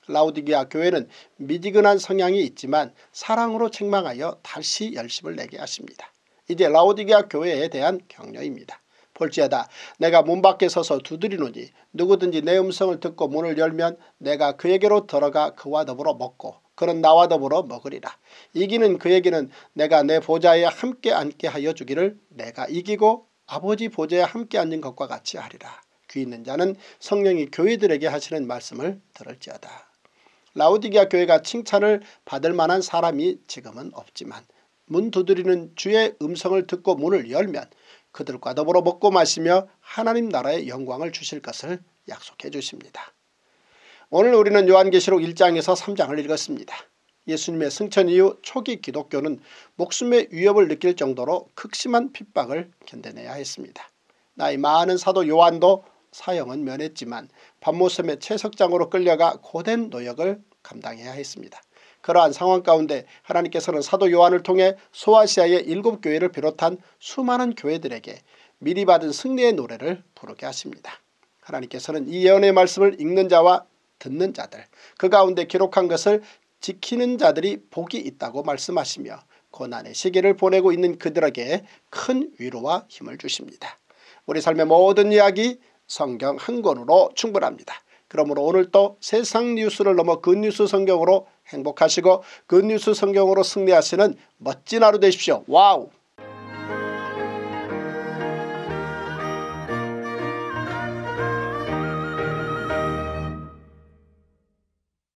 Speaker 1: 라우디기아 교회는 미지근한 성향이 있지만 사랑으로 책망하여 다시 열심을 내게 하십니다. 이제 라우디기아 교회에 대한 격려입니다. 볼지어다 내가 문 밖에 서서 두드리노니 누구든지 내 음성을 듣고 문을 열면 내가 그에게로 들어가 그와 더불어 먹고 그는 나와 더불어 먹으리라. 이기는 그에게는 내가 내 보좌에 함께 앉게 하여 주기를 내가 이기고 아버지 보좌에 함께 앉은 것과 같이 하리라. 귀 있는 자는 성령이 교회들에게 하시는 말씀을 들을지어다. 라우디기아 교회가 칭찬을 받을 만한 사람이 지금은 없지만 문 두드리는 주의 음성을 듣고 문을 열면 그들과 더불어 먹고 마시며 하나님 나라의 영광을 주실 것을 약속해 주십니다. 오늘 우리는 요한계시록 1장에서 3장을 읽었습니다. 예수님의 승천 이후 초기 기독교는 목숨의 위협을 느낄 정도로 극심한 핍박을 견뎌내야 했습니다. 나이 많은 사도 요한도 사형은 면했지만 반모섬의 채석장으로 끌려가 고된 노역을 감당해야 했습니다. 그러한 상황 가운데 하나님께서는 사도 요한을 통해 소아시아의 일곱 교회를 비롯한 수많은 교회들에게 미리 받은 승리의 노래를 부르게 하십니다. 하나님께서는 이 예언의 말씀을 읽는 자와 듣는 자들 그 가운데 기록한 것을 지키는 자들이 복이 있다고 말씀하시며 고난의 시기를 보내고 있는 그들에게 큰 위로와 힘을 주십니다. 우리 삶의 모든 이야기 성경 한 권으로 충분합니다. 그러므로 오늘도 세상 뉴스를 넘어 good news 성경으로 행복하시고 good news 성경으로 승리하시는 멋진 하루 되십시오. Wow